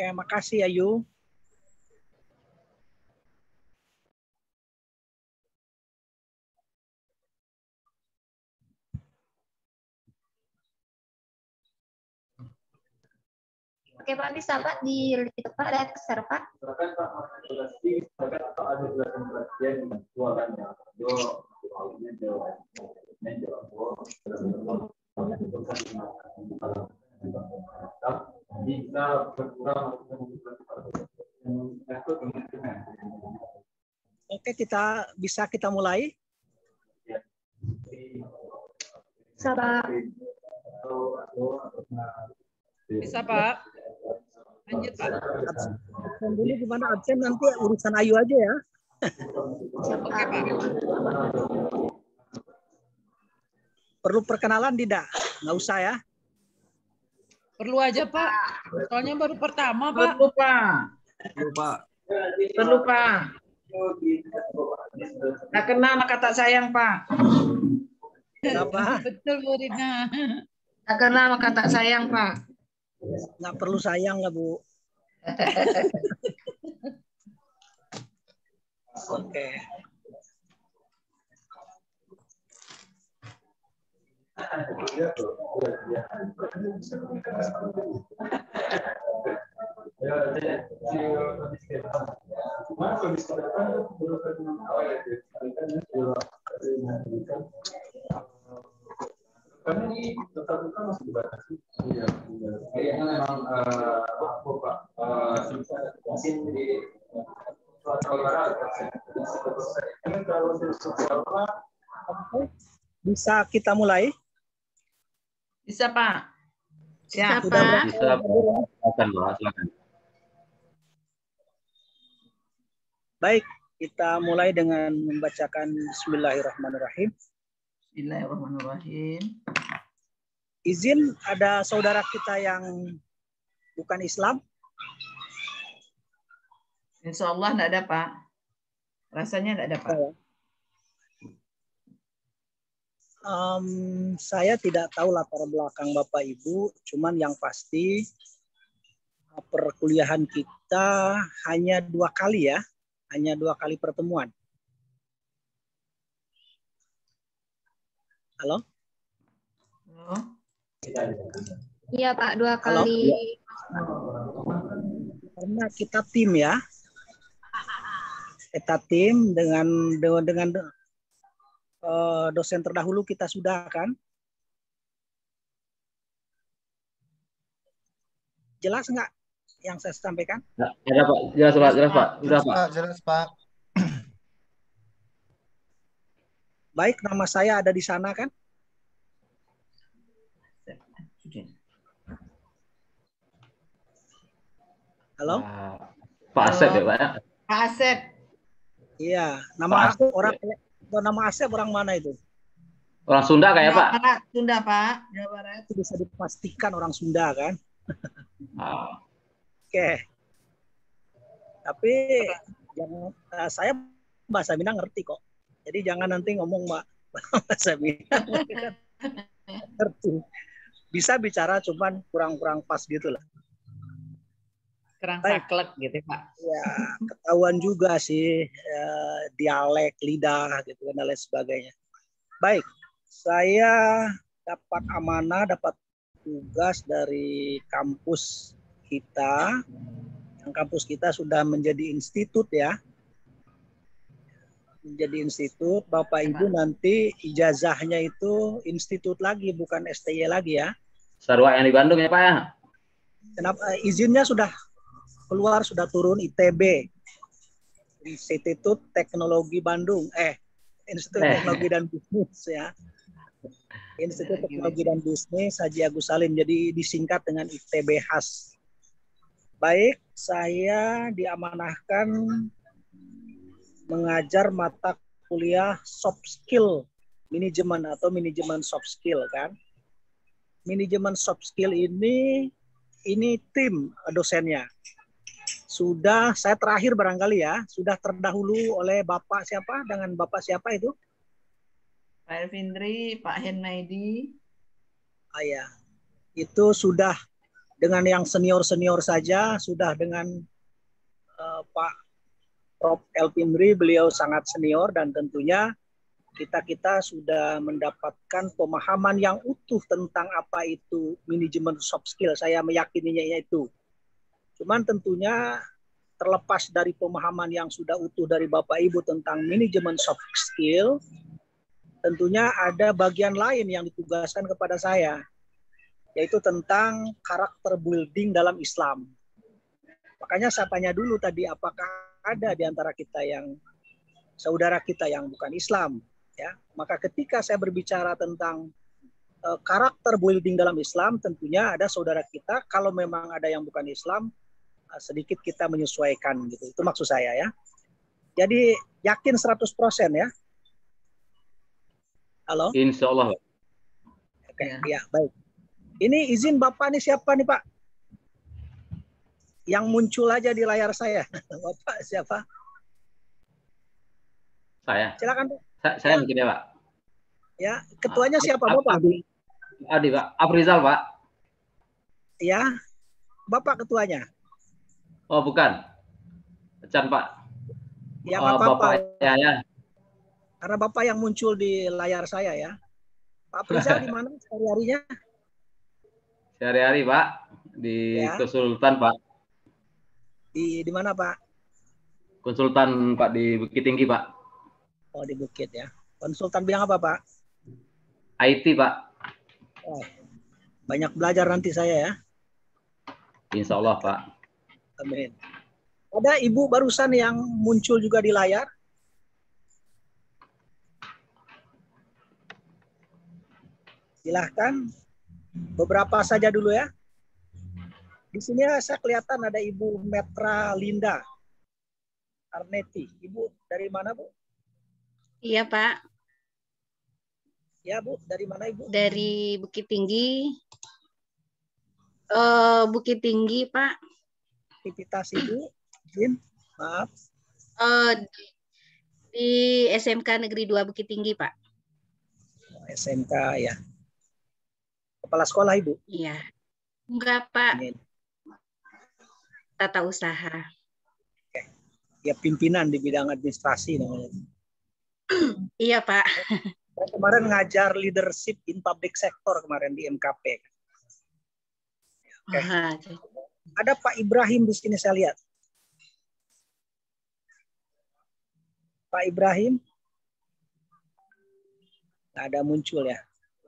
Oke, makasih Ayu. Oke Pak, bisa Pak di itu Pak, lihat ke share Pak. Oke, kita bisa kita mulai. Bisa Pak. Bisa Pak. Lanjut Pak. Absen dulu gimana absen nanti urusan Ayu aja ya. Oke Pak. Perlu perkenalan tidak? Nggak usah ya. Perlu aja Pak. Soalnya baru pertama Pak. Perlu Pak. Perlu Pak. Perlu Pak. Tak kenal sama kata sayang Pak. Kenapa? Betul Bu Rina. Tak kenal sama kata sayang Pak. Nggak perlu sayang lah Bu. Oke. Bisa kita mulai? Bisa Pak. Bisa, Pak. Bisa, silakan, Pak. Silakan. Baik, kita mulai dengan membacakan Bismillahirrahmanirrahim. Bismillahirrahmanirrahim. Izin ada saudara kita yang bukan Islam. Insya Allah enggak ada Pak. Rasanya enggak ada Pak. Em, saya tidak tahu latar belakang Bapak Ibu, cuman yang pasti eh, perkuliahan kita hanya dua kali ya, hanya dua kali pertemuan. Halo? Halo. Iya Pak, dua Halo? kali. Karena kita tim ya, kita tim dengan dengan, dengan dosen terdahulu kita sudah kan. Jelas nggak yang saya sampaikan? Ya, ada Pak. Jelas Pak. Jelas Pak. Sudah Pak. Jelas Pak. Baik, nama saya ada di sana kan? Halo? Pak Asep ya Pak ya. Pak Asep. Iya, Pak nama Asep, orang nama Asep orang mana itu? Orang Sunda kayak Pak. Barat, Sunda Pak. Jawa Barat. Itu bisa dipastikan orang Sunda kan? Ah, Oke. Tapi jangan eh, saya bahasa Minang ngerti kok. Jadi jangan nanti ngomong Mbak bahasa Minang. ngerti. Bisa bicara cuman kurang-kurang pas gitu lah. Kerang Baik. saklek gitu Pak. Ya, ketahuan juga sih eh, dialek, lidah gitu dan lain sebagainya. Baik, saya dapat amanah, dapat tugas dari kampus kita. Yang kampus kita sudah menjadi institut ya. Menjadi institut, Bapak Ibu nanti ijazahnya itu institut lagi bukan STY lagi ya. Sarwa yang di Bandung ya Pak ya. Kenapa izinnya sudah keluar sudah turun ITB Institut Teknologi Bandung. Eh Institut Eh. Teknologi dan Bisnis ya. Institut Teknologi dan Bisnis Haji Agus Salim. Jadi disingkat dengan ITB khas. Baik saya diamanahkan mengajar mata kuliah soft skill. Manajemen atau manajemen soft skill kan? Manajemen soft skill ini ini tim dosennya sudah saya terakhir barangkali ya sudah terdahulu oleh bapak siapa dengan bapak siapa itu Pak Elvindri, Pak Hennaidi. ah ya itu sudah dengan yang senior-senior saja sudah dengan eh, Pak Prof. Elpindri, beliau sangat senior dan tentunya kita-kita sudah mendapatkan pemahaman yang utuh tentang apa itu manajemen soft skill. Saya meyakininya itu. Cuman tentunya terlepas dari pemahaman yang sudah utuh dari Bapak Ibu tentang manajemen soft skill, tentunya ada bagian lain yang ditugaskan kepada saya, yaitu tentang karakter building dalam Islam. Makanya saya tanya dulu tadi, apakah ada di antara kita yang saudara kita yang bukan Islam? Ya, maka ketika saya berbicara tentang uh, karakter building dalam Islam, tentunya ada saudara kita. Kalau memang ada yang bukan Islam, sedikit kita menyesuaikan gitu. Itu maksud saya ya. Jadi yakin 100% ya. Halo? Insya Allah. Oke, ya. baik. Ini izin Bapak nih siapa nih Pak? Yang muncul aja di layar saya. Bapak siapa? Saya. Silakan Pak. Saya, saya mungkin ya Pak. Ya, ketuanya Ah, siapa Bapak? Abdi, Adi Pak. Afrizal Pak. Ya, Bapak ketuanya. Oh bukan. Chan Pak. Ya Oh, apa-apa. Bapak ya, ya. Karena Bapak yang muncul di layar saya ya. Pak Prizal di mana sehari-harinya? Sehari-hari Pak. Di Ya. konsultan Pak. Di di mana Pak? Konsultan Pak di Bukit Tinggi Pak. Oh di Bukit ya. Konsultan bidang apa Pak? IT Pak. Oh, banyak belajar nanti saya ya. Insya Allah Pak. Amin. Ada ibu barusan yang muncul juga di layar. Silahkan. Beberapa saja dulu ya. Di sini saya kelihatan ada Ibu Metra Linda Arneti. Ibu dari mana Bu? Iya Pak, Ya Bu, dari mana Ibu? dari Bukit Tinggi. Eh Bukit Tinggi Pak, Aktivitas Ibu? Izin, maaf. Eh di SMK Negeri 2 Bukit Tinggi Pak. SMK ya. Kepala sekolah Ibu? Iya. Enggak Pak, Amin. tata usaha. Ya pimpinan di bidang administrasi namanya. Iya Pak. Kemarin ngajar leadership in public sector kemarin di MKP. Oke. Wah, Ada Pak Ibrahim di sini saya lihat. Pak Ibrahim. Nggak ada muncul ya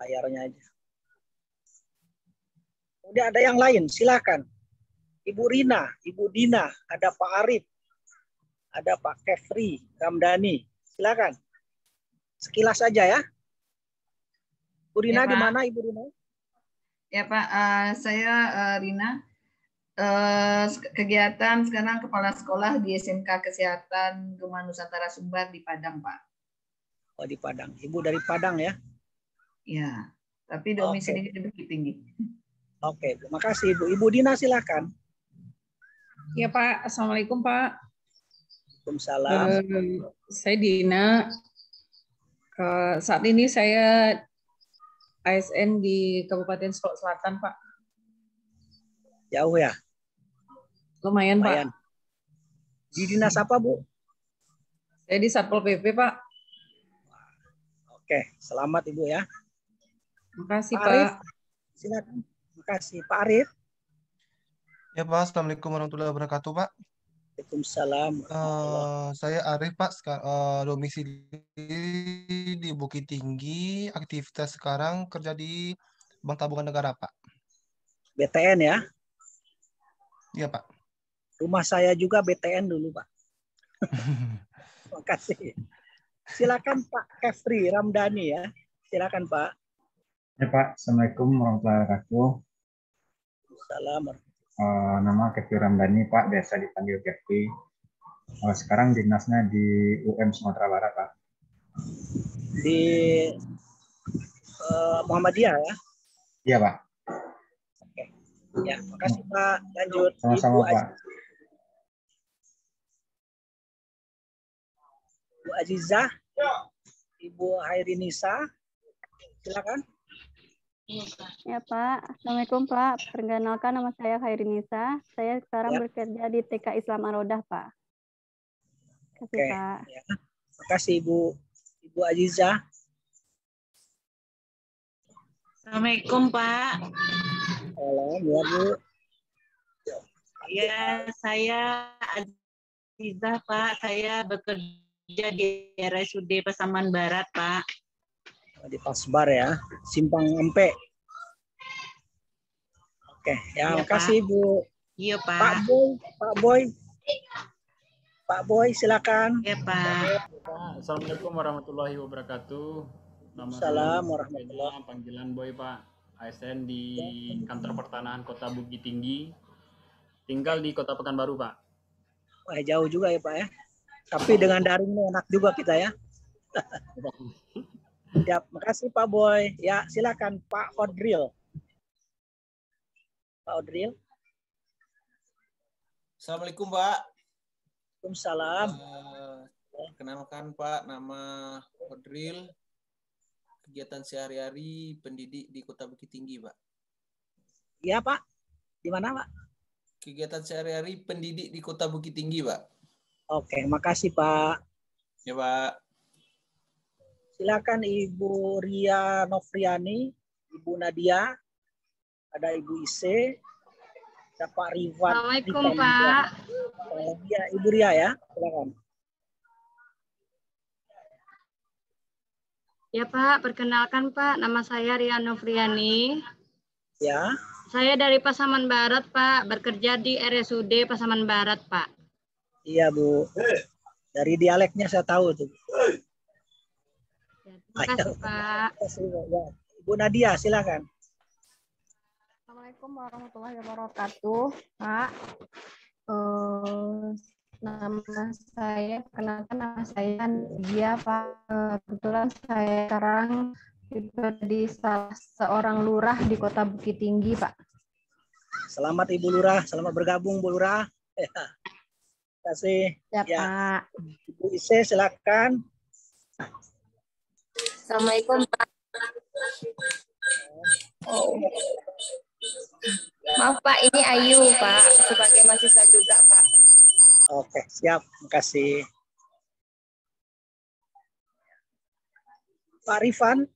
layarnya aja. Kemudian ada yang lain, silakan. Ibu Rina, Ibu Dina, ada Pak Arif, ada Pak Kefri, Ramdhani. Silakan. Sekilas saja ya. Bu Rina Ya, di mana Ibu Rina? Ya Pak, eh, saya eh, Rina. Eh, kegiatan sekarang kepala sekolah di SMK Kesehatan Rumah Nusantara Sumbar di Padang Pak. Oh di Padang. Ibu dari Padang ya. Ya, tapi domisili di Bukit Tinggi. Oke, terima kasih Ibu. Ibu Dina silakan. Ya Pak, Assalamualaikum Pak. Waalaikumsalam. Eh, saya Dina. Eh, saat ini saya ASN di Kabupaten Solok Selatan Pak. Jauh ya, Lumayan Pak. lumayan. Di dinas apa Bu? Saya di Satpol PP Pak. Oke, selamat Ibu ya. Makasih Pak Arif. Pak. Silakan. Terima kasih Pak Arif. Ya Pak, Assalamualaikum warahmatullahi wabarakatuh Pak. Waalaikumsalam. Eh, saya Arif Pak, eh, domisili di Bukit Tinggi, aktivitas sekarang kerja di Bank Tabungan Negara Pak. BTN ya. Iya Pak. Rumah saya juga BTN dulu Pak. Terima kasih. Silakan Pak Kefri Ramdhani ya. Silakan Pak. Ya Pak, Assalamualaikum warahmatullahi wabarakatuh. Salam. Eh, nama Kevi Ramdhani Pak, biasa dipanggil Kevi. Eh, sekarang dinasnya di UM Sumatera Barat Pak. Di eh, Muhammadiyah ya. Iya Pak, Ya, makasih Pak. Lanjut. sama-sama Pak. Azizah, Ibu Hairinisa, silakan. Ya Pak, Assalamualaikum Pak. Perkenalkan nama saya Khairinisa. Saya sekarang Ya. bekerja di TK Islam Arodah Pak. Terima kasih Oke. Pak. Ya. Terima kasih Ibu Ibu Aziza. Assalamualaikum Pak. Salam ya Bu. Ya, saya Azizah Pak. Saya bekerja di RSUD Pasaman Barat Pak. Di Pasbar ya, Simpang Empe. Oke, ya, Iya, makasih Bu. Iya Pak Pak. Boy, Pak Boy. Pak Boy silakan. Ya Pak. Assalamualaikum warahmatullahi wabarakatuh. Nama Salam warahmatullahi panggilan Boy Pak. ASN di Kantor Pertanahan Kota Bukit Tinggi. Tinggal di Kota Pekanbaru Pak. Wah, jauh juga ya Pak ya. Tapi dengan daring ini enak juga kita ya. Ya, makasih Pak Boy. Ya, silakan Pak Odril. Pak Odril. Assalamualaikum Pak. Waalaikumsalam. Eh, perkenalkan Pak, nama Odril. Kegiatan sehari-hari pendidik di Kota Bukit Tinggi Pak. Iya Pak. Di mana Pak? Kegiatan sehari-hari pendidik di Kota Bukit Tinggi Pak. Oke, makasih Pak. Ya Pak. Silakan Ibu Ria Novriani, Ibu Nadia, ada Ibu Ise, ada Pak Rivan. Assalamualaikum, Rivan Pak. juga. Ya, Ibu Ria ya, silakan. Ya Pak, perkenalkan Pak, nama saya Riano Friani. Ya, Saya dari Pasaman Barat Pak, bekerja di RSUD Pasaman Barat Pak. Iya Bu. Dari dialeknya saya tahu tuh. Terima kasih Pak. Ya. Ibu Nadia, silakan. Assalamualaikum warahmatullahi wabarakatuh, Pak. Eh, nama saya, kenalkan nama saya Nadia, Pak. Eh, kebetulan saya sekarang di salah seorang lurah di Kota Bukit Tinggi, Pak. Selamat Ibu Lurah, selamat bergabung Bu Lurah. Ya. Terima kasih. Ya, Pak. Ibu Ise, silakan. Assalamualaikum Pak. Oh. Maaf Pak, ini Ayu Pak, sebagai mahasiswa juga Pak. Oke, siap. Terima kasih. Pak Rifan.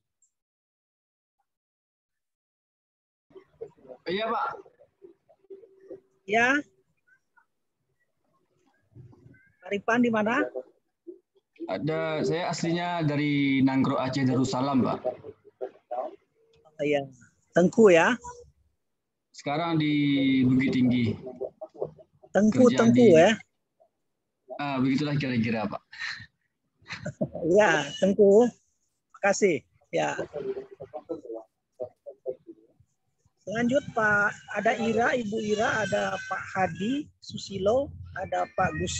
Iya Pak. Ya. Pak Rifan di mana? Ada saya aslinya dari Nanggro Aceh Darussalam Pak. Oh, Iya. Tengku ya. Sekarang di Bukit Tinggi. Tengku, Kerja Tengku di- ya. Ah, begitulah kira-kira Pak. Ya, Tengku. Makasih. Ya. Lanjut Pak, ada Ira, Ibu Ira, ada Pak Hadi Susilo, ada Pak Gus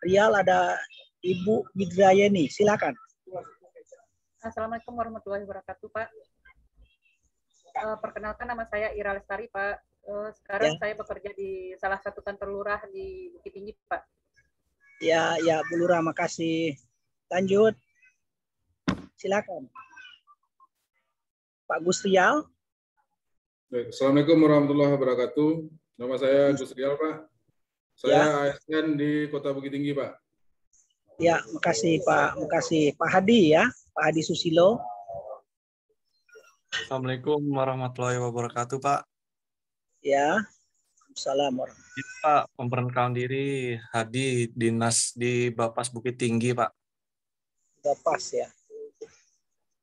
Rial, ada Ibu Widrayeni. Silakan. Assalamualaikum warahmatullahi wabarakatuh, Pak. Eh, perkenalkan nama saya Ira Lestari, Pak. Eh, sekarang Ya. saya bekerja di salah satu kantor lurah di Bukit Tinggi, Pak. Ya, ya Bu Lurah, makasih. Lanjut. Silakan. Pak Gus Rial. Baik, Assalamualaikum warahmatullahi wabarakatuh. Nama saya Gus Rial, Pak. Saya ASN di Kota Bukit Tinggi, Pak. Ya, makasih Pak, makasih Pak Hadi ya, Pak Hadi Susilo. Assalamualaikum warahmatullahi wabarakatuh, Pak. Ya. Assalamualaikum. Pak, memperkenalkan diri Hadi Dinas di Bapas Bukit Tinggi, Pak. Udah pas ya.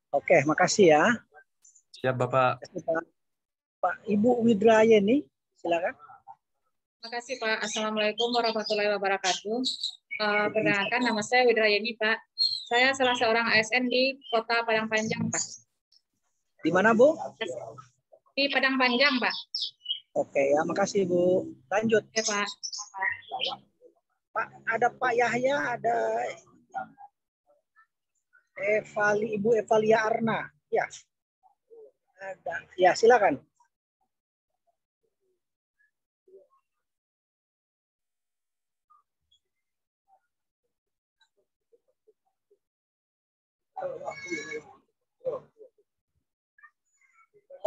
Oke, makasih ya. Siap, Bapak. Makasih, Pak. Pak Ibu Widrayeni, silakan. Terima kasih, Pak. Assalamualaikum warahmatullahi wabarakatuh. Eh, perkenalkan, nama saya Widrayani, Pak. Saya salah seorang ASN di Kota Padang Panjang, Pak. Di mana, Bu? Di Padang Panjang, Pak. Oke ya, makasih Bu. Lanjut. Ya, Pak. Pak, ada Pak Yahya, ada Evali, Ibu Evalia Arna. Ya. Ada. Ya, silakan.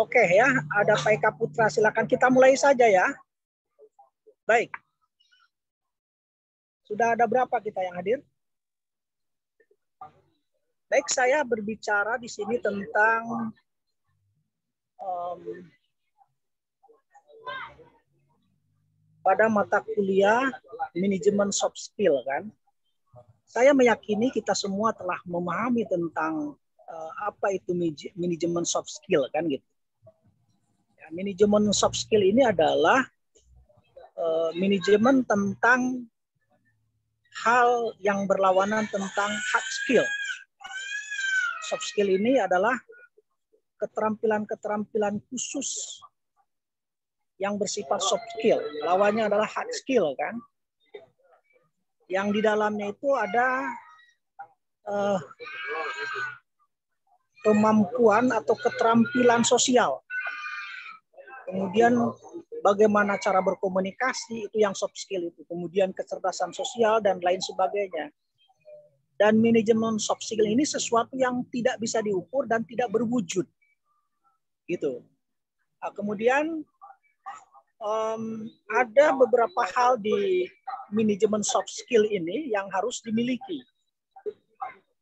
Oke ya, ada Pak Eka Putra. Silakan kita mulai saja ya. Baik. Sudah ada berapa kita yang hadir? Baik, saya berbicara di sini tentang um, pada mata kuliah manajemen soft skill kan. Saya meyakini kita semua telah memahami tentang uh, apa itu manajemen soft skill kan gitu. Ya, manajemen soft skill ini adalah uh, manajemen tentang hal yang berlawanan tentang hard skill. Soft skill ini adalah keterampilan-keterampilan khusus yang bersifat soft skill. Lawannya adalah hard skill kan. Yang di dalamnya itu ada uh, kemampuan atau keterampilan sosial. Kemudian bagaimana cara berkomunikasi itu yang soft skill itu. Kemudian kecerdasan sosial dan lain sebagainya. Dan manajemen soft skill ini sesuatu yang tidak bisa diukur dan tidak berwujud. Gitu. Nah, kemudian um, ada beberapa hal di manajemen soft skill ini yang harus dimiliki.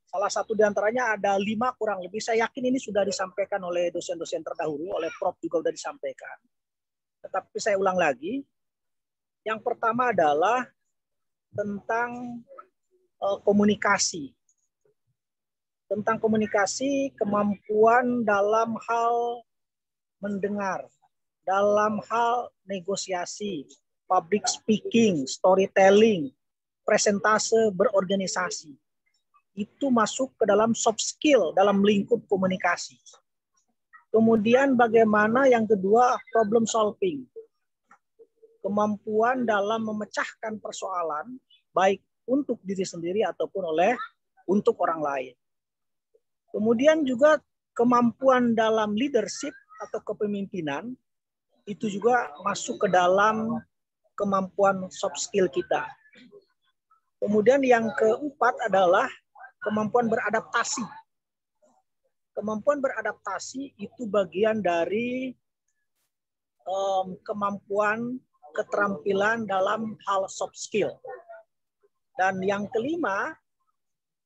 Salah satu di antaranya ada lima kurang lebih. Saya yakin ini sudah disampaikan oleh dosen-dosen terdahulu, oleh Prof juga sudah disampaikan. Tetapi saya ulang lagi. Yang pertama adalah tentang uh, komunikasi. Tentang komunikasi, kemampuan dalam hal mendengar, dalam hal negosiasi, public speaking, storytelling, presentase, berorganisasi. Itu masuk ke dalam soft skill dalam lingkup komunikasi. Kemudian bagaimana yang kedua problem solving. Kemampuan dalam memecahkan persoalan baik untuk diri sendiri ataupun oleh untuk orang lain. Kemudian juga kemampuan dalam leadership atau kepemimpinan itu juga masuk ke dalam kemampuan soft skill kita. Kemudian yang keempat adalah kemampuan beradaptasi. Kemampuan beradaptasi itu bagian dari um, kemampuan keterampilan dalam hal soft skill. Dan yang kelima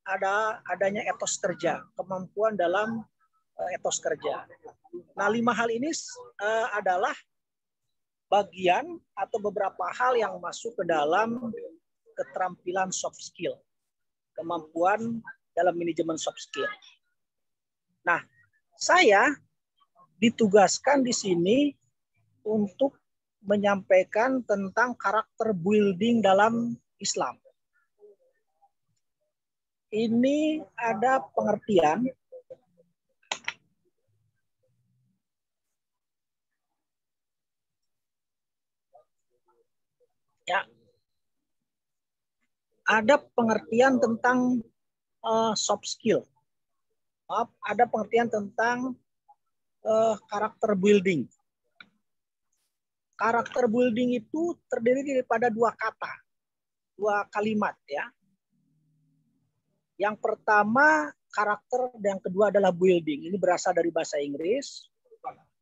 ada adanya etos kerja, kemampuan dalam uh, etos kerja. Nah, lima hal ini uh, adalah bagian atau beberapa hal yang masuk ke dalam keterampilan soft skill, kemampuan dalam manajemen soft skill. Nah, saya ditugaskan di sini untuk menyampaikan tentang karakter building dalam Islam. Ini ada pengertian ya ada pengertian tentang uh, soft skill. Maaf, ada pengertian tentang uh, karakter building. Karakter building itu terdiri daripada dua kata, dua kalimat ya. Yang pertama karakter dan yang kedua adalah building. Ini berasal dari bahasa Inggris.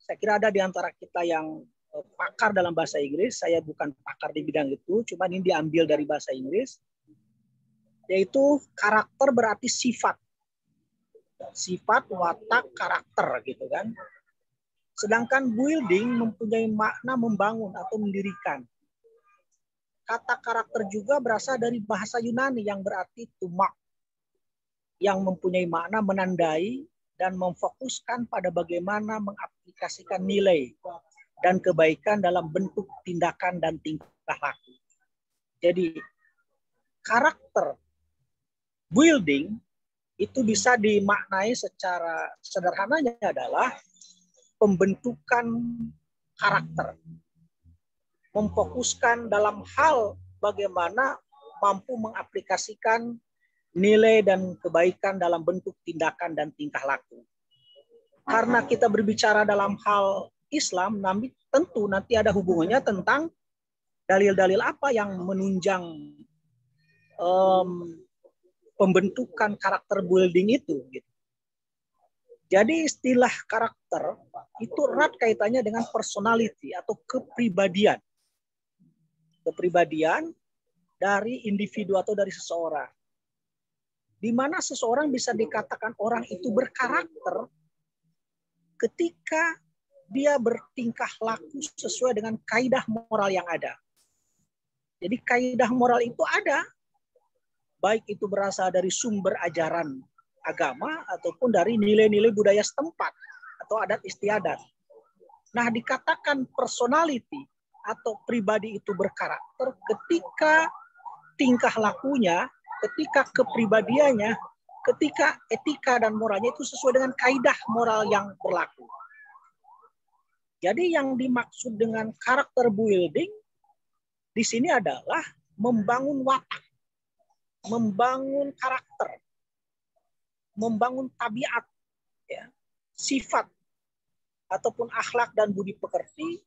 Saya kira ada di antara kita yang Eh, pakar dalam bahasa Inggris. Saya bukan pakar di bidang itu, cuma ini diambil dari bahasa Inggris. Yaitu karakter berarti sifat. Sifat, watak, karakter gitu kan. Sedangkan building mempunyai makna membangun atau mendirikan. Kata karakter juga berasal dari bahasa Yunani yang berarti tumak. Yang mempunyai makna menandai dan memfokuskan pada bagaimana mengaplikasikan nilai dan kebaikan dalam bentuk tindakan dan tingkah laku. Jadi karakter building itu bisa dimaknai secara sederhananya adalah pembentukan karakter. Memfokuskan dalam hal bagaimana mampu mengaplikasikan nilai dan kebaikan dalam bentuk tindakan dan tingkah laku. Karena kita berbicara dalam hal Islam nanti tentu nanti ada hubungannya tentang dalil-dalil apa yang menunjang um, pembentukan karakter building itu. Gitu. Jadi istilah karakter itu erat kaitannya dengan personality atau kepribadian. Kepribadian dari individu atau dari seseorang. Di mana seseorang bisa dikatakan orang itu berkarakter ketika dia bertingkah laku sesuai dengan kaidah moral yang ada. Jadi kaidah moral itu ada, baik itu berasal dari sumber ajaran agama ataupun dari nilai-nilai budaya setempat atau adat istiadat. Nah, dikatakan personality atau pribadi itu berkarakter ketika tingkah lakunya, ketika kepribadiannya, ketika etika dan moralnya itu sesuai dengan kaidah moral yang berlaku. Jadi yang dimaksud dengan karakter building di sini adalah membangun watak, membangun karakter, membangun tabiat, ya, sifat ataupun akhlak dan budi pekerti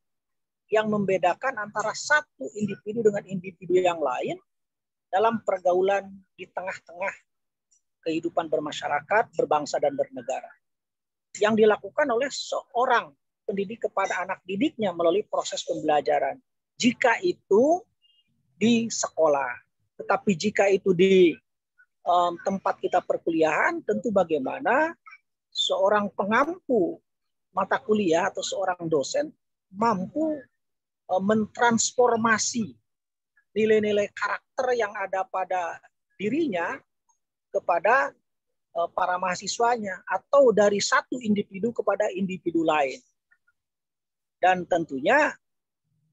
yang membedakan antara satu individu dengan individu yang lain dalam pergaulan di tengah-tengah kehidupan bermasyarakat, berbangsa, dan bernegara. Yang dilakukan oleh seorang pendidik kepada anak didiknya melalui proses pembelajaran. Jika itu di sekolah, tetapi jika itu di um, tempat kita perkuliahan, tentu bagaimana seorang pengampu mata kuliah atau seorang dosen mampu um, mentransformasi nilai-nilai karakter yang ada pada dirinya kepada uh, para mahasiswanya atau dari satu individu kepada individu lain. Dan tentunya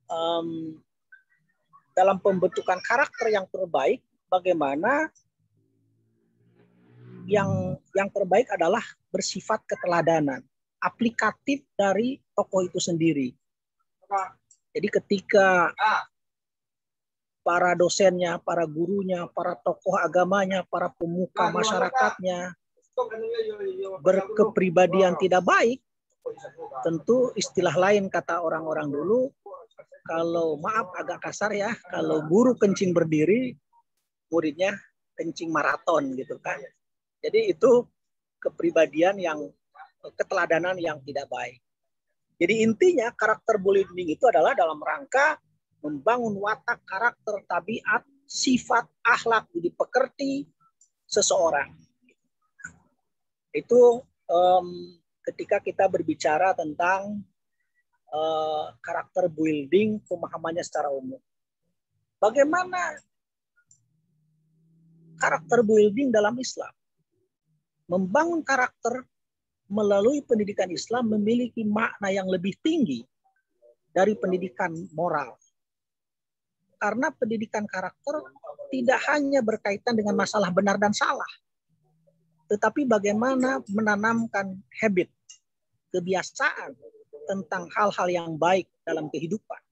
um, dalam pembentukan karakter yang terbaik, bagaimana yang yang terbaik adalah bersifat keteladanan, aplikatif dari tokoh itu sendiri. Jadi ketika para dosennya, para gurunya, para tokoh agamanya, para pemuka masyarakatnya berkepribadian tidak baik, tentu istilah lain kata orang-orang dulu, kalau maaf agak kasar ya, kalau guru kencing berdiri, muridnya kencing maraton gitu kan. Jadi itu kepribadian yang keteladanan yang tidak baik. Jadi intinya karakter bullying itu adalah dalam rangka membangun watak, karakter, tabiat, sifat, akhlak, budi pekerti seseorang. Itu um, ketika kita berbicara tentang uh, karakter building, pemahamannya secara umum. Bagaimana karakter building dalam Islam? Membangun karakter melalui pendidikan Islam memiliki makna yang lebih tinggi dari pendidikan moral karena pendidikan karakter tidak hanya berkaitan dengan masalah benar dan salah, tetapi bagaimana menanamkan habit, kebiasaan tentang hal-hal yang baik dalam kehidupan.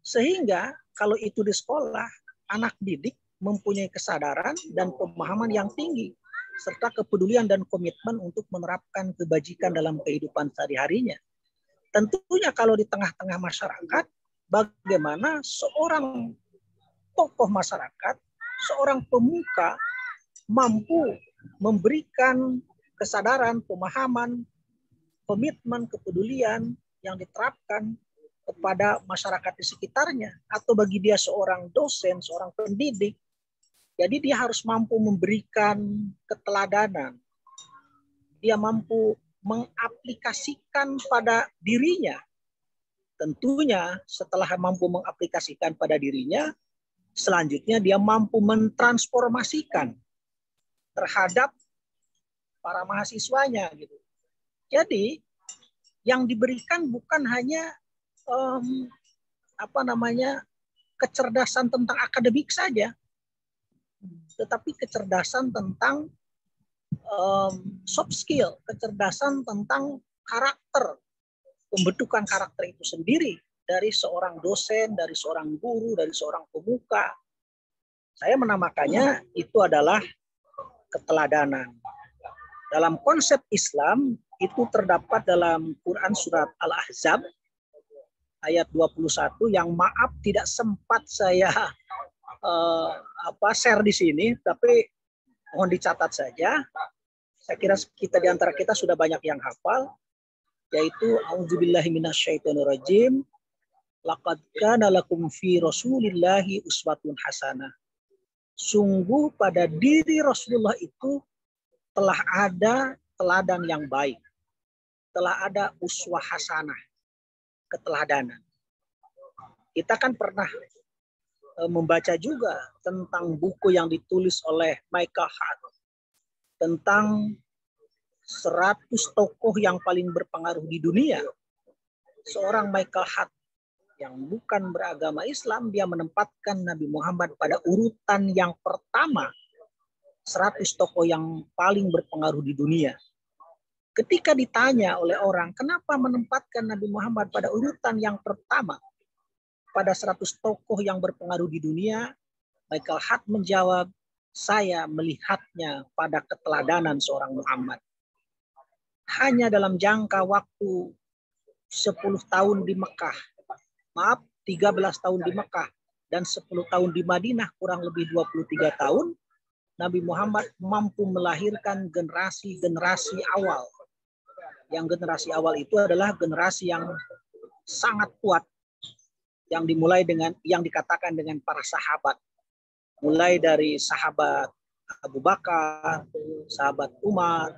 Sehingga kalau itu di sekolah, anak didik mempunyai kesadaran dan pemahaman yang tinggi serta kepedulian dan komitmen untuk menerapkan kebajikan dalam kehidupan sehari-harinya. Tentunya kalau di tengah-tengah masyarakat bagaimana seorang tokoh masyarakat, seorang pemuka mampu memberikan kesadaran, pemahaman, komitmen, kepedulian yang diterapkan kepada masyarakat di sekitarnya atau bagi dia seorang dosen, seorang pendidik. Jadi dia harus mampu memberikan keteladanan. Dia mampu mengaplikasikan pada dirinya Tentunya setelah mampu mengaplikasikan pada dirinya, selanjutnya dia mampu mentransformasikan terhadap para mahasiswanya gitu. Jadi yang diberikan bukan hanya um, apa namanya kecerdasan tentang akademik saja, tetapi kecerdasan tentang um, soft skill, kecerdasan tentang karakter, pembentukan karakter itu sendiri dari seorang dosen, dari seorang guru, dari seorang pemuka. Saya menamakannya itu adalah keteladanan. Dalam konsep Islam itu terdapat dalam Quran surat Al-Ahzab ayat 21 yang maaf tidak sempat saya uh, apa share di sini tapi mohon dicatat saja. Saya kira kita di antara kita sudah banyak yang hafal yaitu auzubillahi minasyaitonirrajim. Laqad kana lakum fi rasulillahi uswatun hasanah. Sungguh pada diri Rasulullah itu telah ada teladan yang baik telah ada uswah hasanah keteladanan kita kan pernah eh, membaca juga tentang buku yang ditulis oleh Michael Hart tentang 100 tokoh yang paling berpengaruh di dunia. Seorang Michael Hart yang bukan beragama Islam, dia menempatkan Nabi Muhammad pada urutan yang pertama 100 tokoh yang paling berpengaruh di dunia. Ketika ditanya oleh orang, kenapa menempatkan Nabi Muhammad pada urutan yang pertama pada 100 tokoh yang berpengaruh di dunia, Michael Hart menjawab, saya melihatnya pada keteladanan seorang Muhammad. Hanya dalam jangka waktu 10 tahun di Mekah, maaf 13 tahun di Mekah dan 10 tahun di Madinah kurang lebih 23 tahun, Nabi Muhammad mampu melahirkan generasi-generasi awal. Yang generasi awal itu adalah generasi yang sangat kuat yang dimulai dengan yang dikatakan dengan para sahabat. Mulai dari sahabat Abu Bakar, sahabat Umar,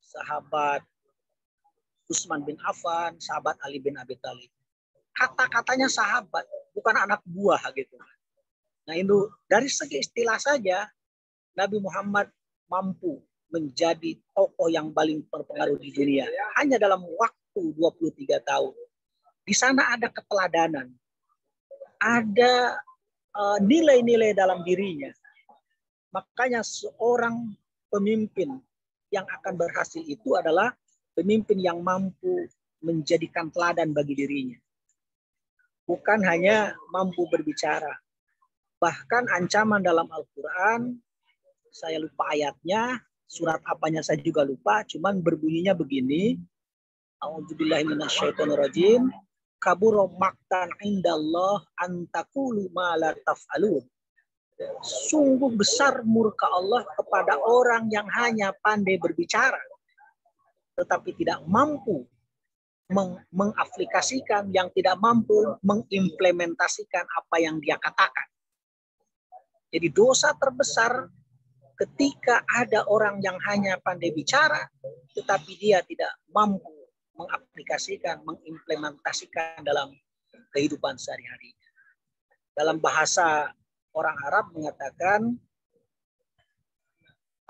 sahabat Utsman bin Affan, sahabat Ali bin Abi Thalib. Kata-katanya sahabat, bukan anak buah gitu. Nah itu dari segi istilah saja Nabi Muhammad mampu menjadi tokoh yang paling berpengaruh di dunia hanya dalam waktu 23 tahun. Di sana ada keteladanan, ada uh, nilai-nilai dalam dirinya. Makanya seorang pemimpin yang akan berhasil itu adalah pemimpin yang mampu menjadikan teladan bagi dirinya. Bukan hanya mampu berbicara. Bahkan ancaman dalam Al-Quran, saya lupa ayatnya, surat apanya saya juga lupa, cuman berbunyinya begini, A'udzubillahiminasyaitonirrajim kaburo maktan indallah antakulu la taf'alun. Sungguh besar murka Allah kepada orang yang hanya pandai berbicara, tetapi tidak mampu meng mengaplikasikan, yang tidak mampu mengimplementasikan apa yang dia katakan. Jadi dosa terbesar ketika ada orang yang hanya pandai bicara, tetapi dia tidak mampu mengaplikasikan, mengimplementasikan dalam kehidupan sehari-hari. Dalam bahasa orang Arab mengatakan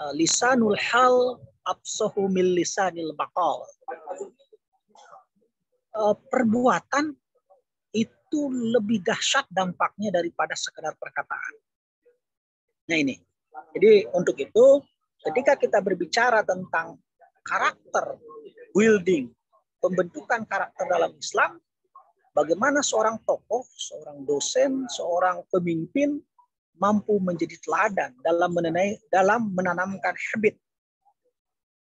eh, lisanul hal absahu mil lisanil maqal. Eh, perbuatan itu lebih dahsyat dampaknya daripada sekedar perkataan. Nah ini. Jadi untuk itu ketika kita berbicara tentang karakter building pembentukan karakter dalam Islam, bagaimana seorang tokoh, seorang dosen, seorang pemimpin mampu menjadi teladan dalam menenai, dalam menanamkan habit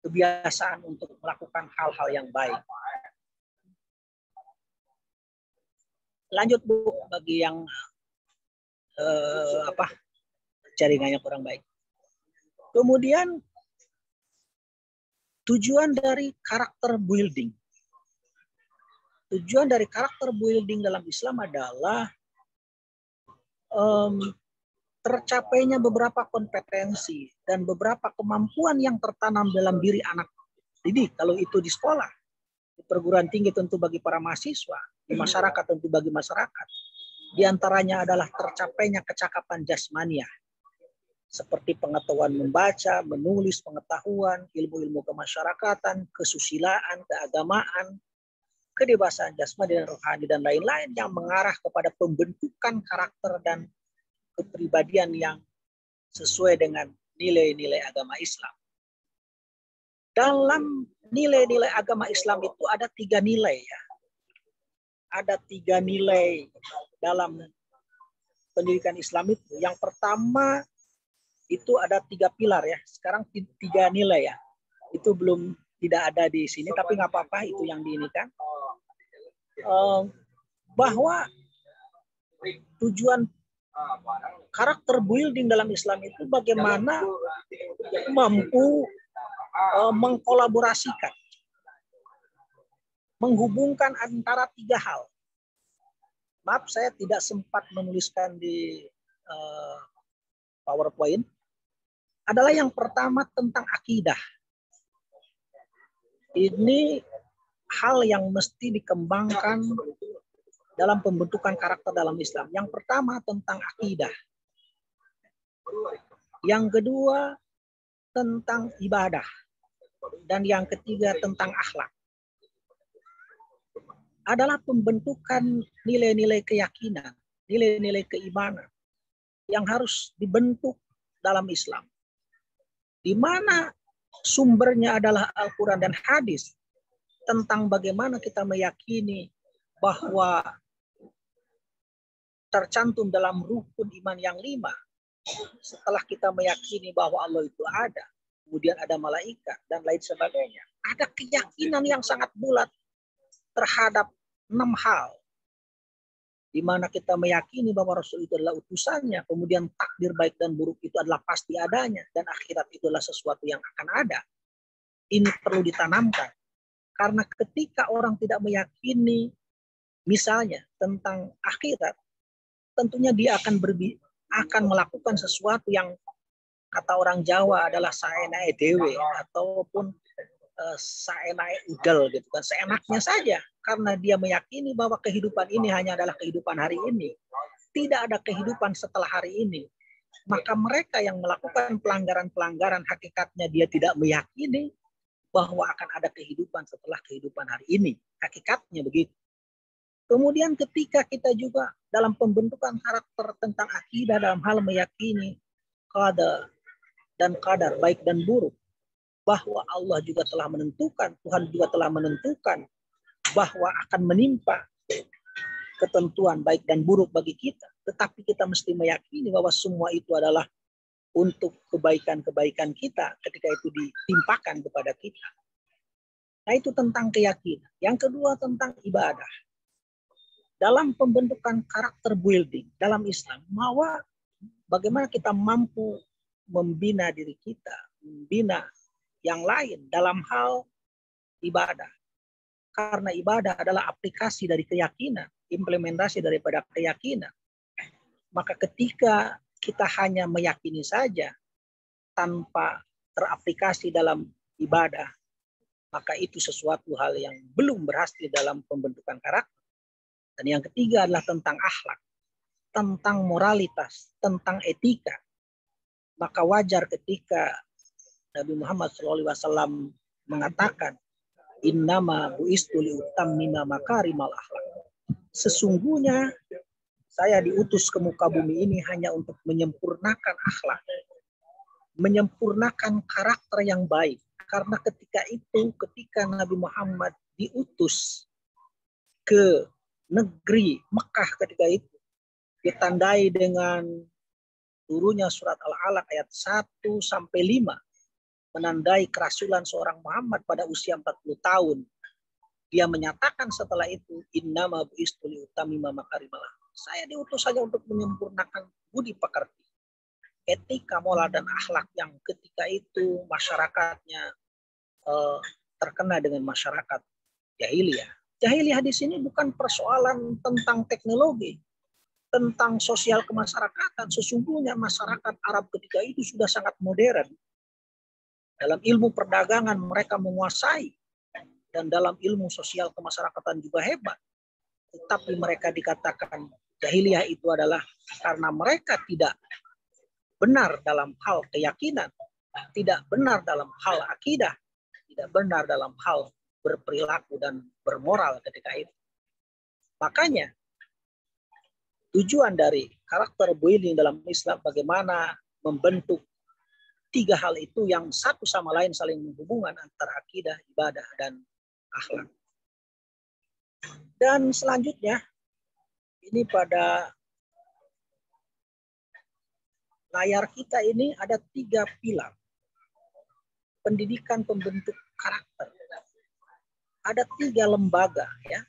kebiasaan untuk melakukan hal-hal yang baik. Lanjut Bu bagi yang eh, apa jaringannya kurang baik. Kemudian tujuan dari karakter building. Tujuan dari karakter building dalam Islam adalah um, tercapainya beberapa kompetensi dan beberapa kemampuan yang tertanam dalam diri anak didik. Kalau itu di sekolah di perguruan tinggi tentu bagi para mahasiswa di masyarakat tentu bagi masyarakat. Di antaranya adalah tercapainya kecakapan jasmania seperti pengetahuan membaca, menulis, pengetahuan, ilmu-ilmu kemasyarakatan, kesusilaan, keagamaan, kedewasaan jasmani dan rohani dan lain-lain yang mengarah kepada pembentukan karakter dan kepribadian yang sesuai dengan nilai-nilai agama Islam. Dalam nilai-nilai agama Islam itu ada tiga nilai ya. Ada tiga nilai dalam pendidikan Islam itu. Yang pertama itu ada tiga pilar ya. Sekarang tiga nilai ya. Itu belum tidak ada di sini, tapi nggak apa-apa itu yang diinikan bahwa tujuan karakter building dalam Islam itu bagaimana mampu mengkolaborasikan menghubungkan antara tiga hal. Maaf, saya tidak sempat menuliskan di uh, PowerPoint. Adalah yang pertama tentang akidah. Ini hal yang mesti dikembangkan dalam pembentukan karakter dalam Islam. Yang pertama tentang akidah. Yang kedua tentang ibadah. Dan yang ketiga tentang akhlak adalah pembentukan nilai-nilai keyakinan, nilai-nilai keimanan yang harus dibentuk dalam Islam. Di mana sumbernya adalah Al-Quran dan hadis tentang bagaimana kita meyakini bahwa tercantum dalam rukun iman yang lima. Setelah kita meyakini bahwa Allah itu ada, kemudian ada malaikat dan lain sebagainya. Ada keyakinan yang sangat bulat terhadap enam hal di mana kita meyakini bahwa Rasul itu adalah utusannya, kemudian takdir baik dan buruk itu adalah pasti adanya, dan akhirat itu adalah sesuatu yang akan ada. Ini perlu ditanamkan. Karena ketika orang tidak meyakini misalnya tentang akhirat, tentunya dia akan berbi akan melakukan sesuatu yang kata orang Jawa adalah saena dewe ataupun uh, saenai udel gitu kan seenaknya saja. Karena dia meyakini bahwa kehidupan ini hanya adalah kehidupan hari ini. Tidak ada kehidupan setelah hari ini. Maka mereka yang melakukan pelanggaran-pelanggaran hakikatnya dia tidak meyakini bahwa akan ada kehidupan setelah kehidupan hari ini. Hakikatnya begitu. Kemudian ketika kita juga dalam pembentukan karakter tentang akidah dalam hal meyakini qadar dan kadar baik dan buruk bahwa Allah juga telah menentukan, Tuhan juga telah menentukan bahwa akan menimpa ketentuan baik dan buruk bagi kita. Tetapi kita mesti meyakini bahwa semua itu adalah untuk kebaikan-kebaikan kita ketika itu ditimpakan kepada kita. Nah itu tentang keyakinan. Yang kedua tentang ibadah. Dalam pembentukan karakter building dalam Islam, bahwa bagaimana kita mampu membina diri kita, membina yang lain dalam hal ibadah. Karena ibadah adalah aplikasi dari keyakinan, implementasi daripada keyakinan. Maka ketika kita hanya meyakini saja tanpa teraplikasi dalam ibadah, maka itu sesuatu hal yang belum berhasil dalam pembentukan karakter. Dan yang ketiga adalah tentang akhlak, tentang moralitas, tentang etika. Maka wajar ketika Nabi Muhammad SAW mengatakan, Innama buistu liutammima makarimal akhlak. Sesungguhnya saya diutus ke muka bumi ini hanya untuk menyempurnakan akhlak. Menyempurnakan karakter yang baik. Karena ketika itu, ketika Nabi Muhammad diutus ke negeri Mekah ketika itu, ditandai dengan turunnya surat Al-Alaq ayat 1 sampai 5 menandai kerasulan seorang Muhammad pada usia 40 tahun. Dia menyatakan setelah itu, Innama bu'istuli. Saya diutus saja untuk menyempurnakan budi pekerti. Etika, moral, dan akhlak yang ketika itu masyarakatnya uh, terkena dengan masyarakat jahiliyah. Jahiliyah di sini bukan persoalan tentang teknologi, tentang sosial kemasyarakatan. Sesungguhnya masyarakat Arab ketika itu sudah sangat modern dalam ilmu perdagangan mereka menguasai dan dalam ilmu sosial kemasyarakatan juga hebat. Tetapi mereka dikatakan jahiliyah itu adalah karena mereka tidak benar dalam hal keyakinan, tidak benar dalam hal akidah, tidak benar dalam hal berperilaku dan bermoral ketika itu. Makanya tujuan dari karakter building dalam Islam bagaimana membentuk tiga hal itu yang satu sama lain saling menghubungkan antara akidah, ibadah, dan akhlak. Dan selanjutnya, ini pada layar kita ini ada tiga pilar. Pendidikan pembentuk karakter. Ada tiga lembaga ya.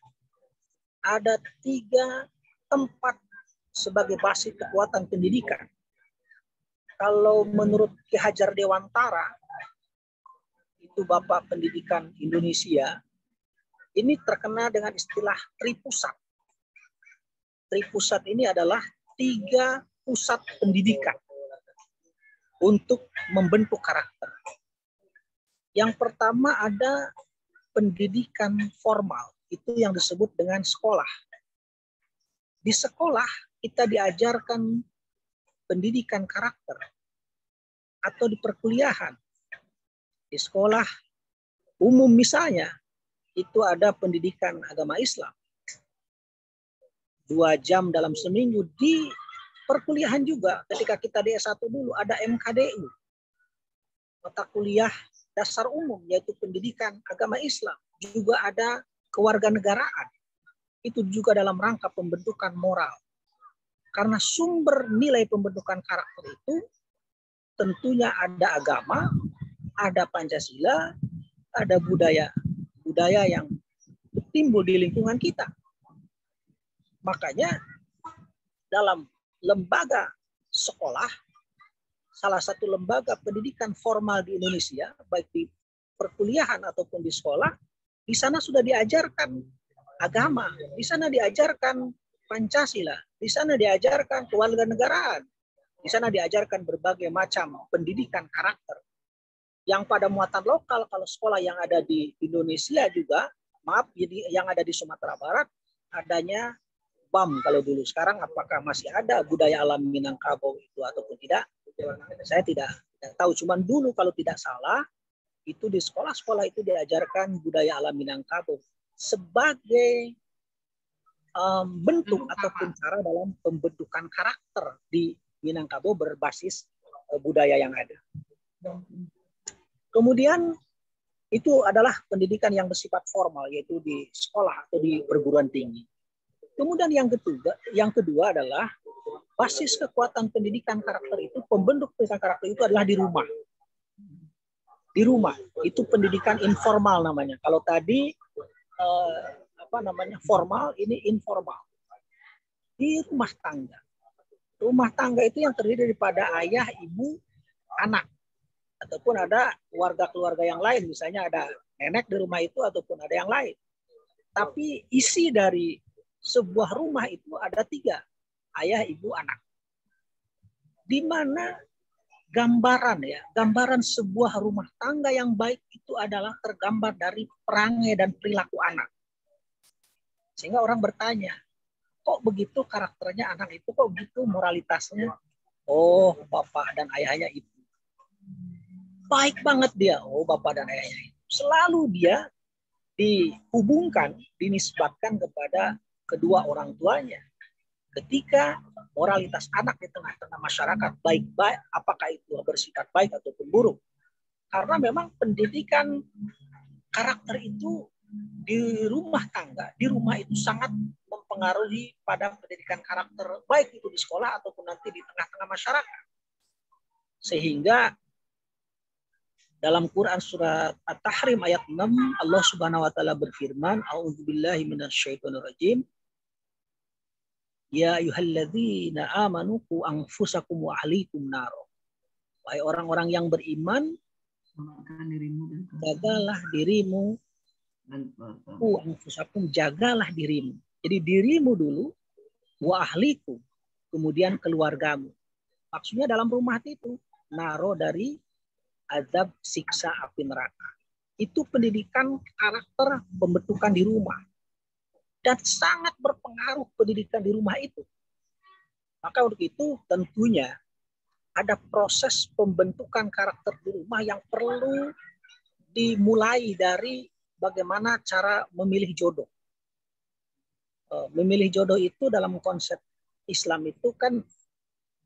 Ada tiga tempat sebagai basis kekuatan pendidikan kalau menurut Ki Hajar Dewantara, itu Bapak Pendidikan Indonesia, ini terkenal dengan istilah tripusat. Tripusat ini adalah tiga pusat pendidikan untuk membentuk karakter. Yang pertama ada pendidikan formal, itu yang disebut dengan sekolah. Di sekolah kita diajarkan pendidikan karakter atau di perkuliahan. Di sekolah umum misalnya itu ada pendidikan agama Islam. Dua jam dalam seminggu di perkuliahan juga ketika kita di S1 dulu ada MKDU. Mata kuliah dasar umum yaitu pendidikan agama Islam. Juga ada kewarganegaraan. Itu juga dalam rangka pembentukan moral. Karena sumber nilai pembentukan karakter itu tentunya ada agama, ada Pancasila, ada budaya budaya yang timbul di lingkungan kita. Makanya dalam lembaga sekolah, salah satu lembaga pendidikan formal di Indonesia, baik di perkuliahan ataupun di sekolah, di sana sudah diajarkan agama, di sana diajarkan Pancasila, di sana diajarkan kewarganegaraan, di sana diajarkan berbagai macam pendidikan karakter. Yang pada muatan lokal kalau sekolah yang ada di Indonesia juga maaf jadi yang ada di Sumatera Barat adanya BAM kalau dulu. Sekarang apakah masih ada budaya alam Minangkabau itu ataupun tidak? Saya tidak, tidak tahu. Cuman dulu kalau tidak salah itu di sekolah-sekolah itu diajarkan budaya alam Minangkabau sebagai um, bentuk ataupun cara dalam pembentukan karakter di Minangkabau berbasis uh, budaya yang ada. Kemudian itu adalah pendidikan yang bersifat formal yaitu di sekolah atau di perguruan tinggi. Kemudian yang kedua, yang kedua adalah basis kekuatan pendidikan karakter itu pembentuk pendidikan karakter itu adalah di rumah. Di rumah itu pendidikan informal namanya. Kalau tadi eh, apa namanya formal, ini informal. Di rumah tangga. Rumah tangga itu yang terdiri daripada ayah, ibu, anak ataupun ada keluarga-keluarga yang lain, misalnya ada nenek di rumah itu ataupun ada yang lain. Tapi isi dari sebuah rumah itu ada tiga, ayah, ibu, anak. Di mana gambaran ya, gambaran sebuah rumah tangga yang baik itu adalah tergambar dari perangai dan perilaku anak. Sehingga orang bertanya, kok begitu karakternya anak itu, kok begitu moralitasnya? Oh, bapak dan ayahnya itu baik banget dia. Oh, bapak dan ayahnya itu. Selalu dia dihubungkan, dinisbatkan kepada kedua orang tuanya. Ketika moralitas anak di tengah-tengah masyarakat baik-baik, apakah itu bersikap baik ataupun buruk. Karena memang pendidikan karakter itu di rumah tangga, di rumah itu sangat mempengaruhi pada pendidikan karakter baik itu di sekolah ataupun nanti di tengah-tengah masyarakat. Sehingga dalam Quran surat At-Tahrim ayat 6 Allah Subhanahu wa taala berfirman, "A'udzubillahi minasyaitonirrajim." Ya ayyuhalladzina amanu qu anfusakum wa ahlikum nar. Wahai orang-orang yang beriman, jagalah dirimu anfusakum jagalah dirimu. Jadi dirimu dulu wa ahlikum, kemudian keluargamu. Maksudnya dalam rumah itu naro dari azab siksa api neraka. Itu pendidikan karakter pembentukan di rumah. Dan sangat berpengaruh pendidikan di rumah itu. Maka untuk itu tentunya ada proses pembentukan karakter di rumah yang perlu dimulai dari bagaimana cara memilih jodoh. Eh, memilih jodoh itu dalam konsep Islam itu kan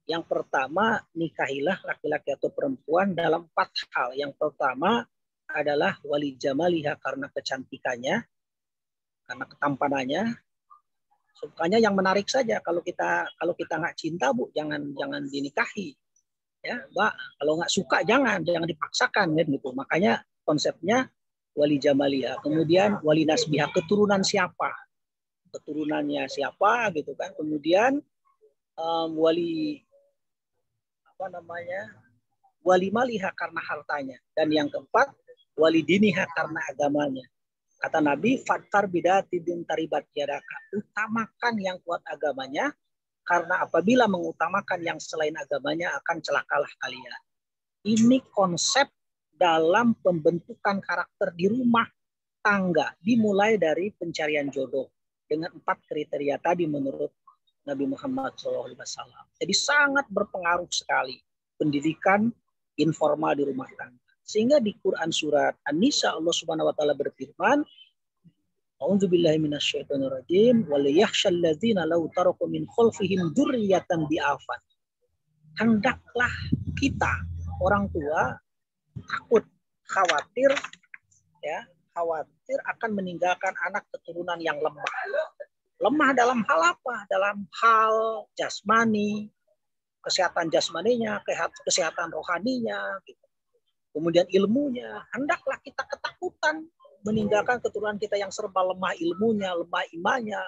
yang pertama, nikahilah laki-laki atau perempuan dalam empat hal. Yang pertama adalah wali jamaliha karena kecantikannya, karena ketampanannya. Sukanya yang menarik saja. Kalau kita kalau kita nggak cinta bu, jangan jangan dinikahi. Ya, mbak. Kalau nggak suka jangan, jangan dipaksakan kan gitu. Makanya konsepnya wali jamaliha. Kemudian wali nasbiha keturunan siapa? Keturunannya siapa gitu kan. Kemudian um, wali apa namanya wali maliha karena hartanya dan yang keempat wali diniha karena agamanya Kata Nabi, "Fatar bidati bin taribat yadaka." Utamakan yang kuat agamanya, karena apabila mengutamakan yang selain agamanya akan celakalah kalian. Ini konsep dalam pembentukan karakter di rumah tangga, dimulai dari pencarian jodoh dengan empat kriteria tadi menurut Nabi Muhammad SAW. Jadi sangat berpengaruh sekali pendidikan informal di rumah tangga. Sehingga di Quran surat An-Nisa Allah Subhanahu wa taala berfirman, A'udzubillahi minasyaitonirrajim ladzina law taraku min khalfihim bi'afan. Hendaklah kita orang tua takut khawatir ya, khawatir akan meninggalkan anak keturunan yang lemah. Lemah dalam hal apa? Dalam hal jasmani, kesehatan jasmaninya, kesehatan rohaninya, gitu kemudian ilmunya, hendaklah kita ketakutan meninggalkan keturunan kita yang serba lemah ilmunya, lemah imannya,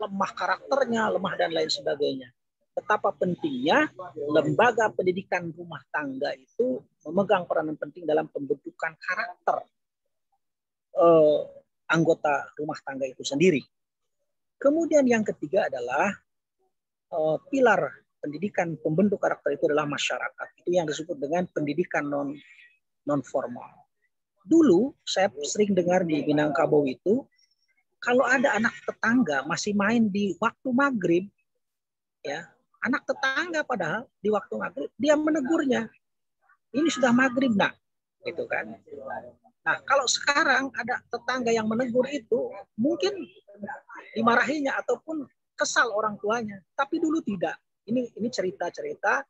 lemah karakternya, lemah dan lain sebagainya. Betapa pentingnya lembaga pendidikan rumah tangga itu memegang peranan penting dalam pembentukan karakter eh, anggota rumah tangga itu sendiri. Kemudian yang ketiga adalah eh, pilar pendidikan pembentuk karakter itu adalah masyarakat. Itu yang disebut dengan pendidikan non non formal. Dulu saya sering dengar di Minangkabau itu kalau ada anak tetangga masih main di waktu maghrib, ya anak tetangga padahal di waktu maghrib dia menegurnya, ini sudah maghrib nak, gitu kan? Nah kalau sekarang ada tetangga yang menegur itu mungkin dimarahinya ataupun kesal orang tuanya, tapi dulu tidak. Ini ini cerita-cerita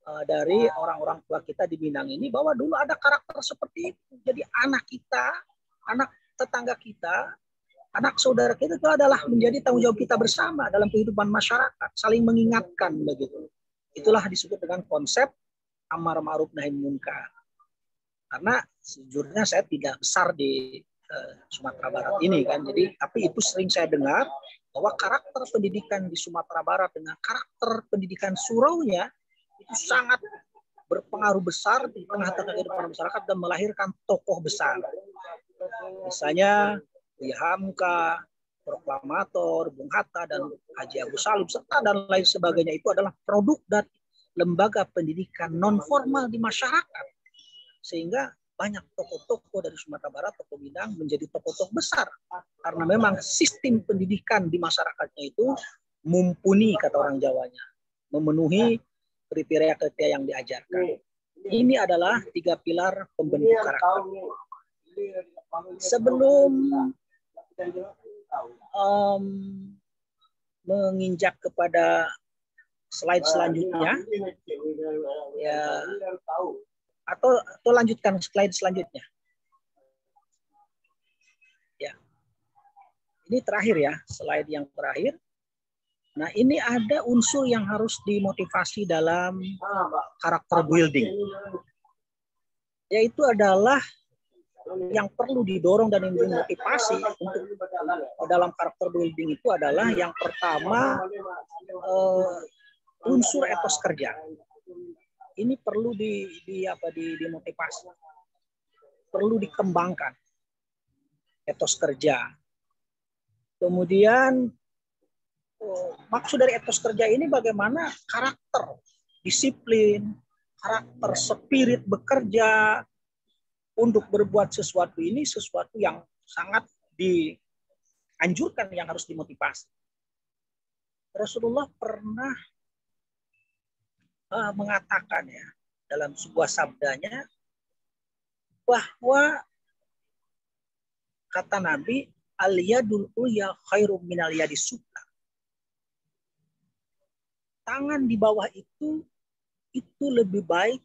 Eh, dari orang-orang tua kita di Minang ini bahwa dulu ada karakter seperti itu. Jadi anak kita, anak tetangga kita, anak saudara kita itu adalah menjadi tanggung jawab kita bersama dalam kehidupan masyarakat, saling mengingatkan begitu. Itulah disebut dengan konsep amar ma'ruf nahi munkar. Karena sejujurnya saya tidak besar di uh, Sumatera Barat ini kan. Jadi tapi itu sering saya dengar bahwa karakter pendidikan di Sumatera Barat dengan karakter pendidikan suraunya itu sangat berpengaruh besar di tengah-tengah kehidupan masyarakat dan melahirkan tokoh besar. Misalnya Buya Hamka, Proklamator, Bung Hatta, dan Haji Abu Salim, serta dan lain sebagainya itu adalah produk dari lembaga pendidikan non formal di masyarakat. Sehingga banyak tokoh-tokoh dari Sumatera Barat, tokoh Minang menjadi tokoh-tokoh besar. Karena memang sistem pendidikan di masyarakatnya itu mumpuni, kata orang Jawanya. Memenuhi kriteria-kriteria yang diajarkan. Ini adalah tiga pilar pembentuk karakter. Sebelum um, menginjak kepada slide selanjutnya, ya atau atau lanjutkan slide selanjutnya. Ya, ini terakhir ya, slide yang terakhir. Nah, ini ada unsur yang harus dimotivasi dalam karakter building. Yaitu adalah yang perlu didorong dan dimotivasi untuk dalam karakter building itu adalah yang pertama uh, unsur etos kerja. Ini perlu di, di apa di dimotivasi. Perlu dikembangkan etos kerja. Kemudian maksud dari etos kerja ini bagaimana karakter, disiplin, karakter spirit bekerja untuk berbuat sesuatu ini sesuatu yang sangat dianjurkan yang harus dimotivasi. Rasulullah pernah uh, mengatakan ya dalam sebuah sabdanya bahwa kata Nabi al yadul ya khairum minal yadis tangan di bawah itu itu lebih baik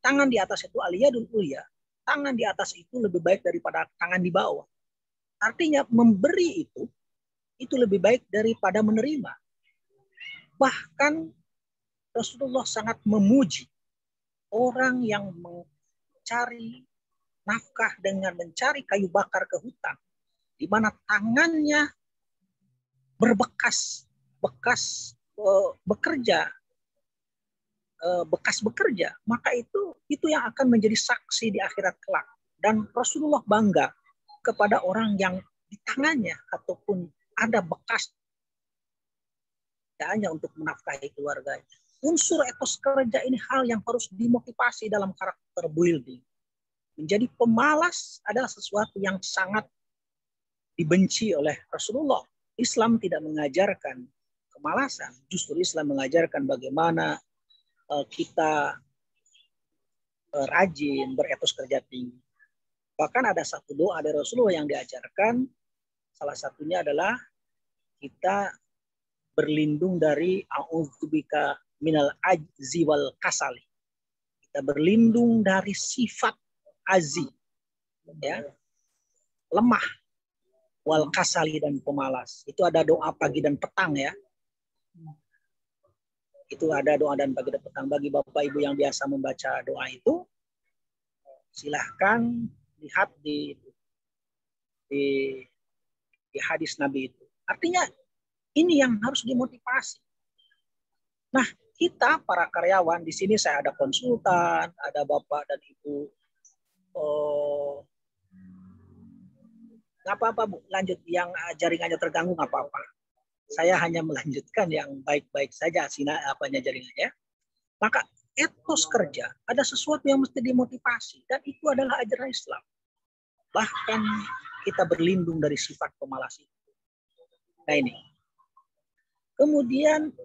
tangan di atas itu aliyadul ya tangan di atas itu lebih baik daripada tangan di bawah. Artinya memberi itu itu lebih baik daripada menerima. Bahkan Rasulullah sangat memuji orang yang mencari nafkah dengan mencari kayu bakar ke hutan di mana tangannya berbekas bekas Eh, bekerja bekas bekerja maka itu itu yang akan menjadi saksi di akhirat kelak dan Rasulullah bangga kepada orang yang di tangannya ataupun ada bekas hanya untuk menafkahi keluarganya. Unsur etos kerja ini hal yang harus dimotivasi dalam karakter building. Menjadi pemalas adalah sesuatu yang sangat dibenci oleh Rasulullah. Islam tidak mengajarkan kemalasan, justru Islam mengajarkan bagaimana kita uh, rajin beretos kerja tinggi. Bahkan ada satu doa dari Rasulullah yang diajarkan, salah satunya adalah kita berlindung dari a'udzubika minal ajzi wal kasali. Kita berlindung dari sifat azi, ya, lemah, wal kasali dan pemalas. Itu ada doa pagi dan petang ya. Itu ada doa dan pagi dan petang bagi bapak ibu yang biasa membaca doa itu. Silahkan lihat di di, di hadis Nabi itu. Artinya ini yang harus dimotivasi. Nah, kita para karyawan di sini saya ada konsultan, ada bapak dan ibu. Oh, nggak apa-apa bu, lanjut yang jaringannya terganggu nggak apa-apa. Saya hanya melanjutkan yang baik-baik saja sina apanya jaringannya. Maka etos kerja ada sesuatu yang mesti dimotivasi dan itu adalah ajaran Islam. Bahkan kita berlindung dari sifat pemalas itu. Nah ini, Kemudian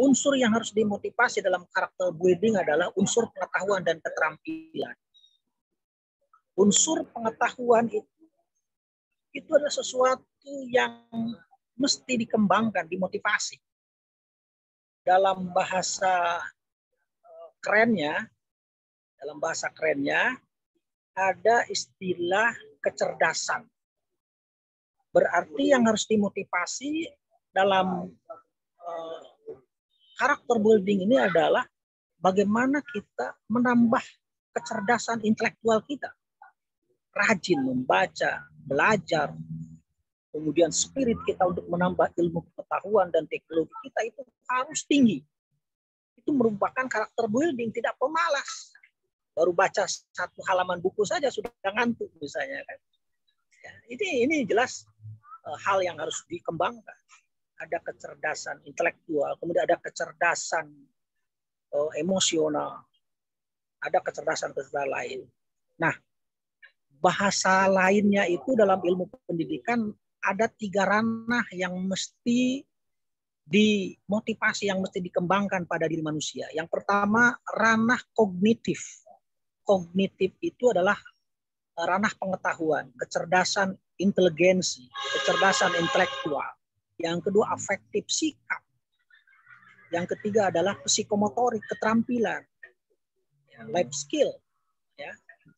unsur yang harus dimotivasi dalam karakter building adalah unsur pengetahuan dan keterampilan. Unsur pengetahuan itu itu adalah sesuatu yang mesti dikembangkan, dimotivasi. Dalam bahasa eh, kerennya, dalam bahasa kerennya ada istilah kecerdasan. Berarti yang harus dimotivasi dalam uh, karakter building ini adalah bagaimana kita menambah kecerdasan intelektual kita. Rajin membaca, belajar, kemudian spirit kita untuk menambah ilmu pengetahuan dan teknologi kita itu harus tinggi. Itu merupakan karakter building, tidak pemalas. Baru baca satu halaman buku saja sudah ngantuk misalnya kan. Ya, ini ini jelas uh, hal yang harus dikembangkan ada kecerdasan intelektual, kemudian ada kecerdasan uh, emosional, ada kecerdasan-kecerdasan lain. Nah, bahasa lainnya itu dalam ilmu pendidikan ada tiga ranah yang mesti dimotivasi, yang mesti dikembangkan pada diri manusia. Yang pertama, ranah kognitif. Kognitif itu adalah ranah pengetahuan, kecerdasan inteligensi, kecerdasan intelektual. Yang kedua afektif sikap. Yang ketiga adalah psikomotorik keterampilan. Ya, life skill. Ya,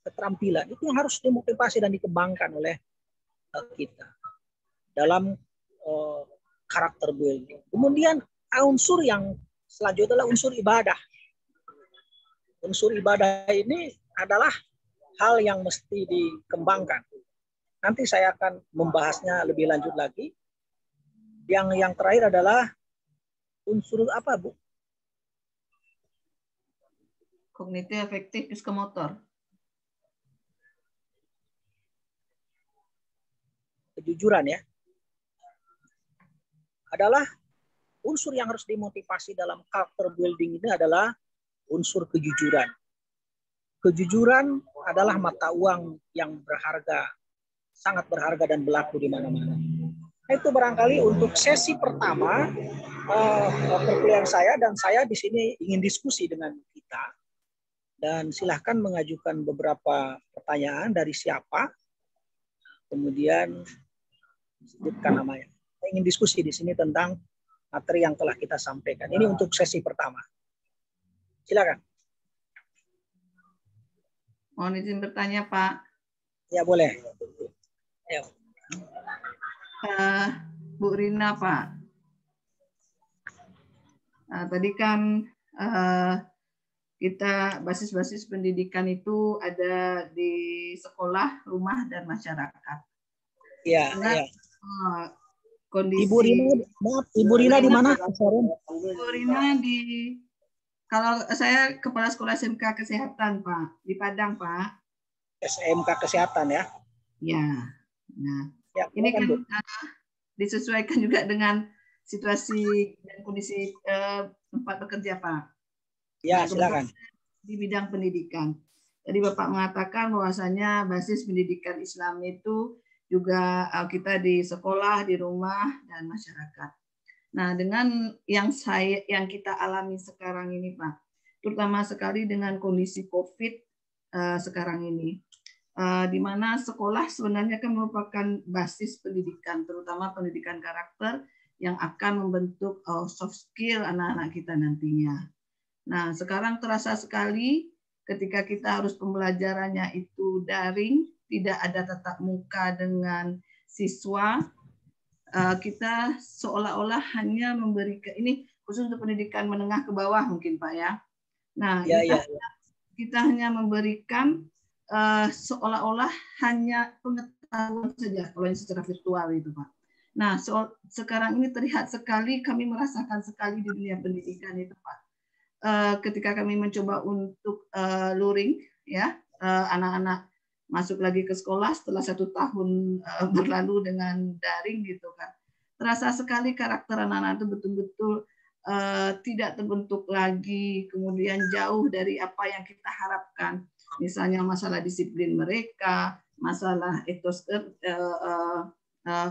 keterampilan itu yang harus dimotivasi dan dikembangkan oleh uh, kita dalam uh, karakter building. Kemudian unsur yang selanjutnya adalah unsur ibadah. Unsur ibadah ini adalah hal yang mesti dikembangkan. Nanti saya akan membahasnya lebih lanjut lagi yang yang terakhir adalah unsur apa, Bu? Kognitif efektif psikomotor. Kejujuran ya. Adalah unsur yang harus dimotivasi dalam karakter building ini adalah unsur kejujuran. Kejujuran adalah mata uang yang berharga, sangat berharga dan berlaku di mana-mana. Itu barangkali untuk sesi pertama uh, perkuliahan saya dan saya di sini ingin diskusi dengan kita dan silahkan mengajukan beberapa pertanyaan dari siapa, kemudian sebutkan namanya. Ingin diskusi di sini tentang materi yang telah kita sampaikan. Ini untuk sesi pertama. Silakan. Mohon izin bertanya, Pak. Ya, boleh. Ayo uh, Bu Rina Pak. Nah, tadi kan uh, kita basis-basis pendidikan itu ada di sekolah, rumah, dan masyarakat. Iya. Nah, ya. Uh, kondisi Ibu Rina, maaf, Ibu Rina di mana? Ibu Rina di kalau saya kepala sekolah SMK Kesehatan Pak di Padang Pak. SMK Kesehatan ya. Ya. Nah, Ya, ini kan Bu. uh, disesuaikan juga dengan situasi dan kondisi uh, tempat bekerja, Pak. Ya, Nah, silakan. Di bidang pendidikan. Tadi Bapak mengatakan bahwasanya basis pendidikan Islam itu juga uh, kita di sekolah, di rumah, dan masyarakat. Nah, dengan yang saya yang kita alami sekarang ini, Pak, terutama sekali dengan kondisi COVID uh, sekarang ini, uh, di mana sekolah sebenarnya kan merupakan basis pendidikan, terutama pendidikan karakter yang akan membentuk soft skill anak-anak kita nantinya. Nah, sekarang terasa sekali ketika kita harus pembelajarannya itu daring, tidak ada tatap muka dengan siswa, uh, kita seolah-olah hanya memberikan ini khusus untuk pendidikan menengah ke bawah mungkin Pak ya. Nah, Ya, kita, ya. kita hanya memberikan uh, seolah-olah hanya pengetahuan saja kalau yang secara virtual itu Pak. Nah, soal, sekarang ini terlihat sekali kami merasakan sekali di dunia pendidikan itu Pak. Uh, ketika kami mencoba untuk uh, luring ya uh, anak-anak masuk lagi ke sekolah setelah satu tahun uh, berlalu dengan daring gitu kan terasa sekali karakter anak-anak itu betul-betul uh, tidak terbentuk lagi kemudian jauh dari apa yang kita harapkan. Misalnya masalah disiplin mereka masalah etos uh, uh, uh,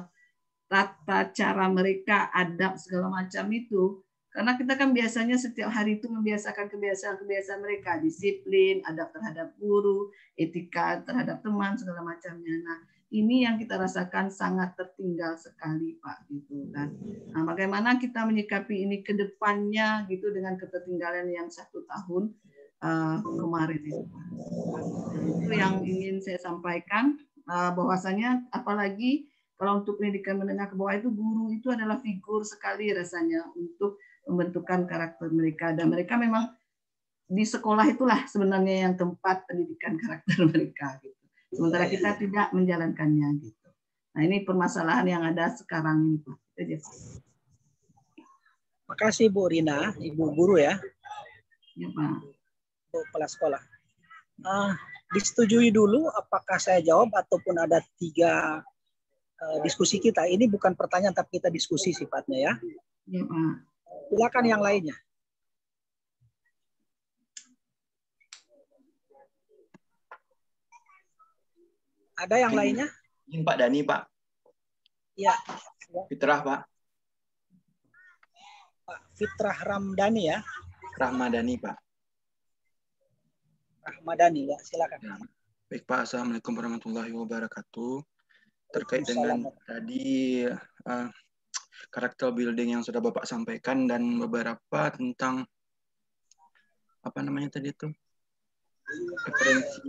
tata cara mereka adab segala macam itu karena kita kan biasanya setiap hari itu membiasakan kebiasaan-kebiasaan mereka, disiplin, adab terhadap guru, etika terhadap teman, segala macamnya. Nah, ini yang kita rasakan sangat tertinggal sekali, Pak, gitu kan. Nah, bagaimana kita menyikapi ini ke depannya gitu dengan ketertinggalan yang satu tahun uh, kemarin itu, Pak. Itu yang ingin saya sampaikan uh, bahwasanya apalagi kalau untuk pendidikan menengah ke bawah itu guru itu adalah figur sekali rasanya untuk pembentukan karakter mereka dan mereka memang di sekolah itulah sebenarnya yang tempat pendidikan karakter mereka gitu. Sementara kita tidak menjalankannya gitu. Nah, ini permasalahan yang ada sekarang ini, Pak. Pak. Makasih Bu Rina, Ibu guru ya. Ya, Pak. Bu kepala sekolah. Ah, disetujui dulu apakah saya jawab ataupun ada tiga eh, diskusi kita. Ini bukan pertanyaan tapi kita diskusi sifatnya ya. Ya, Pak. Silakan yang lainnya. Ada yang lainnya? Izin Pak Dani, Pak. Ya, Fitrah, Pak. Pak Fitrah Ramdhani ya. Rahmadani, Pak. Rahmadani ya, silakan. Baik, Pak. Assalamualaikum warahmatullahi wabarakatuh. Terkait dengan tadi uh, karakter building yang sudah Bapak sampaikan dan beberapa tentang apa namanya tadi itu referensi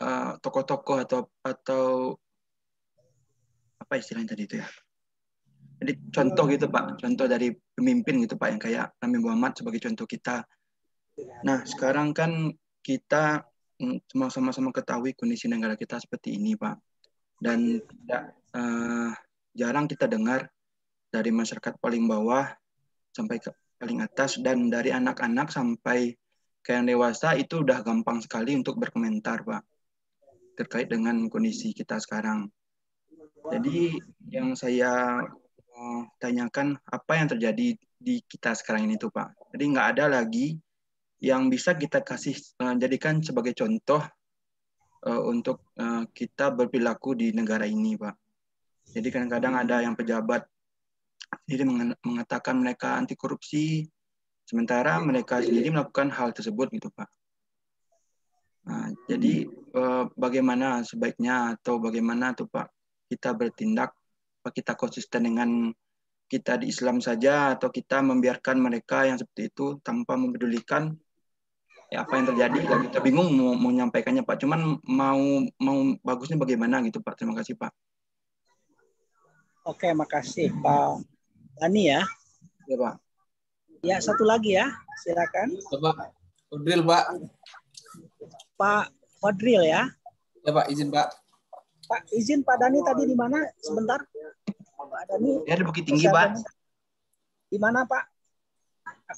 uh, tokoh-tokoh atau atau apa istilahnya tadi itu ya. Jadi contoh gitu Pak, contoh dari pemimpin gitu Pak yang kayak Nabi Muhammad sebagai contoh kita. Nah sekarang kan kita mm, sama-sama ketahui kondisi negara kita seperti ini Pak, dan tidak uh, jarang kita dengar dari masyarakat paling bawah sampai ke paling atas dan dari anak-anak sampai ke yang dewasa itu udah gampang sekali untuk berkomentar Pak terkait dengan kondisi kita sekarang. Jadi yang saya uh, tanyakan apa yang terjadi di kita sekarang ini tuh Pak. Jadi nggak ada lagi yang bisa kita kasih uh, jadikan sebagai contoh uh, untuk uh, kita berperilaku di negara ini Pak. Jadi kadang-kadang ada yang pejabat jadi mengatakan mereka anti korupsi, sementara mereka sendiri melakukan hal tersebut gitu Pak. Nah, jadi eh, bagaimana sebaiknya atau bagaimana tuh Pak kita bertindak, Pak kita konsisten dengan kita di Islam saja atau kita membiarkan mereka yang seperti itu tanpa mempedulikan ya apa yang terjadi? Ya kita bingung mau menyampaikannya Pak. Cuman mau mau bagusnya bagaimana gitu Pak? Terima kasih Pak. Oke makasih Pak Dani ya. Ya Pak. Ya satu lagi ya. Silakan. Pak. Fadril Pak. Pak Fadril ya. Ya Pak. Izin Pak. Pak izin Pak Dani tadi di mana? Sebentar. Pak Dani. Ya di Bukit Tinggi Pak. Di mana Pak?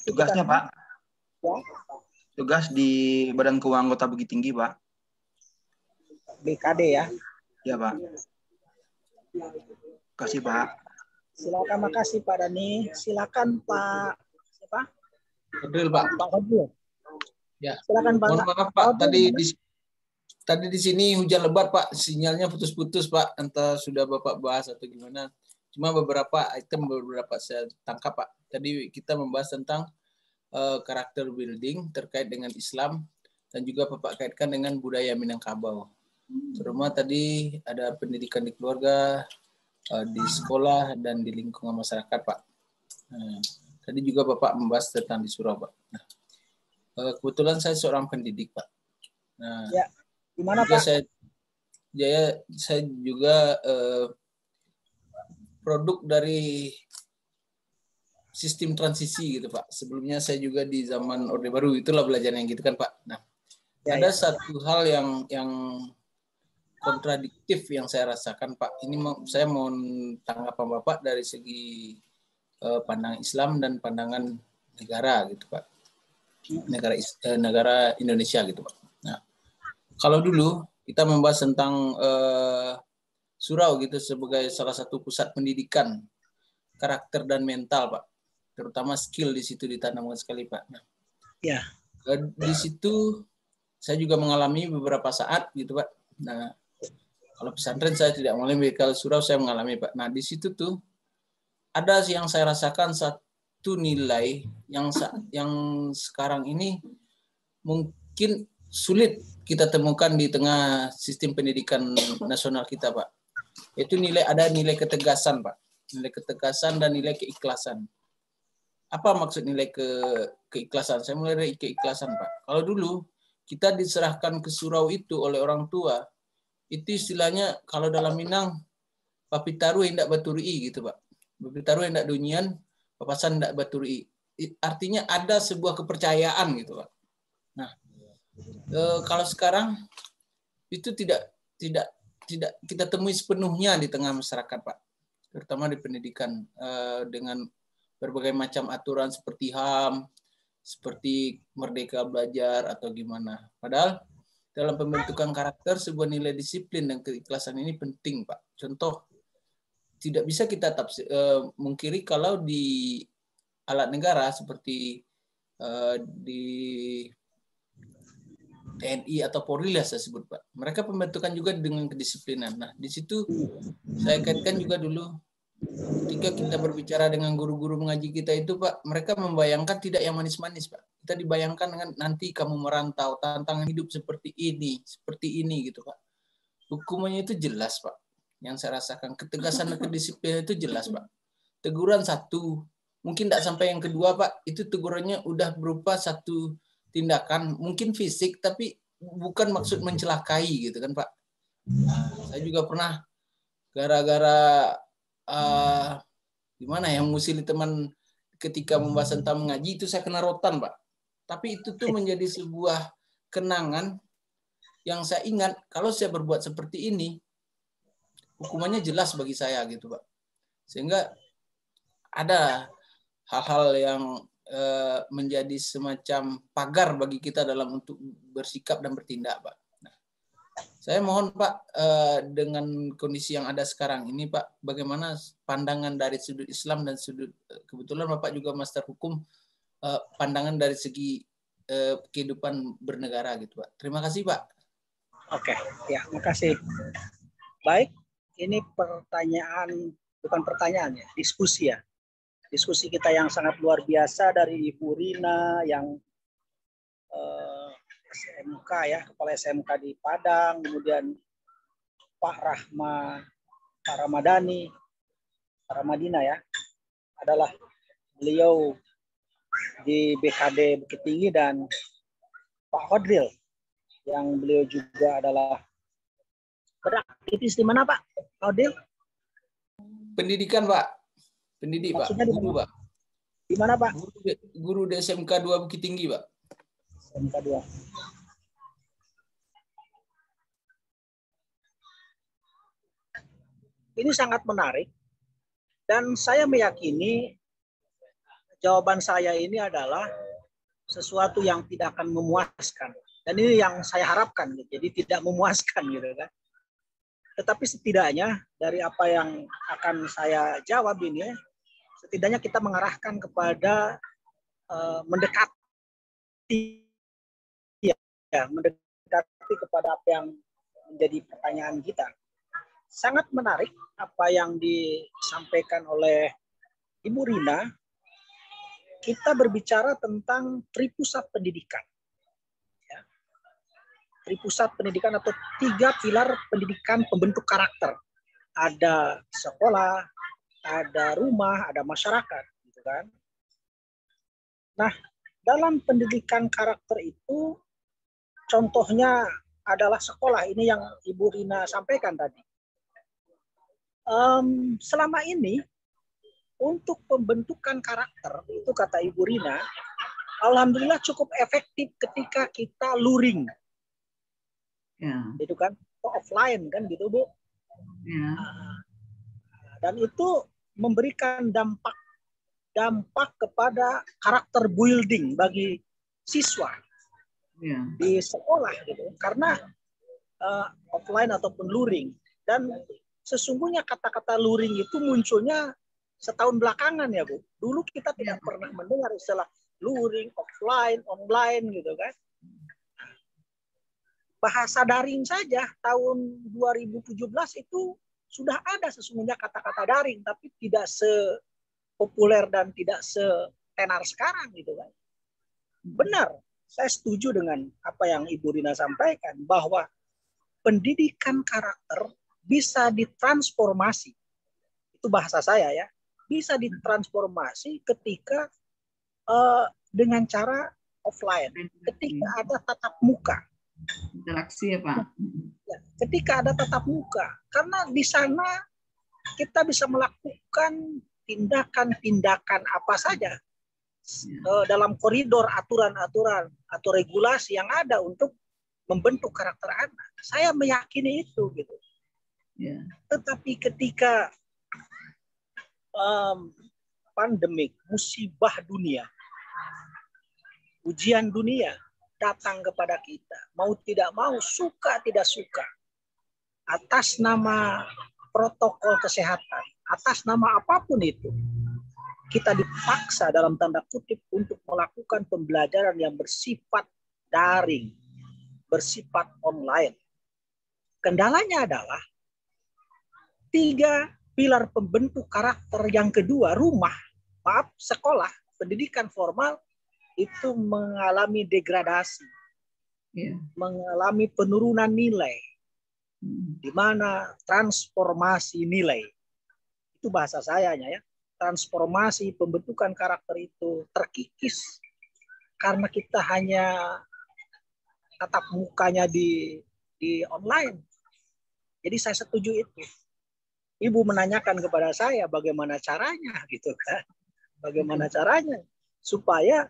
Tugasnya Pak. Ya. Tugas di Badan Keuangan Kota Bukit Tinggi Pak. BKD ya. Ya, Pak. Kasih, Pak. Silakan makasih Pak Dani. Silakan Pak siapa? Fadril, Pak. Pak Fadil. Ya. Silakan Pak. Mohon maaf Pak, tadi di tadi di sini hujan lebat Pak, sinyalnya putus-putus Pak. Entah sudah Bapak bahas atau gimana. Cuma beberapa item beberapa saya tangkap Pak. Tadi kita membahas tentang eh, karakter building terkait dengan Islam dan juga Bapak kaitkan dengan budaya Minangkabau. Terutama tadi ada pendidikan di keluarga, eh, di sekolah dan di lingkungan masyarakat Pak. Nah, tadi juga Bapak membahas tentang di surau Pak. Nah, eh, kebetulan saya seorang pendidik Pak. Nah, Ya. Gimana Pak? saya Jaya saya juga eh, produk dari sistem transisi gitu Pak. Sebelumnya saya juga di zaman Orde Baru itulah belajar yang gitu kan Pak. Nah, Ya, ada ya. satu hal yang yang kontradiktif yang saya rasakan Pak. Ini mau, saya mau tanggapan Bapak dari segi eh, pandangan Islam dan pandangan negara gitu Pak. Negara eh, negara Indonesia gitu Pak. Nah, kalau dulu kita membahas tentang eh, surau gitu sebagai salah satu pusat pendidikan karakter dan mental Pak. Terutama skill di situ ditanamkan sekali Pak. Nah, Ya. Eh, di situ saya juga mengalami beberapa saat gitu pak. Nah kalau pesantren saya tidak mengalami, kalau surau saya mengalami pak. Nah di situ tuh ada yang saya rasakan satu nilai yang yang sekarang ini mungkin sulit kita temukan di tengah sistem pendidikan nasional kita pak. Itu nilai ada nilai ketegasan pak, nilai ketegasan dan nilai keikhlasan apa maksud nilai ke keikhlasan? Saya mulai dari keikhlasan, Pak. Kalau dulu kita diserahkan ke surau itu oleh orang tua, itu istilahnya kalau dalam Minang, papi taruh hendak baturi gitu, Pak. Papi taruh hendak dunyian, papasan hendak baturi. Artinya ada sebuah kepercayaan gitu, Pak. Nah, eh, kalau sekarang itu tidak tidak tidak kita temui sepenuhnya di tengah masyarakat, Pak. Terutama di pendidikan eh, dengan berbagai macam aturan seperti HAM, seperti merdeka belajar atau gimana. Padahal dalam pembentukan karakter sebuah nilai disiplin dan keikhlasan ini penting, Pak. Contoh, tidak bisa kita tafsir, eh, mungkiri kalau di alat negara seperti eh, di TNI atau Polri lah saya sebut Pak. Mereka pembentukan juga dengan kedisiplinan. Nah di situ saya kaitkan juga dulu ketika kita berbicara dengan guru-guru mengaji kita itu Pak, mereka membayangkan tidak yang manis-manis Pak. Kita dibayangkan dengan nanti kamu merantau, tantangan hidup seperti ini, seperti ini gitu Pak. Hukumannya itu jelas Pak. Yang saya rasakan ketegasan dan kedisiplinan itu jelas Pak. Teguran satu, mungkin tidak sampai yang kedua Pak, itu tegurannya udah berupa satu tindakan mungkin fisik tapi bukan maksud mencelakai gitu kan Pak. Saya juga pernah gara-gara uh, gimana ya mengusili teman ketika membahas tentang mengaji itu saya kena rotan Pak. Tapi itu tuh menjadi sebuah kenangan yang saya ingat kalau saya berbuat seperti ini hukumannya jelas bagi saya gitu Pak. Sehingga ada hal-hal yang eh, menjadi semacam pagar bagi kita dalam untuk bersikap dan bertindak, Pak. Nah, saya mohon Pak eh, dengan kondisi yang ada sekarang ini Pak, bagaimana pandangan dari sudut Islam dan sudut eh, kebetulan Bapak juga master hukum eh, pandangan dari segi eh, kehidupan bernegara gitu Pak. Terima kasih Pak. Oke, ya, makasih. Baik, ini pertanyaan bukan pertanyaan ya, diskusi ya. Diskusi kita yang sangat luar biasa dari Ibu Rina yang eh, SMK ya, kepala SMK di Padang, kemudian Pak Rahma, Pak Ramadhani, Pak Ramadina ya, adalah beliau di BKD Bukit Tinggi dan Pak Hodril yang beliau juga adalah beraktivis di mana Pak Hodril? Pendidikan Pak. Pendidik Pak. Maksudnya di Guru? Pak. Di mana Pak? Guru, guru di SMK 2 Bukit Tinggi Pak. SMK 2. Ini sangat menarik dan saya meyakini jawaban saya ini adalah sesuatu yang tidak akan memuaskan. Dan ini yang saya harapkan, gitu. jadi tidak memuaskan gitu kan. Tetapi setidaknya dari apa yang akan saya jawab ini, setidaknya kita mengarahkan kepada uh, mendekati ya, mendekati kepada apa yang menjadi pertanyaan kita. Sangat menarik apa yang disampaikan oleh Ibu Rina. Kita berbicara tentang tripusat pendidikan. Ya. Tripusat pendidikan atau tiga pilar pendidikan pembentuk karakter. Ada sekolah, ada rumah, ada masyarakat, gitu kan. Nah, dalam pendidikan karakter itu contohnya adalah sekolah. Ini yang Ibu Rina sampaikan tadi. Um, selama ini untuk pembentukan karakter itu kata Ibu Rina, alhamdulillah cukup efektif ketika kita luring. Ya. Itu kan offline kan gitu Bu. Ya. Dan itu memberikan dampak dampak kepada karakter building bagi siswa Ya. di sekolah gitu karena uh, offline ataupun luring dan sesungguhnya kata-kata luring itu munculnya setahun belakangan ya Bu. Dulu kita tidak pernah mendengar istilah luring, offline, online gitu kan. Bahasa daring saja tahun 2017 itu sudah ada sesungguhnya kata-kata daring tapi tidak sepopuler dan tidak setenar sekarang gitu kan. Benar, saya setuju dengan apa yang Ibu Rina sampaikan bahwa pendidikan karakter bisa ditransformasi. Itu bahasa saya ya. Bisa ditransformasi ketika uh, dengan cara offline. Ketika ada tatap muka. Interaksi ya Pak. Ya, ketika ada tatap muka. Karena di sana kita bisa melakukan tindakan-tindakan apa saja uh, dalam koridor aturan-aturan atau regulasi yang ada untuk membentuk karakter anak. Saya meyakini itu gitu. Ya. Tetapi ketika um, pandemik, musibah dunia, ujian dunia datang kepada kita, mau tidak mau, suka tidak suka, atas nama protokol kesehatan, atas nama apa pun itu, kita dipaksa dalam tanda kutip untuk melakukan pembelajaran yang bersifat daring, bersifat online. Kendalanya adalah tiga pilar pembentuk karakter yang kedua, rumah, maaf, sekolah, pendidikan formal itu mengalami degradasi, Ya. mengalami penurunan nilai, di mana transformasi nilai itu bahasa sayanya ya transformasi pembentukan karakter itu terkikis karena kita hanya tatap mukanya di di online. Jadi saya setuju itu. Ibu menanyakan kepada saya bagaimana caranya gitu kan. Bagaimana caranya supaya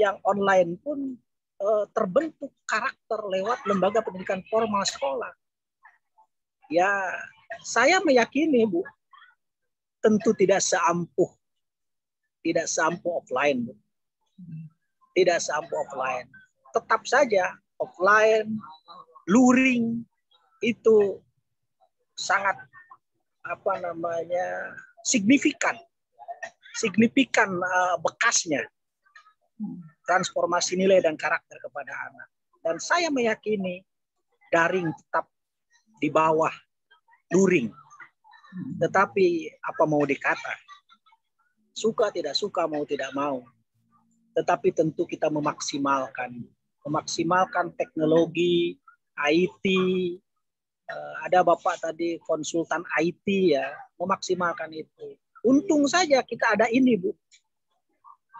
yang online pun eh, terbentuk karakter lewat lembaga pendidikan formal sekolah. Ya, saya meyakini Bu, tentu tidak seampuh tidak seampuh offline Bu. tidak seampuh offline tetap saja offline luring itu sangat apa namanya signifikan signifikan uh, bekasnya transformasi nilai dan karakter kepada anak dan saya meyakini daring tetap di bawah luring tetapi apa mau dikata? Suka tidak suka, mau tidak mau. Tetapi tentu kita memaksimalkan. Memaksimalkan teknologi, IT. Eh, ada Bapak tadi konsultan IT ya, memaksimalkan itu. Untung saja kita ada ini Bu.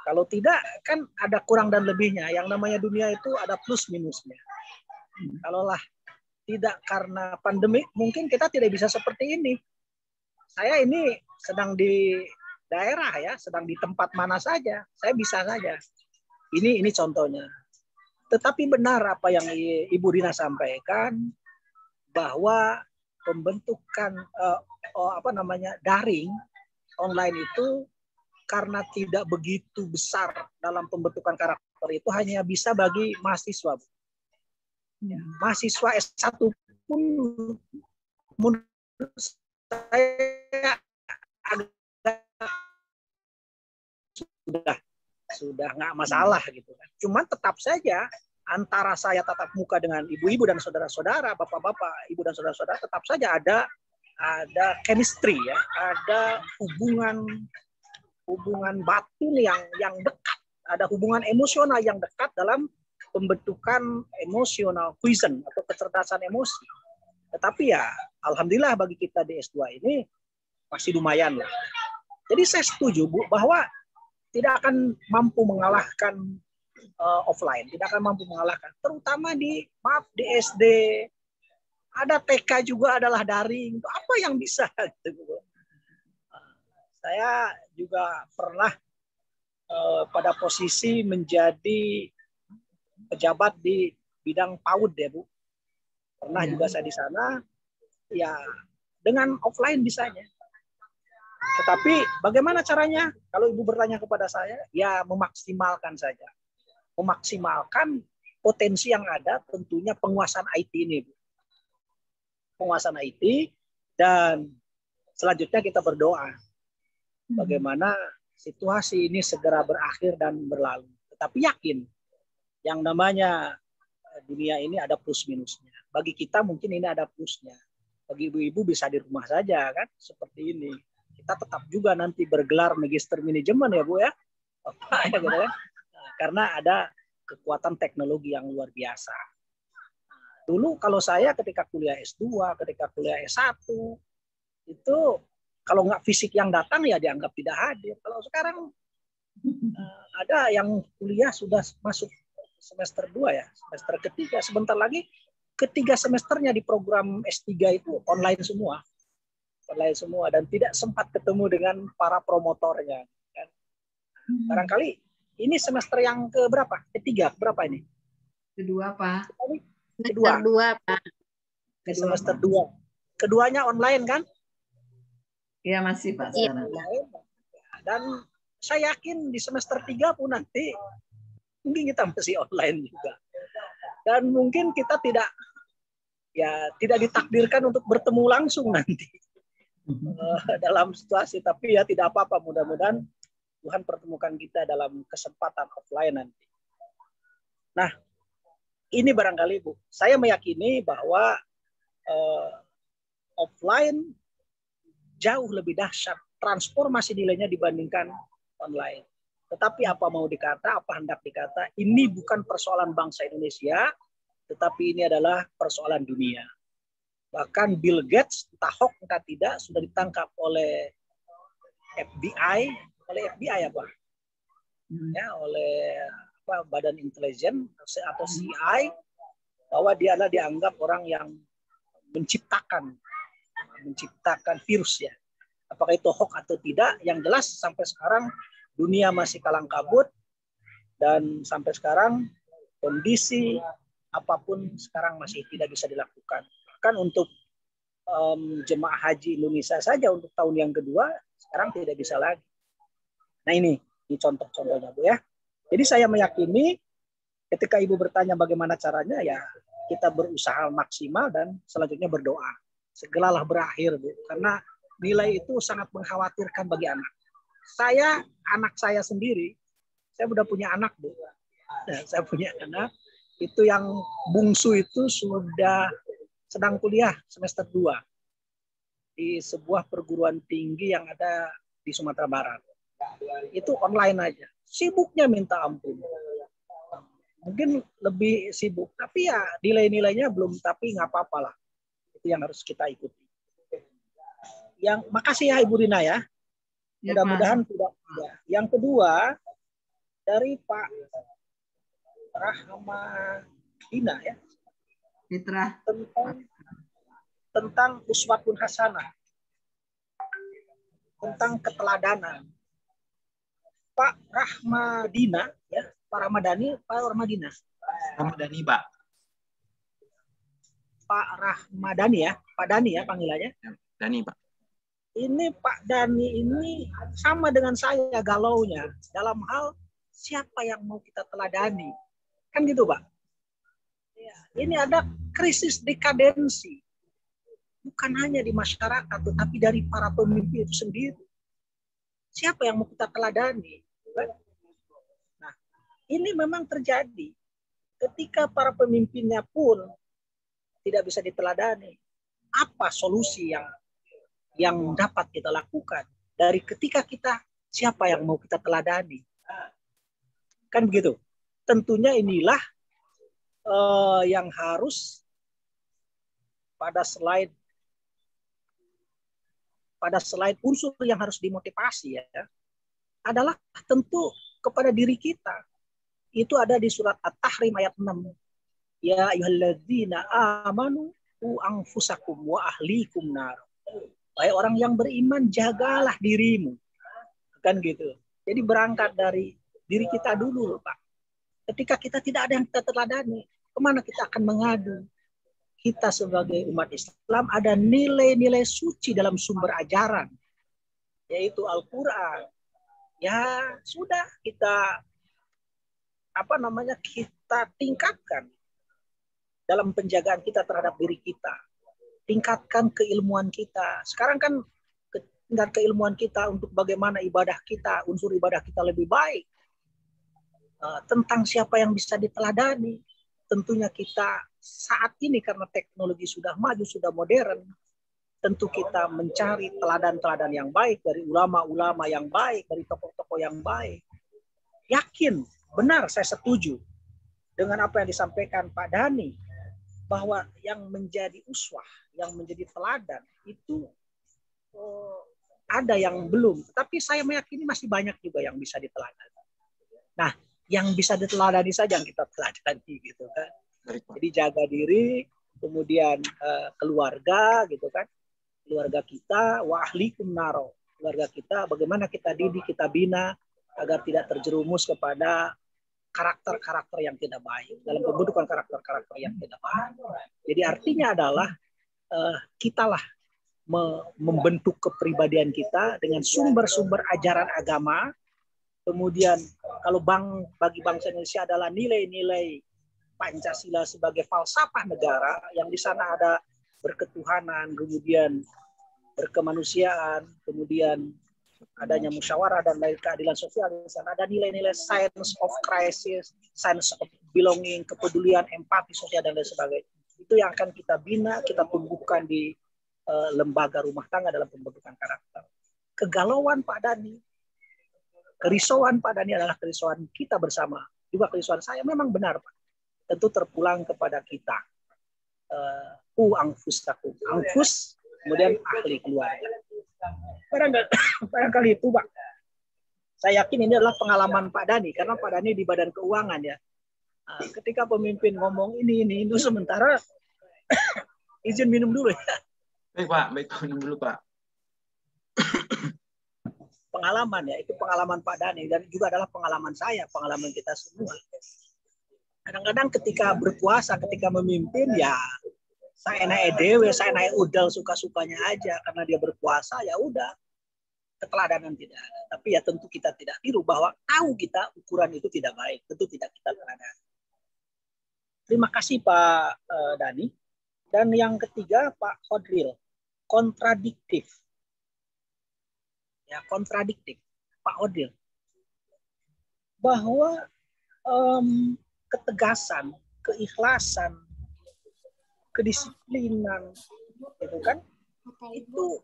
Kalau tidak kan ada kurang dan lebihnya. Yang namanya dunia itu ada plus minusnya. Kalaulah tidak karena pandemi, mungkin kita tidak bisa seperti ini saya ini sedang di daerah ya, sedang di tempat mana saja, saya bisa saja. Ini ini contohnya. Tetapi benar apa yang Ibu Dina sampaikan bahwa pembentukan uh, oh, apa namanya daring online itu karena tidak begitu besar dalam pembentukan karakter itu hanya bisa bagi mahasiswa. Ya, mahasiswa S1 pun menurut saya agak sudah sudah nggak masalah gitu kan. Cuman tetap saja antara saya tatap muka dengan ibu-ibu dan saudara-saudara, bapak-bapak, ibu dan saudara-saudara tetap saja ada ada chemistry ya, ada hubungan hubungan batin yang yang dekat, ada hubungan emosional yang dekat dalam pembentukan emosional quotient atau kecerdasan emosi. Tetapi ya alhamdulillah bagi kita di S2 ini masih lumayan lah. Jadi saya setuju Bu bahwa tidak akan mampu mengalahkan uh, offline, tidak akan mampu mengalahkan. Terutama di maaf di SD, ada TK juga adalah daring. Apa yang bisa? Gitu. Saya juga pernah uh, pada posisi menjadi pejabat di bidang PAUD ya Bu. Pernah ya. juga saya di sana. Ya dengan offline bisanya. Tetapi bagaimana caranya? Kalau Ibu bertanya kepada saya, ya memaksimalkan saja. Memaksimalkan potensi yang ada tentunya penguasaan IT ini. Bu. Penguasaan IT dan selanjutnya kita berdoa. Bagaimana situasi ini segera berakhir dan berlalu. Tetapi yakin yang namanya eh, dunia ini ada plus minusnya. Bagi kita mungkin ini ada plusnya. Bagi ibu-ibu bisa di rumah saja kan seperti ini kita tetap juga nanti bergelar magister manajemen ya Bu ya. Apa ya gitu kan? Karena ada kekuatan teknologi yang luar biasa. Dulu kalau saya ketika kuliah S2, ketika kuliah S1 itu kalau nggak fisik yang datang ya dianggap tidak hadir. Kalau sekarang eh, ada yang kuliah sudah masuk semester 2 ya, semester ketiga. Sebentar lagi ketiga semesternya di program S3 itu online semua online semua dan tidak sempat ketemu dengan para promotornya. Kan. Barangkali ini semester yang ke berapa? Ketiga, berapa ini? Kedua, Pak. Kedua. Kedua, Pak. Ini semester dua. Keduanya online kan? Iya, masih, Pak. Ya, Dan saya yakin di semester tiga pun nanti mungkin kita masih online juga. Dan mungkin kita tidak ya tidak ditakdirkan untuk bertemu langsung nanti uh, dalam situasi tapi ya tidak apa-apa mudah-mudahan Tuhan pertemukan kita dalam kesempatan offline nanti. Nah, ini barangkali Bu, saya meyakini bahwa uh, offline jauh lebih dahsyat transformasi nilainya dibandingkan online. Tetapi apa mau dikata, apa hendak dikata, ini bukan persoalan bangsa Indonesia, tetapi ini adalah persoalan dunia. Bahkan Bill Gates entah hoax entah tidak sudah ditangkap oleh FBI, oleh FBI apa? Hmm. Ya, oleh apa Badan Intelijen atau CI bahwa dia adalah dianggap orang yang menciptakan menciptakan virus ya. Apakah itu hoax atau tidak? Yang jelas sampai sekarang dunia masih kalang kabut dan sampai sekarang kondisi apa pun sekarang masih tidak bisa dilakukan bahkan untuk um, jemaah haji Indonesia saja untuk tahun yang kedua sekarang tidak bisa lagi. Nah ini, ini contoh-contohnya Bu ya. Jadi saya meyakini ketika Ibu bertanya bagaimana caranya ya kita berusaha maksimal dan selanjutnya berdoa. Segeralah berakhir Bu karena nilai itu sangat mengkhawatirkan bagi anak. Saya anak saya sendiri, saya sudah punya anak Bu. Nah, saya punya anak itu yang bungsu itu sudah sedang kuliah semester 2 di sebuah perguruan tinggi yang ada di Sumatera Barat. Itu online aja. Sibuknya minta ampun. Mungkin lebih sibuk, tapi ya nilai-nilainya belum, tapi nggak apa-apa lah. Itu yang harus kita ikuti. Yang makasih ya Ibu Rina ya. ya Mudah-mudahan tidak. Ya. Yang kedua dari Pak Rahmadina ya. Fitra. Tentang tentang uswatun hasanah. Tentang keteladanan. Pak Rahmadina ya, Pak Ramadhani, Pak Rahmadina. Ramadhani, Pak. Pak Rahmadani ya, Pak Dani ya panggilannya. Dani, Pak. Ini Pak Dani ini sama dengan saya galaunya dalam hal siapa yang mau kita teladani. Kan gitu, Pak. Ya, ini ada krisis dekadensi. bukan hanya di masyarakat, tetapi dari para pemimpin itu sendiri. Siapa yang mau kita teladani? Nah, ini memang terjadi ketika para pemimpinnya pun tidak bisa diteladani. Apa solusi yang yang dapat kita lakukan dari ketika kita siapa yang mau kita teladani? Kan begitu. Tentunya inilah uh, yang harus pada slide pada slide unsur yang harus dimotivasi ya adalah tentu kepada diri kita. Itu ada di surat At-Tahrim ayat 6. Ya ayyuhalladzina amanu u anfusakum wa ahlikum nar. Wahai orang yang beriman, jagalah dirimu. Kan gitu. Jadi berangkat dari diri kita dulu, Pak. Ketika kita tidak ada yang kita teladani, ke mana kita akan mengadu? Kita sebagai umat Islam ada nilai-nilai suci dalam sumber ajaran, yaitu Al-Quran. Ya sudah kita apa namanya kita tingkatkan dalam penjagaan kita terhadap diri kita. Tingkatkan keilmuan kita. Sekarang kan tingkat keilmuan kita untuk bagaimana ibadah kita, unsur ibadah kita lebih baik. Uh, tentang siapa yang bisa diteladani. Tentunya kita saat ini karena teknologi sudah maju, sudah modern, tentu kita mencari teladan-teladan yang baik dari ulama-ulama yang baik, dari tokoh-tokoh yang baik. Yakin, benar saya setuju dengan apa yang disampaikan Pak Dani bahwa yang menjadi uswah, yang menjadi teladan itu oh, ada yang belum, tapi saya meyakini masih banyak juga yang bisa diteladani. Nah, yang bisa diteladani saja yang kita teladani gitu kan. Jadi jaga diri, kemudian uh, keluarga gitu kan. Keluarga kita wa ahlikum naro. Keluarga kita bagaimana kita didik, kita bina agar tidak terjerumus kepada karakter-karakter yang tidak baik dalam pembentukan karakter-karakter yang tidak baik. Jadi artinya adalah uh, kitalah me membentuk kepribadian kita dengan sumber-sumber ajaran agama. Kemudian kalau bang bagi bangsa Indonesia adalah nilai-nilai Pancasila sebagai falsafah negara yang di sana ada berketuhanan, kemudian berkemanusiaan, kemudian adanya musyawarah dan lain keadilan sosial di sana ada nilai-nilai science of crisis, science of belonging, kepedulian, empati sosial dan lain sebagainya. Itu yang akan kita bina, kita tumbuhkan di uh, lembaga rumah tangga dalam pembentukan karakter. Kegalauan Pak Dani, kerisauan Pak Dani adalah kerisauan kita bersama. Juga kerisauan saya memang benar Pak tentu terpulang kepada kita. Uh, angfusakum. Angfus, kemudian ahli keluarga. Barangkali, barangkali itu, Pak. Saya yakin ini adalah pengalaman Pak Dani, karena Pak Dani di Badan Keuangan ya. Uh, ketika pemimpin ngomong ini, ini, itu sementara izin minum dulu ya. Baik Pak, baik minum dulu Pak. pengalaman ya, itu pengalaman Pak Dani dan juga adalah pengalaman saya, pengalaman kita semua kadang-kadang ketika berpuasa, ketika memimpin ya saya naik dewe, saya naik udal suka-sukanya aja karena dia berpuasa ya udah keteladanan tidak ada. Tapi ya tentu kita tidak tiru bahwa tahu kita ukuran itu tidak baik, tentu tidak kita teladan. Terima kasih Pak uh, Dani. Dan yang ketiga Pak Khodril, kontradiktif. Ya, kontradiktif. Pak Khodril. Bahwa um, ketegasan, keikhlasan, kedisiplinan, gitu kan? Itu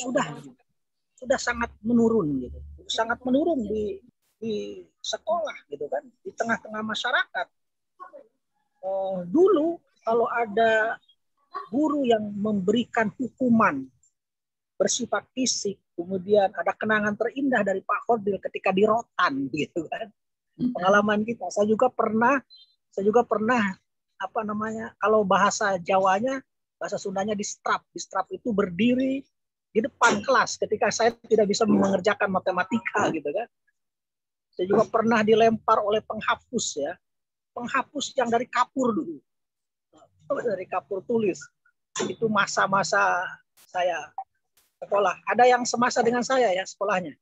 sudah sudah sangat menurun gitu, sangat menurun di di sekolah gitu kan, di tengah-tengah masyarakat. Uh, dulu kalau ada guru yang memberikan hukuman bersifat fisik, kemudian ada kenangan terindah dari Pak Khodil ketika di rotan gitu kan pengalaman kita. Saya juga pernah saya juga pernah apa namanya kalau bahasa Jawanya bahasa Sundanya di strap. Di strap itu berdiri di depan kelas ketika saya tidak bisa mengerjakan matematika gitu kan. Saya juga pernah dilempar oleh penghapus ya. Penghapus yang dari kapur dulu. Dari kapur tulis. Itu masa-masa saya sekolah. Ada yang semasa dengan saya ya sekolahnya.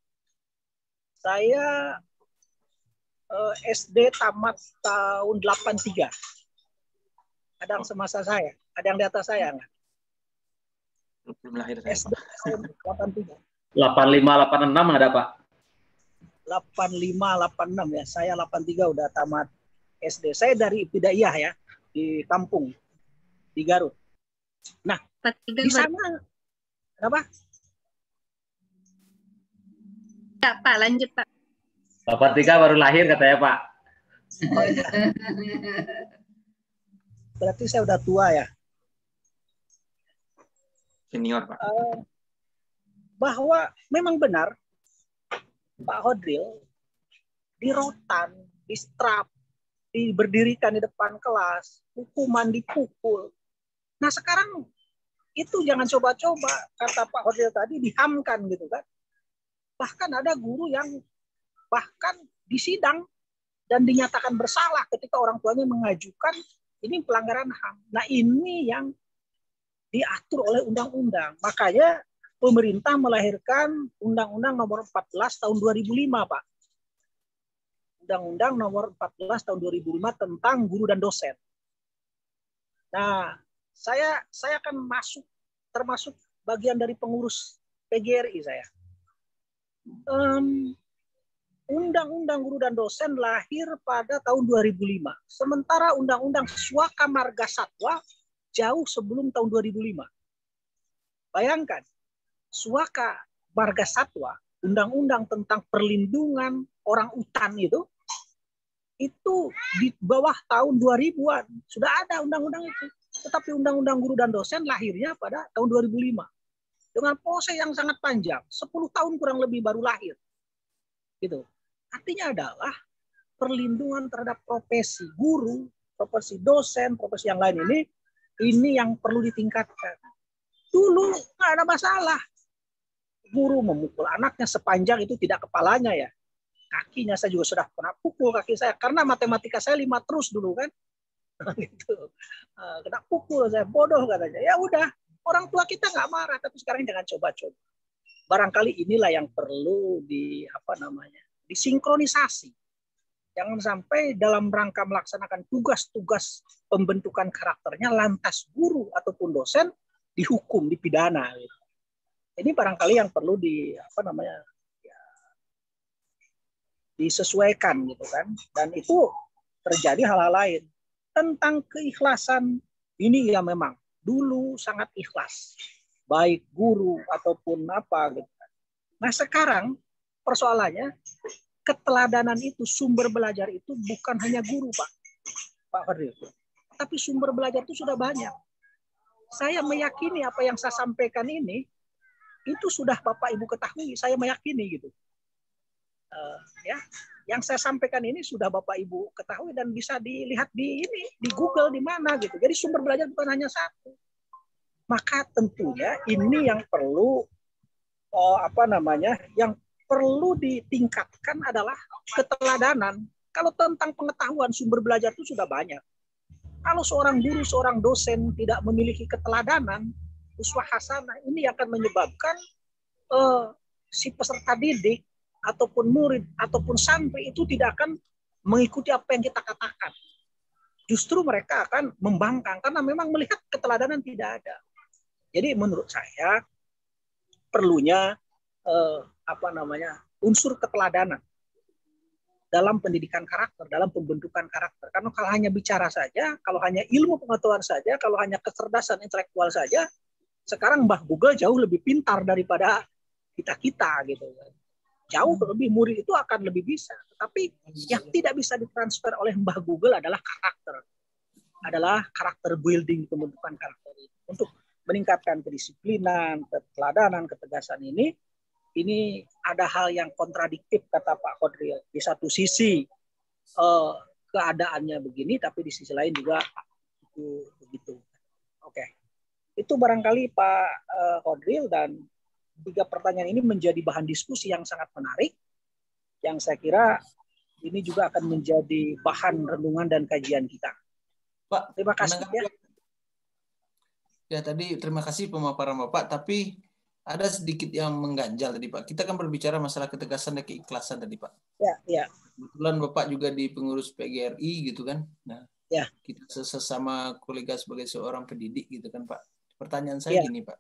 Saya eh, SD tamat tahun 83. Ada yang semasa saya, ada yang di atas saya enggak? Belum lahir saya, SD Pak. saya 83. 8586 ada Pak. 85 86 ya. Saya 83 udah tamat SD. Saya dari Ibtidaiyah ya di kampung di Garut. Nah, di sana apa? Ya, Pak, lanjut, Pak. 83 baru lahir katanya Pak. Oh, iya. Berarti saya udah tua ya. Senior, Pak. Eh, bahwa memang benar Pak Hodril di rotan, di strap, diberdirikan di depan kelas, hukuman dipukul. Nah sekarang itu jangan coba-coba kata Pak Hodril tadi dihamkan gitu kan. Bahkan ada guru yang bahkan disidang dan dinyatakan bersalah ketika orang tuanya mengajukan ini pelanggaran HAM. Nah ini yang diatur oleh undang-undang. Makanya pemerintah melahirkan Undang-Undang Nomor 14 Tahun 2005, Pak. Undang-Undang Nomor 14 Tahun 2005 tentang guru dan dosen. Nah, saya saya akan masuk termasuk bagian dari pengurus PGRI saya. Um, Undang-Undang Guru dan Dosen lahir pada tahun 2005. Sementara Undang-Undang Swaka Marga Satwa jauh sebelum tahun 2005. Bayangkan, Suaka Marga Satwa, undang-undang tentang perlindungan orang utan itu, itu di bawah tahun 2000-an. Sudah ada undang-undang itu. Tetapi undang-undang guru dan dosen lahirnya pada tahun 2005. Dengan proses yang sangat panjang. 10 tahun kurang lebih baru lahir. Gitu. Artinya adalah perlindungan terhadap profesi guru, profesi dosen, profesi yang lain ini, ini yang perlu ditingkatkan. Dulu nggak ada masalah guru memukul anaknya sepanjang itu tidak kepalanya ya. Kakinya saya juga sudah pernah pukul kaki saya karena matematika saya lima terus dulu kan. gitu. Kena pukul saya bodoh katanya. Ya udah, orang tua kita nggak marah tapi sekarang jangan coba-coba. Barangkali inilah yang perlu di apa namanya? Disinkronisasi. Jangan sampai dalam rangka melaksanakan tugas-tugas pembentukan karakternya lantas guru ataupun dosen dihukum, dipidana gitu ini barangkali yang perlu di apa namanya ya, disesuaikan gitu kan dan itu terjadi hal-hal lain tentang keikhlasan ini ya memang dulu sangat ikhlas baik guru ataupun apa gitu kan. nah sekarang persoalannya keteladanan itu sumber belajar itu bukan hanya guru pak pak Fadil tapi sumber belajar itu sudah banyak saya meyakini apa yang saya sampaikan ini itu sudah Bapak Ibu ketahui, saya meyakini gitu. Uh, ya, yang saya sampaikan ini sudah Bapak Ibu ketahui dan bisa dilihat di ini di Google di mana gitu. Jadi sumber belajar bukan hanya satu. Maka tentunya ini yang perlu oh, apa namanya? Yang perlu ditingkatkan adalah keteladanan. Kalau tentang pengetahuan sumber belajar itu sudah banyak. Kalau seorang guru, seorang dosen tidak memiliki keteladanan, uswah hasanah ini akan menyebabkan uh, si peserta didik ataupun murid ataupun santri itu tidak akan mengikuti apa yang kita katakan. Justru mereka akan membangkang karena memang melihat keteladanan tidak ada. Jadi menurut saya perlunya uh, apa namanya unsur keteladanan dalam pendidikan karakter, dalam pembentukan karakter. Karena kalau hanya bicara saja, kalau hanya ilmu pengetahuan saja, kalau hanya kecerdasan intelektual saja, sekarang Mbah Google jauh lebih pintar daripada kita kita gitu jauh lebih murid itu akan lebih bisa. Tapi yang tidak bisa ditransfer oleh Mbah Google adalah karakter. Adalah karakter building pembentukan karakter itu untuk meningkatkan kedisiplinan keteladanan ketegasan ini ini ada hal yang kontradiktif kata Pak Kodril di satu sisi eh, keadaannya begini tapi di sisi lain juga itu begitu oke okay. Itu barangkali Pak uh, Hodril dan tiga pertanyaan ini menjadi bahan diskusi yang sangat menarik yang saya kira ini juga akan menjadi bahan renungan dan kajian kita. Pak, terima kasih ya. Ya tadi terima kasih pemaparan Bapak, tapi ada sedikit yang mengganjal tadi Pak. Kita kan berbicara masalah ketegasan dan keikhlasan tadi Pak. Ya, ya. Kebetulan Bapak juga di pengurus PGRI gitu kan. Nah, ya. kita sesama kolega sebagai seorang pendidik gitu kan Pak. Pertanyaan saya Ya. gini Pak,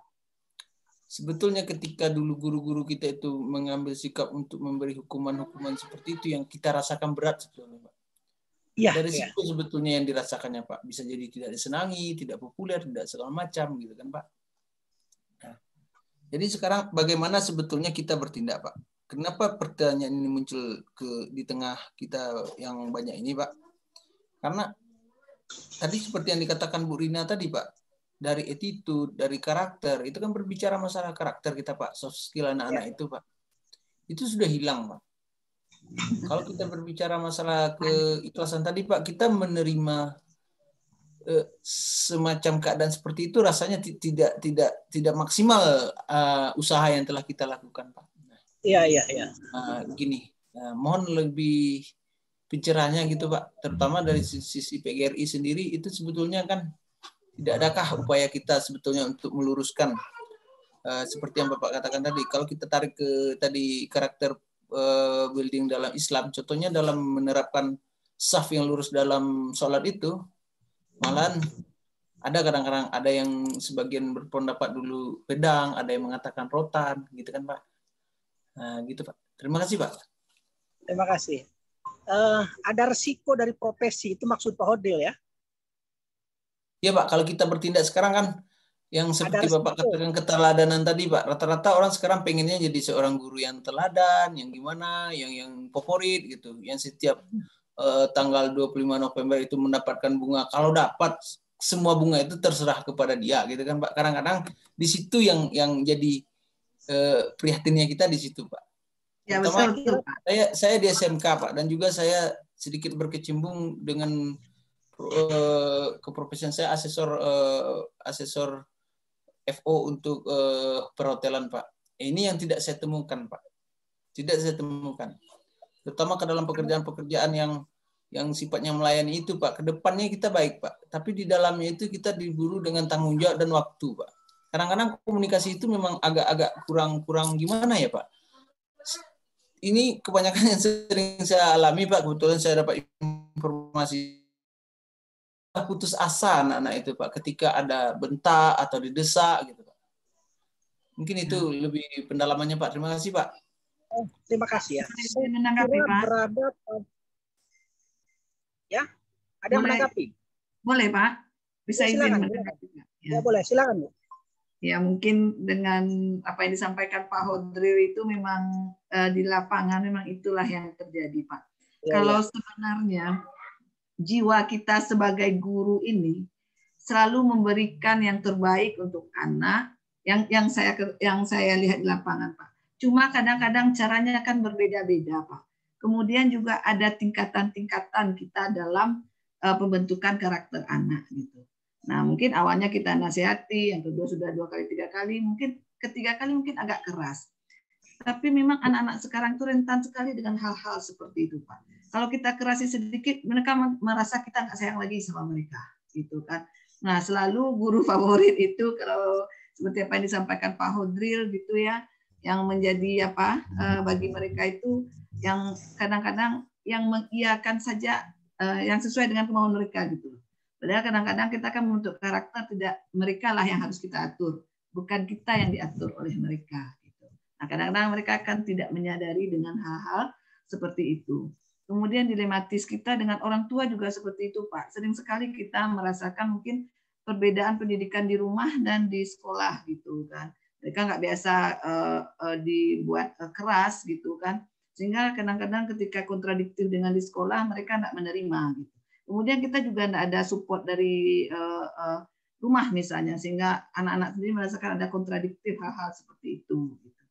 sebetulnya ketika dulu guru-guru kita itu mengambil sikap untuk memberi hukuman-hukuman seperti itu yang kita rasakan berat sebetulnya Pak. Iya, Dari iya. situ sebetulnya yang dirasakannya Pak. Bisa jadi tidak disenangi, tidak populer, tidak segala macam gitu kan Pak. Jadi sekarang bagaimana sebetulnya kita bertindak Pak? Kenapa pertanyaan ini muncul ke di tengah kita yang banyak ini Pak? Karena tadi seperti yang dikatakan Bu Rina tadi Pak, dari attitude, dari karakter, itu kan berbicara masalah karakter kita Pak, soft skill anak-anak itu Pak. Itu sudah hilang Pak. Kalau kita berbicara masalah keikhlasan tadi Pak, kita menerima semacam keadaan seperti itu rasanya ti- tidak tidak tidak maksimal eh, usaha yang telah kita lakukan Pak. Iya, iya, iya. Nah, gini, nah, mohon lebih pencerahannya gitu Pak, terutama dari sisi PGRI sendiri itu sebetulnya kan tidak adakah upaya kita sebetulnya untuk meluruskan eh, seperti yang Bapak katakan tadi, kalau kita tarik ke tadi karakter eh, building dalam Islam, contohnya dalam menerapkan saf yang lurus dalam sholat itu, malahan ada kadang-kadang ada yang sebagian berpendapat dulu pedang, ada yang mengatakan rotan, gitu kan Pak. Nah, gitu Pak. Terima kasih Pak. Terima kasih. Eh, ada resiko dari profesi itu maksud Pak Hodil ya? Iya Pak, kalau kita bertindak sekarang kan yang seperti Bapak katakan keteladanan tadi Pak, rata-rata orang sekarang pengennya jadi seorang guru yang teladan, yang gimana, yang yang favorit gitu, yang setiap eh, tanggal 25 November itu mendapatkan bunga. Kalau dapat semua bunga itu terserah kepada dia gitu kan Pak. Kadang-kadang di situ yang yang jadi eh, prihatinnya kita di situ Pak. Ya Terutama betul, betul Pak. saya saya di SMK Pak dan juga saya sedikit berkecimpung dengan eh, keprofesian saya asesor eh, asesor FO untuk eh, perhotelan Pak. Ini yang tidak saya temukan Pak. Tidak saya temukan. Terutama ke dalam pekerjaan-pekerjaan yang yang sifatnya melayani itu Pak. Ke depannya kita baik Pak. Tapi di dalamnya itu kita diburu dengan tanggung jawab dan waktu Pak. Kadang-kadang komunikasi itu memang agak-agak kurang-kurang gimana ya Pak ini kebanyakan yang sering saya alami Pak, kebetulan saya dapat informasi putus asa anak-anak itu Pak ketika ada bentak atau didesak gitu Pak. Mungkin itu lebih pendalamannya Pak. Terima kasih Pak. Oh, terima kasih ya. Saya menanggapi Pak. berada ya, ada yang Boleh. menanggapi? Boleh Pak? Bisa Ya, izin menanggapi Pak? Ya, boleh, silakan Bu. Ya mungkin dengan apa yang disampaikan Pak Hodril itu memang eh, di lapangan memang itulah yang terjadi Pak. Ya, Kalau ya. sebenarnya jiwa kita sebagai guru ini selalu memberikan yang terbaik untuk anak yang yang saya yang saya lihat di lapangan Pak. Cuma kadang-kadang caranya kan berbeda-beda Pak. Kemudian juga ada tingkatan-tingkatan kita dalam eh, pembentukan karakter anak gitu. Nah, mungkin awalnya kita nasihati, yang kedua sudah dua kali, tiga kali, mungkin ketiga kali mungkin agak keras. Tapi memang anak-anak sekarang itu rentan sekali dengan hal-hal seperti itu, Pak. Kalau kita kerasi sedikit, mereka merasa kita nggak sayang lagi sama mereka, gitu kan. Nah, selalu guru favorit itu kalau seperti apa yang disampaikan Pak Hodril gitu ya, yang menjadi apa eh, bagi mereka itu yang kadang-kadang yang mengiyakan saja eh, yang sesuai dengan kemauan mereka gitu. Padahal kadang-kadang kita kan membentuk karakter tidak mereka lah yang harus kita atur, bukan kita yang diatur oleh mereka. Gitu. Nah kadang-kadang mereka akan tidak menyadari dengan hal-hal seperti itu. Kemudian dilematis kita dengan orang tua juga seperti itu Pak. Sering sekali kita merasakan mungkin perbedaan pendidikan di rumah dan di sekolah gitu kan. Mereka nggak biasa uh, uh, dibuat uh, keras gitu kan. Sehingga kadang-kadang ketika kontradiktif dengan di sekolah mereka nggak menerima gitu. Kemudian kita juga tidak ada support dari uh, uh, rumah misalnya, sehingga anak-anak sendiri merasakan ada kontradiktif hal-hal seperti itu. Gitu.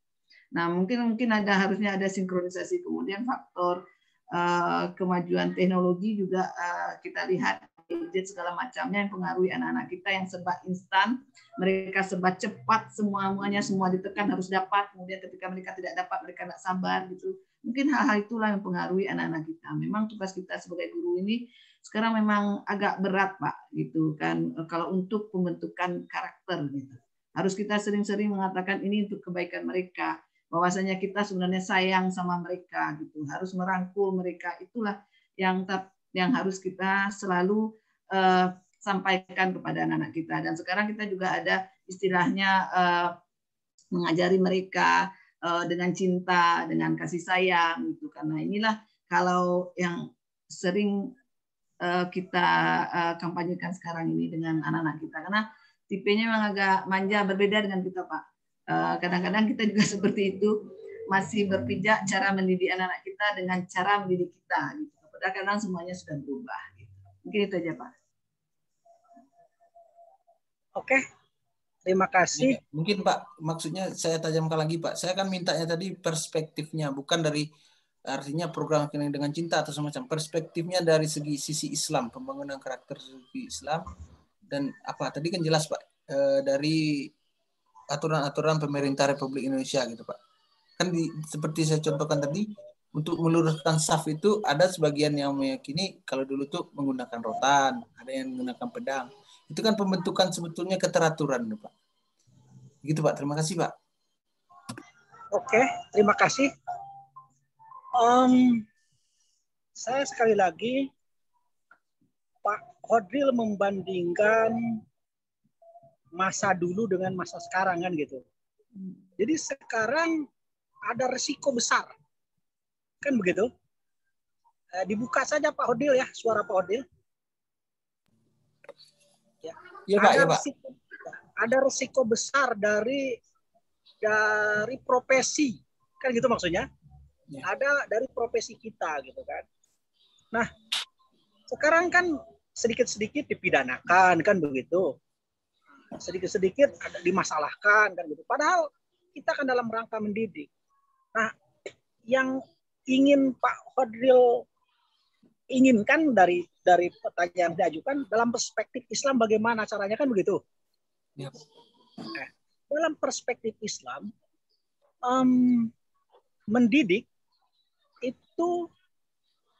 Nah mungkin mungkin ada harusnya ada sinkronisasi. Kemudian faktor uh, kemajuan teknologi juga uh, kita lihat gadget segala macamnya yang pengaruhi anak-anak kita yang serba instan, mereka serba cepat, semua semuanya semua ditekan harus dapat. Kemudian ketika mereka tidak dapat mereka tidak sabar gitu. Mungkin hal-hal itulah yang mempengaruhi anak-anak kita. Memang tugas kita sebagai guru ini sekarang memang agak berat pak gitu kan kalau untuk pembentukan karakter gitu harus kita sering-sering mengatakan ini untuk kebaikan mereka bahwasanya kita sebenarnya sayang sama mereka gitu harus merangkul mereka itulah yang yang harus kita selalu uh, sampaikan kepada anak-anak kita dan sekarang kita juga ada istilahnya uh, mengajari mereka uh, dengan cinta, dengan kasih sayang gitu. Karena inilah kalau yang sering uh, kita uh, kampanyekan sekarang ini dengan anak-anak kita karena tipenya memang agak manja berbeda dengan kita Pak. Kadang-kadang kita juga seperti itu masih berpijak cara mendidik anak-anak kita dengan cara mendidik kita. Gitu. Padahal kadang semuanya sudah berubah. Gitu. Mungkin itu aja Pak. Oke, terima kasih. Mungkin Pak, maksudnya saya tajamkan lagi Pak. Saya kan mintanya tadi perspektifnya, bukan dari artinya program rekening dengan cinta atau semacam perspektifnya dari segi sisi Islam, pembangunan karakter segi Islam dan apa tadi kan jelas Pak e, dari aturan-aturan pemerintah Republik Indonesia gitu Pak. Kan di, seperti saya contohkan tadi untuk meluruskan saf itu ada sebagian yang meyakini kalau dulu tuh menggunakan rotan, ada yang menggunakan pedang. Itu kan pembentukan sebetulnya keteraturan, Pak. Gitu, Pak. Terima kasih, Pak. Oke, terima kasih. Um, saya sekali lagi, Pak Hodril membandingkan masa dulu dengan masa sekarang kan gitu. Jadi sekarang ada resiko besar. Kan begitu? Eh, dibuka saja Pak Hodil ya, suara Pak Hodil. Iya Pak, ada Pak. Resiko, ada resiko besar dari dari profesi, kan gitu maksudnya? Ya. Ada dari profesi kita gitu kan. Nah, sekarang kan sedikit-sedikit dipidanakan kan begitu. Sedikit-sedikit ada dimasalahkan kan gitu. Padahal kita kan dalam rangka mendidik. Nah, yang ingin Pak Fadril inginkan dari dari pertanyaan yang diajukan dalam perspektif Islam bagaimana caranya kan begitu. Ya. Nah, dalam perspektif Islam um, mendidik itu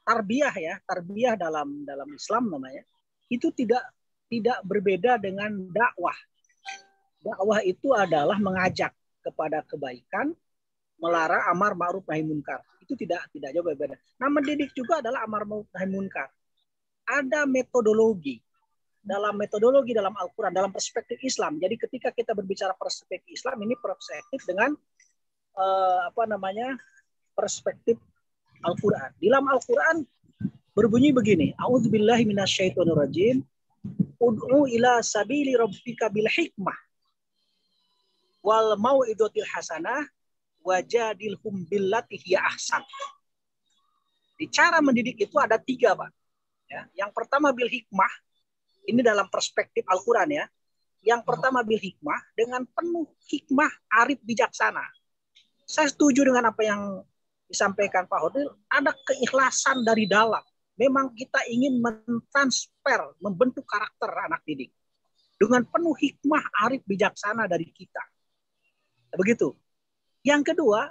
tarbiyah ya tarbiyah dalam dalam Islam namanya itu tidak tidak berbeda dengan dakwah. Dakwah itu adalah mengajak kepada kebaikan, melarang amar ma'ruf nahi munkar. Itu tidak tidak jauh berbeda. Nah, mendidik juga adalah amar ma'ruf munkar ada metodologi dalam metodologi dalam Al-Quran, dalam perspektif Islam. Jadi ketika kita berbicara perspektif Islam, ini perspektif dengan uh, apa namanya perspektif Al-Quran. Di dalam Al-Quran berbunyi begini, A'udzubillahi minasyaitonirrajim, Ud'u ila sabili rabbika bil hikmah wal mau'idotil hasanah wajadilhum billati hiya ahsan. Di cara mendidik itu ada tiga, Pak. Ya, yang pertama bil hikmah, ini dalam perspektif Al-Quran ya. Yang pertama bil hikmah, dengan penuh hikmah, arif, bijaksana. Saya setuju dengan apa yang disampaikan Pak Hodil, ada keikhlasan dari dalam. Memang kita ingin mentransfer, membentuk karakter anak didik. Dengan penuh hikmah, arif, bijaksana dari kita. Begitu. Yang kedua,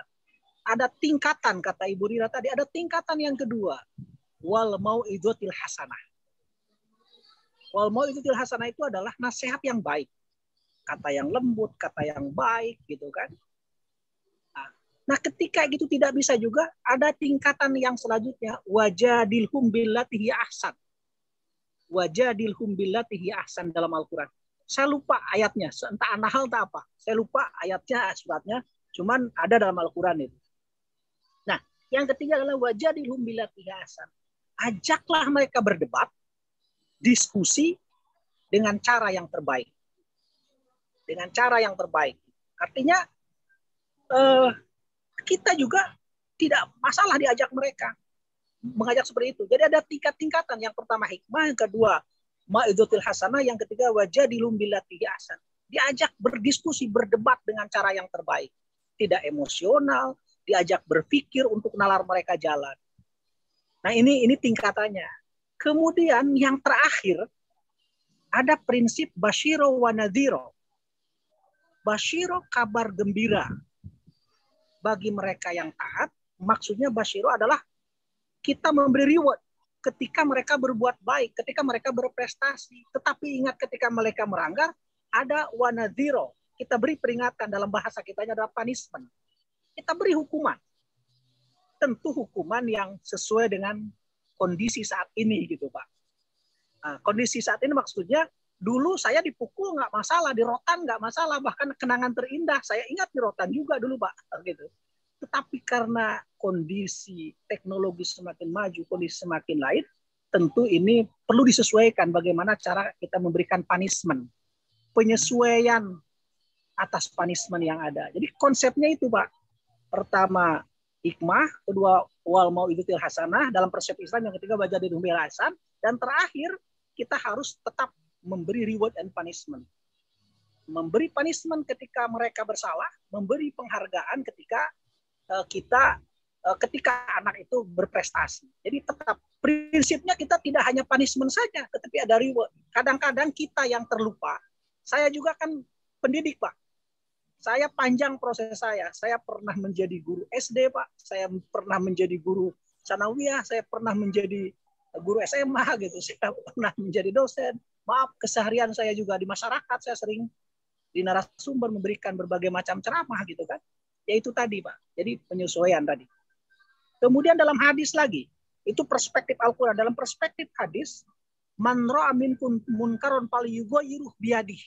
ada tingkatan, kata Ibu Rira tadi, ada tingkatan yang kedua wal mau'idotil hasanah. Wal mau'idotil hasanah itu adalah nasihat yang baik. Kata yang lembut, kata yang baik gitu kan. Nah, nah ketika itu tidak bisa juga ada tingkatan yang selanjutnya wajadilhum billatihi ahsan. Wajadilhum billatihi ahsan dalam Al-Qur'an. Saya lupa ayatnya, entah An-Nahl entah apa. Saya lupa ayatnya, suratnya, cuman ada dalam Al-Qur'an itu. Nah, yang ketiga adalah wajadilhum billatihi ahsan ajaklah mereka berdebat, diskusi dengan cara yang terbaik. Dengan cara yang terbaik. Artinya eh, kita juga tidak masalah diajak mereka mengajak seperti itu. Jadi ada tingkat-tingkatan. Yang pertama hikmah, yang kedua ma'idotil hasanah, yang ketiga wajah dilumbilati hasan. Diajak berdiskusi, berdebat dengan cara yang terbaik. Tidak emosional, diajak berpikir untuk nalar mereka jalan. Nah ini ini tingkatannya. Kemudian yang terakhir ada prinsip Bashiro wa nadhiro. Bashiro kabar gembira bagi mereka yang taat. Maksudnya Bashiro adalah kita memberi reward ketika mereka berbuat baik, ketika mereka berprestasi. Tetapi ingat ketika mereka melanggar, ada wanadhiro. Kita beri peringatan dalam bahasa kita adalah punishment. Kita beri hukuman tentu hukuman yang sesuai dengan kondisi saat ini gitu Pak. Nah, kondisi saat ini maksudnya Dulu saya dipukul nggak masalah, di rotan nggak masalah, bahkan kenangan terindah saya ingat di rotan juga dulu pak, gitu. Tetapi karena kondisi teknologi semakin maju, kondisi semakin lain, tentu ini perlu disesuaikan bagaimana cara kita memberikan punishment, penyesuaian atas punishment yang ada. Jadi konsepnya itu pak, pertama hikmah, kedua wal mau itu hasanah dalam persepsi Islam, yang ketiga baca di hasan, dan terakhir kita harus tetap memberi reward and punishment. Memberi punishment ketika mereka bersalah, memberi penghargaan ketika uh, kita uh, ketika anak itu berprestasi. Jadi tetap prinsipnya kita tidak hanya punishment saja, tetapi ada reward. Kadang-kadang kita yang terlupa. Saya juga kan pendidik, Pak. Saya panjang proses saya. Saya pernah menjadi guru SD, Pak. Saya pernah menjadi guru sanawiyah, saya pernah menjadi guru SMA gitu, saya pernah menjadi dosen, maaf keseharian saya juga di masyarakat saya sering di narasumber memberikan berbagai macam ceramah gitu kan. Yaitu tadi pak. Jadi penyesuaian tadi. Kemudian dalam hadis lagi itu perspektif Al-Quran. Dalam perspektif hadis man amin kun munkaron yughayyiruh biadi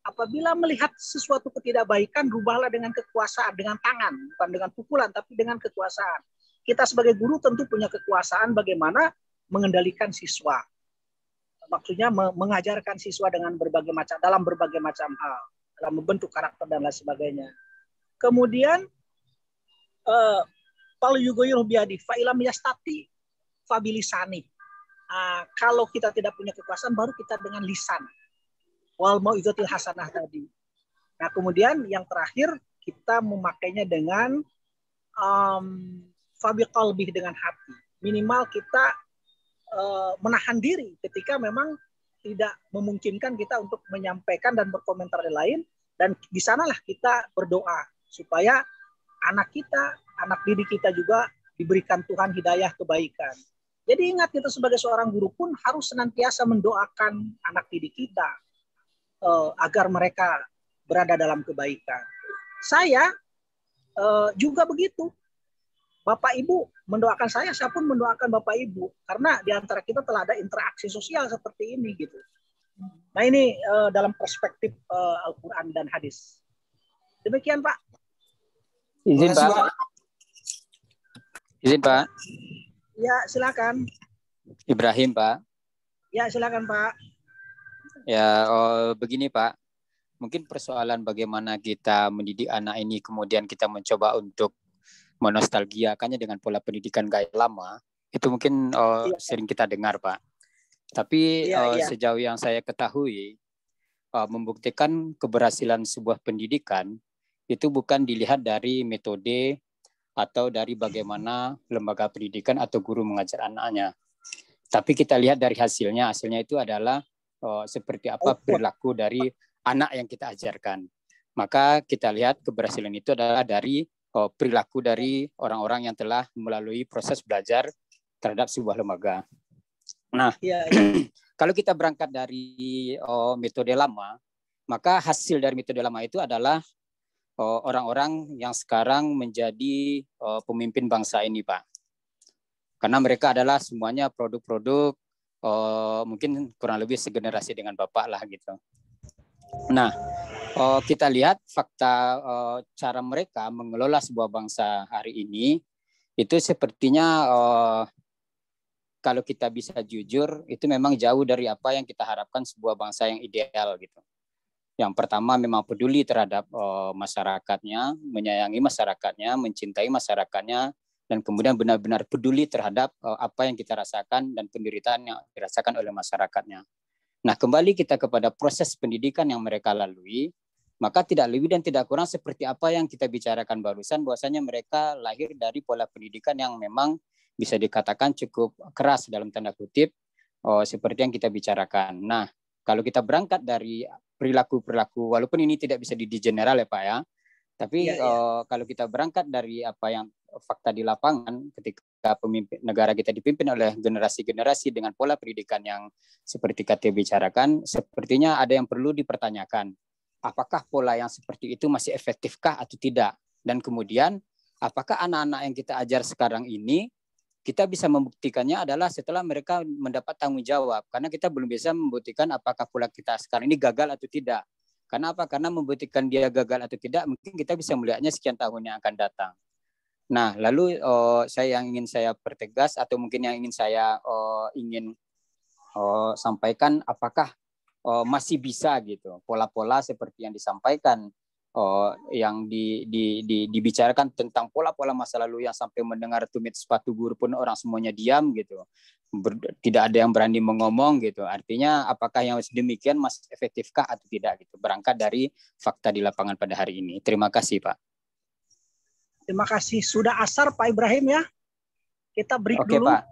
apabila melihat sesuatu ketidakbaikan rubahlah dengan kekuasaan dengan tangan bukan dengan pukulan tapi dengan kekuasaan kita sebagai guru tentu punya kekuasaan bagaimana mengendalikan siswa maksudnya mengajarkan siswa dengan berbagai macam dalam berbagai macam hal dalam membentuk karakter dan lain sebagainya. Kemudian eh, Paul yugoyul biadi fa'ilam yastati fabilisani. Uh, kalau kita tidak punya kekuasaan baru kita dengan lisan. Wal mau izatil hasanah tadi. Nah kemudian yang terakhir kita memakainya dengan um, fabi qalbih dengan hati. Minimal kita Eh, menahan diri ketika memang tidak memungkinkan kita untuk menyampaikan dan berkomentar yang lain dan di sanalah kita berdoa supaya anak kita, anak didik kita juga diberikan Tuhan hidayah kebaikan. Jadi ingat kita sebagai seorang guru pun harus senantiasa mendoakan anak didik kita uh, agar mereka berada dalam kebaikan. Saya uh, juga begitu. Bapak Ibu mendoakan saya, saya pun mendoakan Bapak Ibu karena di antara kita telah ada interaksi sosial seperti ini gitu. Nah ini uh, dalam perspektif uh, Al-Quran dan hadis. Demikian Pak. Izin Pak. Izin Pak. Ya silakan. Ibrahim Pak. Ya silakan Pak. Ya oh, begini Pak. Mungkin persoalan bagaimana kita mendidik anak ini kemudian kita mencoba untuk menostalgiakannya dengan pola pendidikan gaya lama itu mungkin uh, iya. sering kita dengar pak tapi iya, uh, iya. sejauh yang saya ketahui uh, membuktikan keberhasilan sebuah pendidikan itu bukan dilihat dari metode atau dari bagaimana lembaga pendidikan atau guru mengajar anaknya tapi kita lihat dari hasilnya hasilnya itu adalah uh, seperti apa perilaku dari anak yang kita ajarkan maka kita lihat keberhasilan itu adalah dari uh, perilaku dari orang-orang yang telah melalui proses belajar terhadap sebuah lembaga. Nah, ya, ya. kalau kita berangkat dari uh, metode lama, maka hasil dari metode lama itu adalah uh, orang-orang yang sekarang menjadi uh, pemimpin bangsa ini, Pak. Karena mereka adalah semuanya produk-produk uh, mungkin kurang lebih segenerasi dengan Bapak lah gitu. Nah, uh, kita lihat fakta uh, cara mereka mengelola sebuah bangsa hari ini itu sepertinya uh, kalau kita bisa jujur itu memang jauh dari apa yang kita harapkan sebuah bangsa yang ideal gitu. Yang pertama memang peduli terhadap uh, masyarakatnya, menyayangi masyarakatnya, mencintai masyarakatnya, dan kemudian benar-benar peduli terhadap uh, apa yang kita rasakan dan penderitaan yang dirasakan oleh masyarakatnya. Nah, kembali kita kepada proses pendidikan yang mereka lalui, maka tidak lebih dan tidak kurang seperti apa yang kita bicarakan barusan, bahwasanya mereka lahir dari pola pendidikan yang memang bisa dikatakan cukup keras dalam tanda kutip, oh, seperti yang kita bicarakan. Nah, kalau kita berangkat dari perilaku-perilaku, walaupun ini tidak bisa di general ya Pak ya, tapi ya, ya. Oh, kalau kita berangkat dari apa yang fakta di lapangan ketika pemimpin negara kita dipimpin oleh generasi-generasi dengan pola pendidikan yang seperti KT bicarakan, sepertinya ada yang perlu dipertanyakan. Apakah pola yang seperti itu masih efektifkah atau tidak? Dan kemudian, apakah anak-anak yang kita ajar sekarang ini kita bisa membuktikannya adalah setelah mereka mendapat tanggung jawab. Karena kita belum bisa membuktikan apakah pula kita sekarang ini gagal atau tidak. Karena apa? Karena membuktikan dia gagal atau tidak, mungkin kita bisa melihatnya sekian tahun yang akan datang. Nah, lalu oh, saya yang ingin saya pertegas atau mungkin yang ingin saya oh, ingin oh, sampaikan, apakah oh, masih bisa gitu pola-pola seperti yang disampaikan oh, yang di, di, di, dibicarakan tentang pola-pola masa lalu yang sampai mendengar tumit sepatu guru pun orang semuanya diam gitu. Ber, tidak ada yang berani mengomong gitu. Artinya apakah yang demikian masih efektifkah atau tidak gitu. Berangkat dari fakta di lapangan pada hari ini. Terima kasih Pak. Terima kasih. Sudah asar Pak Ibrahim ya. Kita break Oke, dulu. Pak.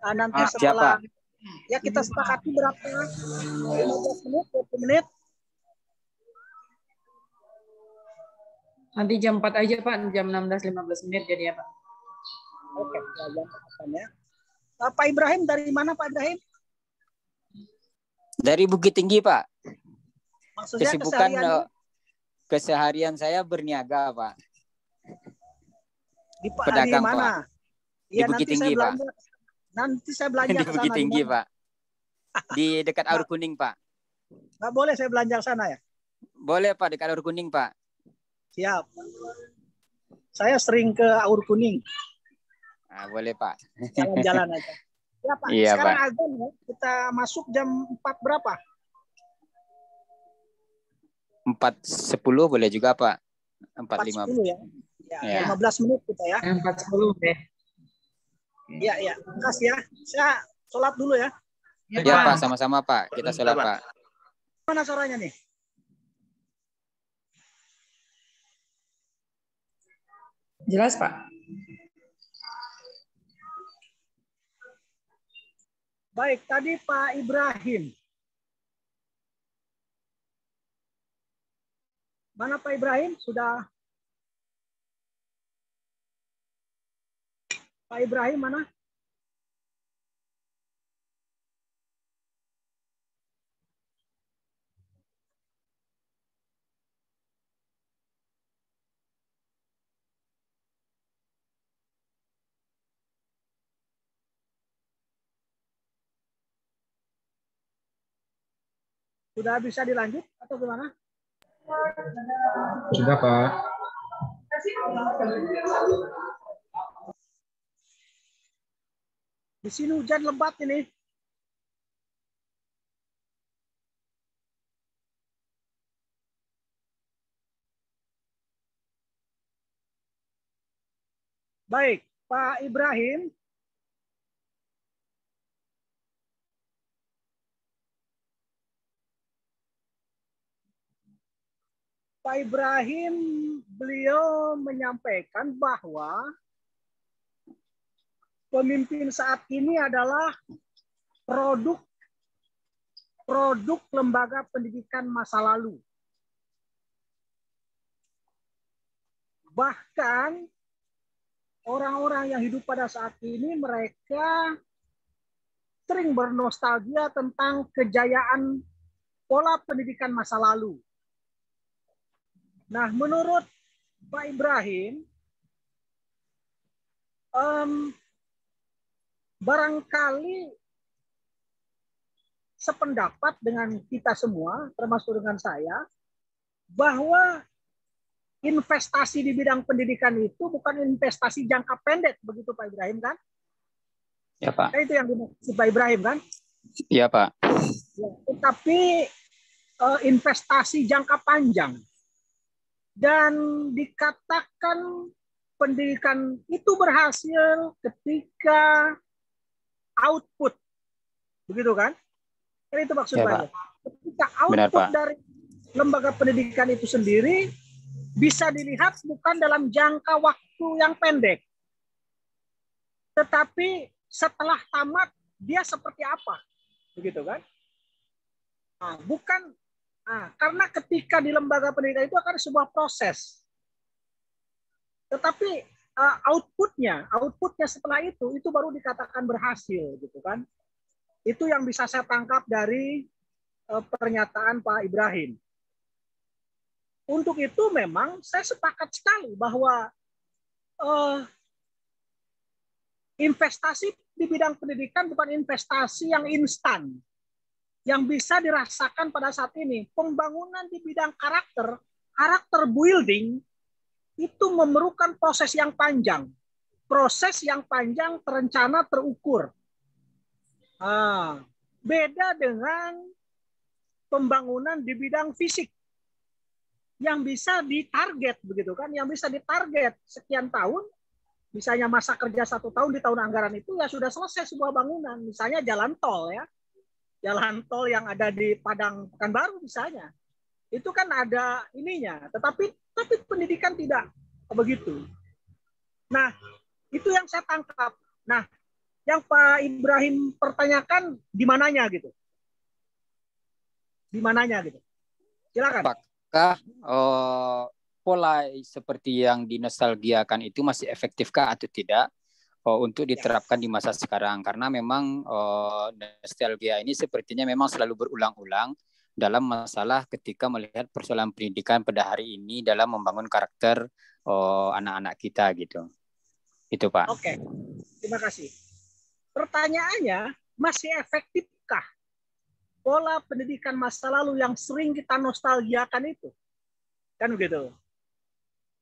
Nah, nanti Ah, setelah siapa? ya kita sepakati berapa 15 menit, 20 menit. Nanti jam 4 aja Pak, jam 16.15 menit jadi ya Pak. Oke, ya, jam ya. Uh, Pak Ibrahim dari mana Pak Ibrahim? Dari Bukit Tinggi Pak. Maksudnya Kesibukan keseharian eh, keseharian saya berniaga Pak. Di, Pak, di pedagang, mana? Pak. Di Iya, Bukit Tinggi, Pak. Nanti saya belanja Di Bukit. Tinggi? Pak. Di dekat Aur Kuning Pak. Nggak boleh saya belanja sana ya? Boleh Pak dekat Aur Kuning Pak. Siap. Saya sering ke Aur Kuning, Ah, boleh Pak. jalan-jalan aja. Ya Pak, Iya, sekarang Pak. azan ya. Kita masuk jam 4 berapa? Empat sepuluh boleh juga Pak. Empat lima. 4.10 ya. Ya, Ya. 15 menit kita ya. 4.10 deh. Iya, iya. Makasih ya. Saya sholat dulu ya. Ya Pak, sama-sama Pak. Kita sholat Pak. Mana suaranya nih? Jelas Pak? Baik, tadi Pak Ibrahim. Mana Pak Ibrahim? Sudah Pak Ibrahim mana? Sudah bisa dilanjut atau gimana? Sudah, Pak. Di sini hujan lebat ini. Baik, Pak Ibrahim. Pak Ibrahim beliau menyampaikan bahwa pemimpin saat ini adalah produk produk lembaga pendidikan masa lalu. Bahkan orang-orang yang hidup pada saat ini mereka sering bernostalgia tentang kejayaan pola pendidikan masa lalu. Nah, menurut Pak Ibrahim, barangkali sependapat dengan kita semua, termasuk dengan saya, bahwa investasi di bidang pendidikan itu bukan investasi jangka pendek, begitu Pak Ibrahim kan? Ya Pak. Kan itu yang dimaksud Pak Ibrahim kan? Iya Pak. Ya, tetapi eh, investasi jangka panjang dan dikatakan pendidikan itu berhasil ketika output. Begitu kan? Kan itu maksud Ya, ketika Benar, output Pak. dari lembaga pendidikan itu sendiri bisa dilihat bukan dalam jangka waktu yang pendek. Tetapi setelah tamat dia seperti apa? Begitu kan? Nah, bukan nah, karena ketika di lembaga pendidikan itu akan sebuah proses. Tetapi uh, outputnya outputnya setelah itu itu baru dikatakan berhasil gitu kan itu yang bisa saya tangkap dari uh, pernyataan Pak Ibrahim untuk itu memang saya sepakat sekali bahwa uh, investasi di bidang pendidikan bukan investasi yang instan yang bisa dirasakan pada saat ini. Pembangunan di bidang karakter, karakter building itu memerlukan proses yang panjang. Proses yang panjang terencana terukur. Beda dengan pembangunan di bidang fisik. Yang bisa ditarget begitu kan, yang bisa ditarget sekian tahun, misalnya masa kerja satu tahun di tahun anggaran itu ya sudah selesai sebuah bangunan, misalnya jalan tol ya, jalan tol yang ada di Padang Pekanbaru misalnya, itu kan ada ininya, tetapi tapi pendidikan tidak begitu. Nah itu yang saya tangkap. Nah yang Pak Ibrahim pertanyakan di mananya gitu, di mananya gitu. Silakan. Apakah uh, pola seperti yang dinostalgiakan itu masih efektifkah atau tidak uh, untuk diterapkan di masa sekarang? Karena memang uh, nostalgia ini sepertinya memang selalu berulang-ulang dalam masalah ketika melihat persoalan pendidikan pada hari ini dalam membangun karakter anak-anak uh, kita gitu. Itu Pak. Oke, terima kasih. Pertanyaannya, masih efektifkah pola pendidikan masa lalu yang sering kita nostalgiakan itu? Kan begitu.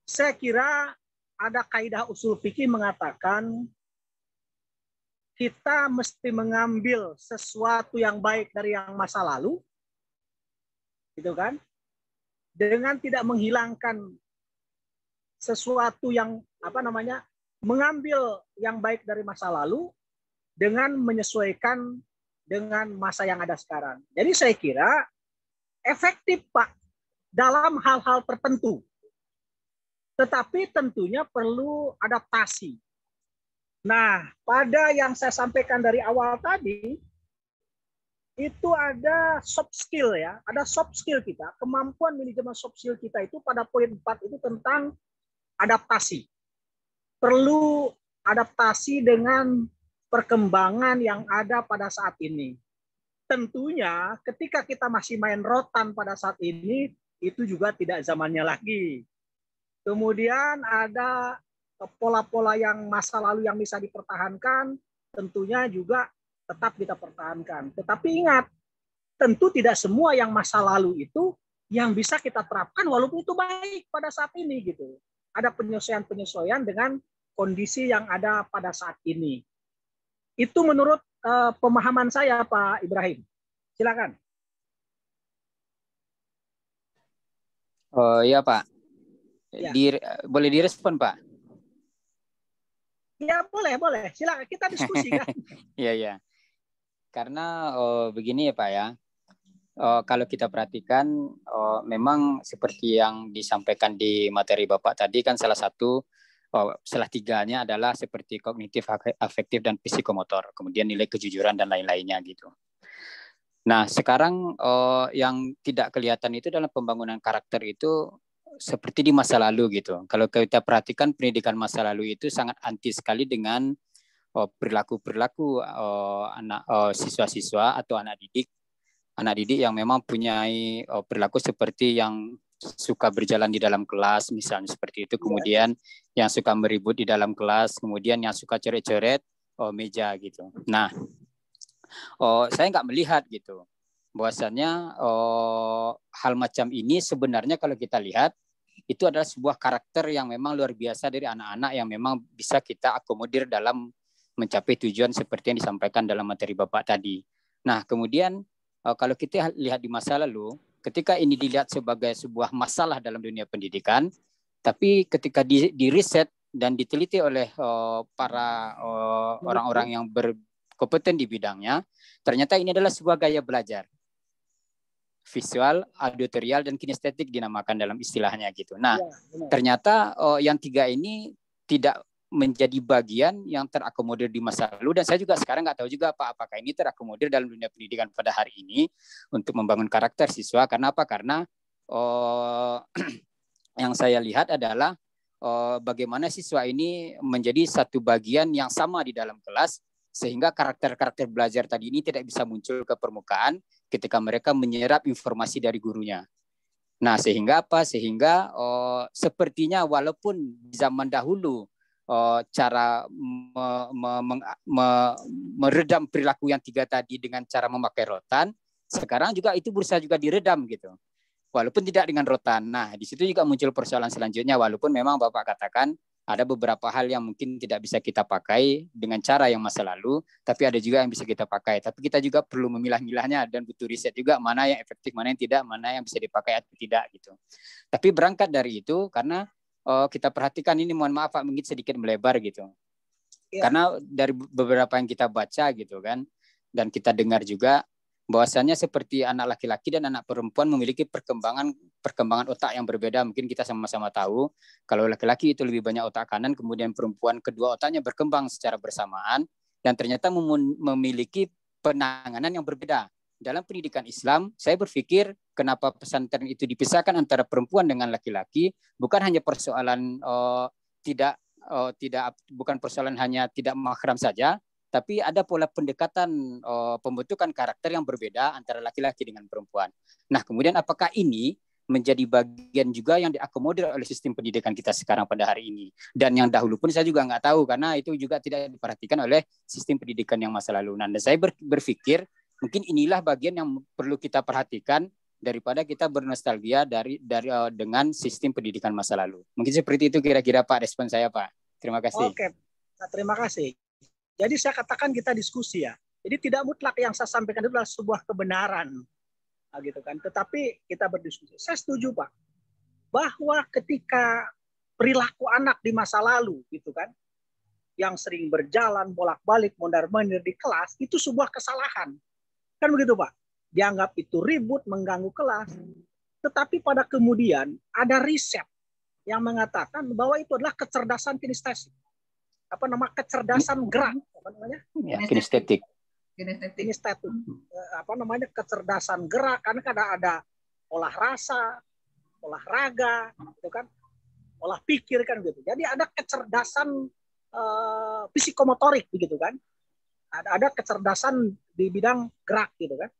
Saya kira ada kaidah usul fikih mengatakan kita mesti mengambil sesuatu yang baik dari yang masa lalu, gitu kan? Dengan tidak menghilangkan sesuatu yang apa namanya, mengambil yang baik dari masa lalu dengan menyesuaikan dengan masa yang ada sekarang. Jadi saya kira efektif Pak dalam hal-hal tertentu. Tetapi tentunya perlu adaptasi. Nah, pada yang saya sampaikan dari awal tadi, itu ada soft skill ya, ada soft skill kita, kemampuan manajemen soft skill kita itu pada poin 4 itu tentang adaptasi. Perlu adaptasi dengan perkembangan yang ada pada saat ini. Tentunya ketika kita masih main rotan pada saat ini, itu juga tidak zamannya lagi. Kemudian ada pola-pola yang masa lalu yang bisa dipertahankan, tentunya juga tetap kita pertahankan. Tetapi ingat, tentu tidak semua yang masa lalu itu yang bisa kita terapkan walaupun itu baik pada saat ini gitu. Ada penyesuaian-penyesuaian dengan kondisi yang ada pada saat ini. Itu menurut uh, pemahaman saya, Pak Ibrahim. Silakan. Oh iya Pak. Ya. Di, boleh direspon Pak? Ya boleh, boleh. Silakan kita diskusi kan. Iya, iya. Karena oh, begini ya Pak ya. Oh, kalau kita perhatikan, oh, memang seperti yang disampaikan di materi Bapak tadi kan salah satu oh, salah tiganya adalah seperti kognitif, afektif, dan psikomotor. Kemudian nilai kejujuran dan lain-lainnya gitu. Nah, sekarang oh, yang tidak kelihatan itu dalam pembangunan karakter itu seperti di masa lalu gitu. Kalau kita perhatikan pendidikan masa lalu itu sangat anti sekali dengan perilaku-perilaku oh, anak oh, siswa-siswa atau anak didik. Anak didik yang memang punya perilaku seperti yang suka berjalan di dalam kelas misalnya seperti itu. Kemudian yang suka meribut di dalam kelas kemudian yang suka coret-coret oh, meja gitu. Nah oh saya nggak melihat gitu. Bahwasannya oh, hal macam ini sebenarnya kalau kita lihat itu adalah sebuah karakter yang memang luar biasa dari anak-anak yang memang bisa kita akomodir dalam mencapai tujuan seperti yang disampaikan dalam materi Bapak tadi. Nah, kemudian oh, kalau kita lihat di masa lalu, ketika ini dilihat sebagai sebuah masalah dalam dunia pendidikan, tapi ketika di, di riset dan diteliti oleh uh, para uh, orang-orang yang berkompeten di bidangnya, ternyata ini adalah sebuah gaya belajar. Visual, auditorial, dan kinestetik dinamakan dalam istilahnya gitu. Nah, ya, ternyata uh, yang tiga ini tidak menjadi bagian yang terakomodir di masa lalu dan saya juga sekarang nggak tahu juga apa apakah ini terakomodir dalam dunia pendidikan pada hari ini untuk membangun karakter siswa karena apa karena oh, yang saya lihat adalah oh, bagaimana siswa ini menjadi satu bagian yang sama di dalam kelas sehingga karakter-karakter belajar tadi ini tidak bisa muncul ke permukaan ketika mereka menyerap informasi dari gurunya. Nah, sehingga apa? Sehingga oh, sepertinya walaupun zaman dahulu uh, cara me, me, me, me, meredam perilaku yang tiga tadi dengan cara memakai rotan, sekarang juga itu berusaha juga diredam gitu. Walaupun tidak dengan rotan. Nah, di situ juga muncul persoalan selanjutnya walaupun memang Bapak katakan ada beberapa hal yang mungkin tidak bisa kita pakai dengan cara yang masa lalu, tapi ada juga yang bisa kita pakai. Tapi kita juga perlu memilah-milahnya dan butuh riset juga mana yang efektif, mana yang tidak, mana yang bisa dipakai atau tidak gitu. Tapi berangkat dari itu karena uh, kita perhatikan ini mohon maaf Pak mungkin sedikit melebar gitu. Ya. Karena dari beberapa yang kita baca gitu kan dan kita dengar juga bahwasanya seperti anak laki-laki dan anak perempuan memiliki perkembangan perkembangan otak yang berbeda. Mungkin kita sama-sama tahu kalau laki-laki itu lebih banyak otak kanan, kemudian perempuan kedua otaknya berkembang secara bersamaan dan ternyata memiliki penanganan yang berbeda. Dalam pendidikan Islam, saya berpikir kenapa pesantren itu dipisahkan antara perempuan dengan laki-laki bukan hanya persoalan uh, tidak uh, tidak bukan persoalan hanya tidak mahram saja, tapi ada pola pendekatan uh, pembentukan karakter yang berbeda antara laki-laki dengan perempuan. Nah, kemudian apakah ini menjadi bagian juga yang diakomodir oleh sistem pendidikan kita sekarang pada hari ini. Dan yang dahulu pun saya juga nggak tahu karena itu juga tidak diperhatikan oleh sistem pendidikan yang masa lalu. Nah, dan saya berpikir mungkin inilah bagian yang perlu kita perhatikan daripada kita bernostalgia dari dari uh, dengan sistem pendidikan masa lalu. Mungkin seperti itu kira-kira Pak respon saya Pak. Terima kasih. Oke, nah, terima kasih. Jadi saya katakan kita diskusi ya. Jadi tidak mutlak yang saya sampaikan itu adalah sebuah kebenaran. Nah, gitu kan. Tetapi kita berdiskusi. Saya setuju Pak. Bahwa ketika perilaku anak di masa lalu gitu kan. Yang sering berjalan bolak-balik mondar-mandir di kelas itu sebuah kesalahan. Kan begitu Pak. Dianggap itu ribut, mengganggu kelas. Tetapi pada kemudian ada riset yang mengatakan bahwa itu adalah kecerdasan kinestetik apa nama? Kecerdasan gerak apa namanya? Ya, kinestetik. Kinestetik. Eh, apa namanya? Kecerdasan gerak. Karena kadang ada olah rasa olahraga itu kan? Olah pikir kan gitu. Jadi ada kecerdasan uh, psikomotorik begitu kan ada kecerdasan di bidang gerak gitu kan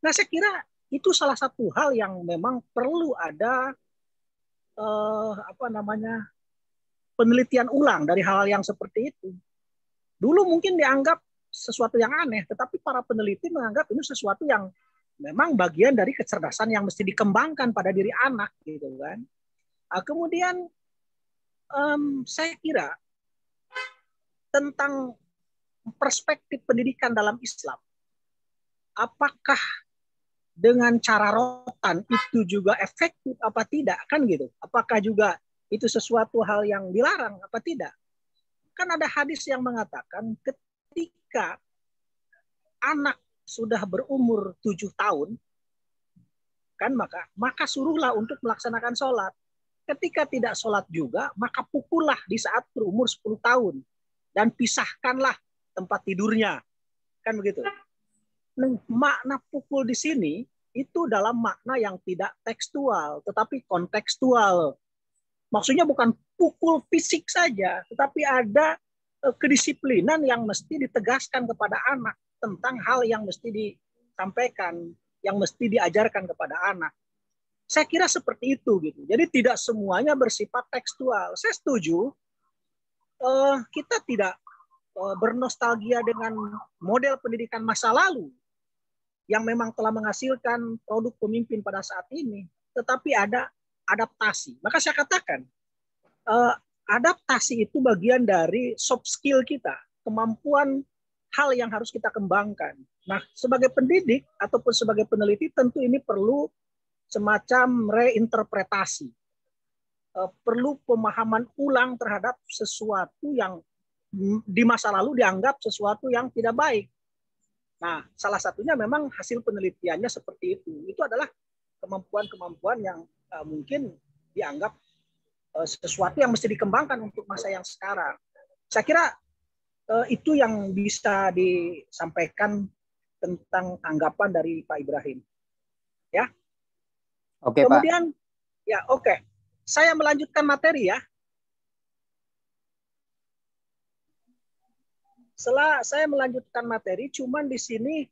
nah saya kira itu salah satu hal yang memang perlu ada uh, apa namanya penelitian ulang dari hal-hal yang seperti itu. Dulu mungkin dianggap sesuatu yang aneh, tetapi para peneliti menganggap ini sesuatu yang memang bagian dari kecerdasan yang mesti dikembangkan pada diri anak, gitu kan. Nah, kemudian um, saya kira tentang perspektif pendidikan dalam Islam, apakah dengan cara rotan itu juga efektif apa tidak kan gitu? Apakah juga itu sesuatu hal yang dilarang apa tidak? Kan ada hadis yang mengatakan ketika anak sudah berumur tujuh tahun, kan maka maka suruhlah untuk melaksanakan sholat. Ketika tidak sholat juga, maka pukullah di saat berumur 10 tahun dan pisahkanlah tempat tidurnya, kan begitu. Nah, makna pukul di sini itu dalam makna yang tidak tekstual, tetapi kontekstual. Maksudnya bukan pukul fisik saja, tetapi ada eh, kedisiplinan yang mesti ditegaskan kepada anak tentang hal yang mesti disampaikan, yang mesti diajarkan kepada anak. Saya kira seperti itu gitu. Jadi tidak semuanya bersifat tekstual. Saya setuju eh, kita tidak bernostalgia dengan model pendidikan masa lalu yang memang telah menghasilkan produk pemimpin pada saat ini, tetapi ada adaptasi. Maka saya katakan uh, adaptasi itu bagian dari soft skill kita, kemampuan hal yang harus kita kembangkan. Nah, sebagai pendidik ataupun sebagai peneliti tentu ini perlu semacam reinterpretasi. Uh, perlu pemahaman ulang terhadap sesuatu yang di masa lalu dianggap sesuatu yang tidak baik. Nah, salah satunya memang hasil penelitiannya seperti itu. Itu adalah kemampuan-kemampuan yang uh, mungkin dianggap uh, sesuatu yang mesti dikembangkan untuk masa yang sekarang. Saya kira uh, itu yang bisa disampaikan tentang tanggapan dari Pak Ibrahim. Ya. Oke, Kemudian, Pak. ya oke. Okay. Saya melanjutkan materi ya. Setelah saya melanjutkan materi, cuman di sini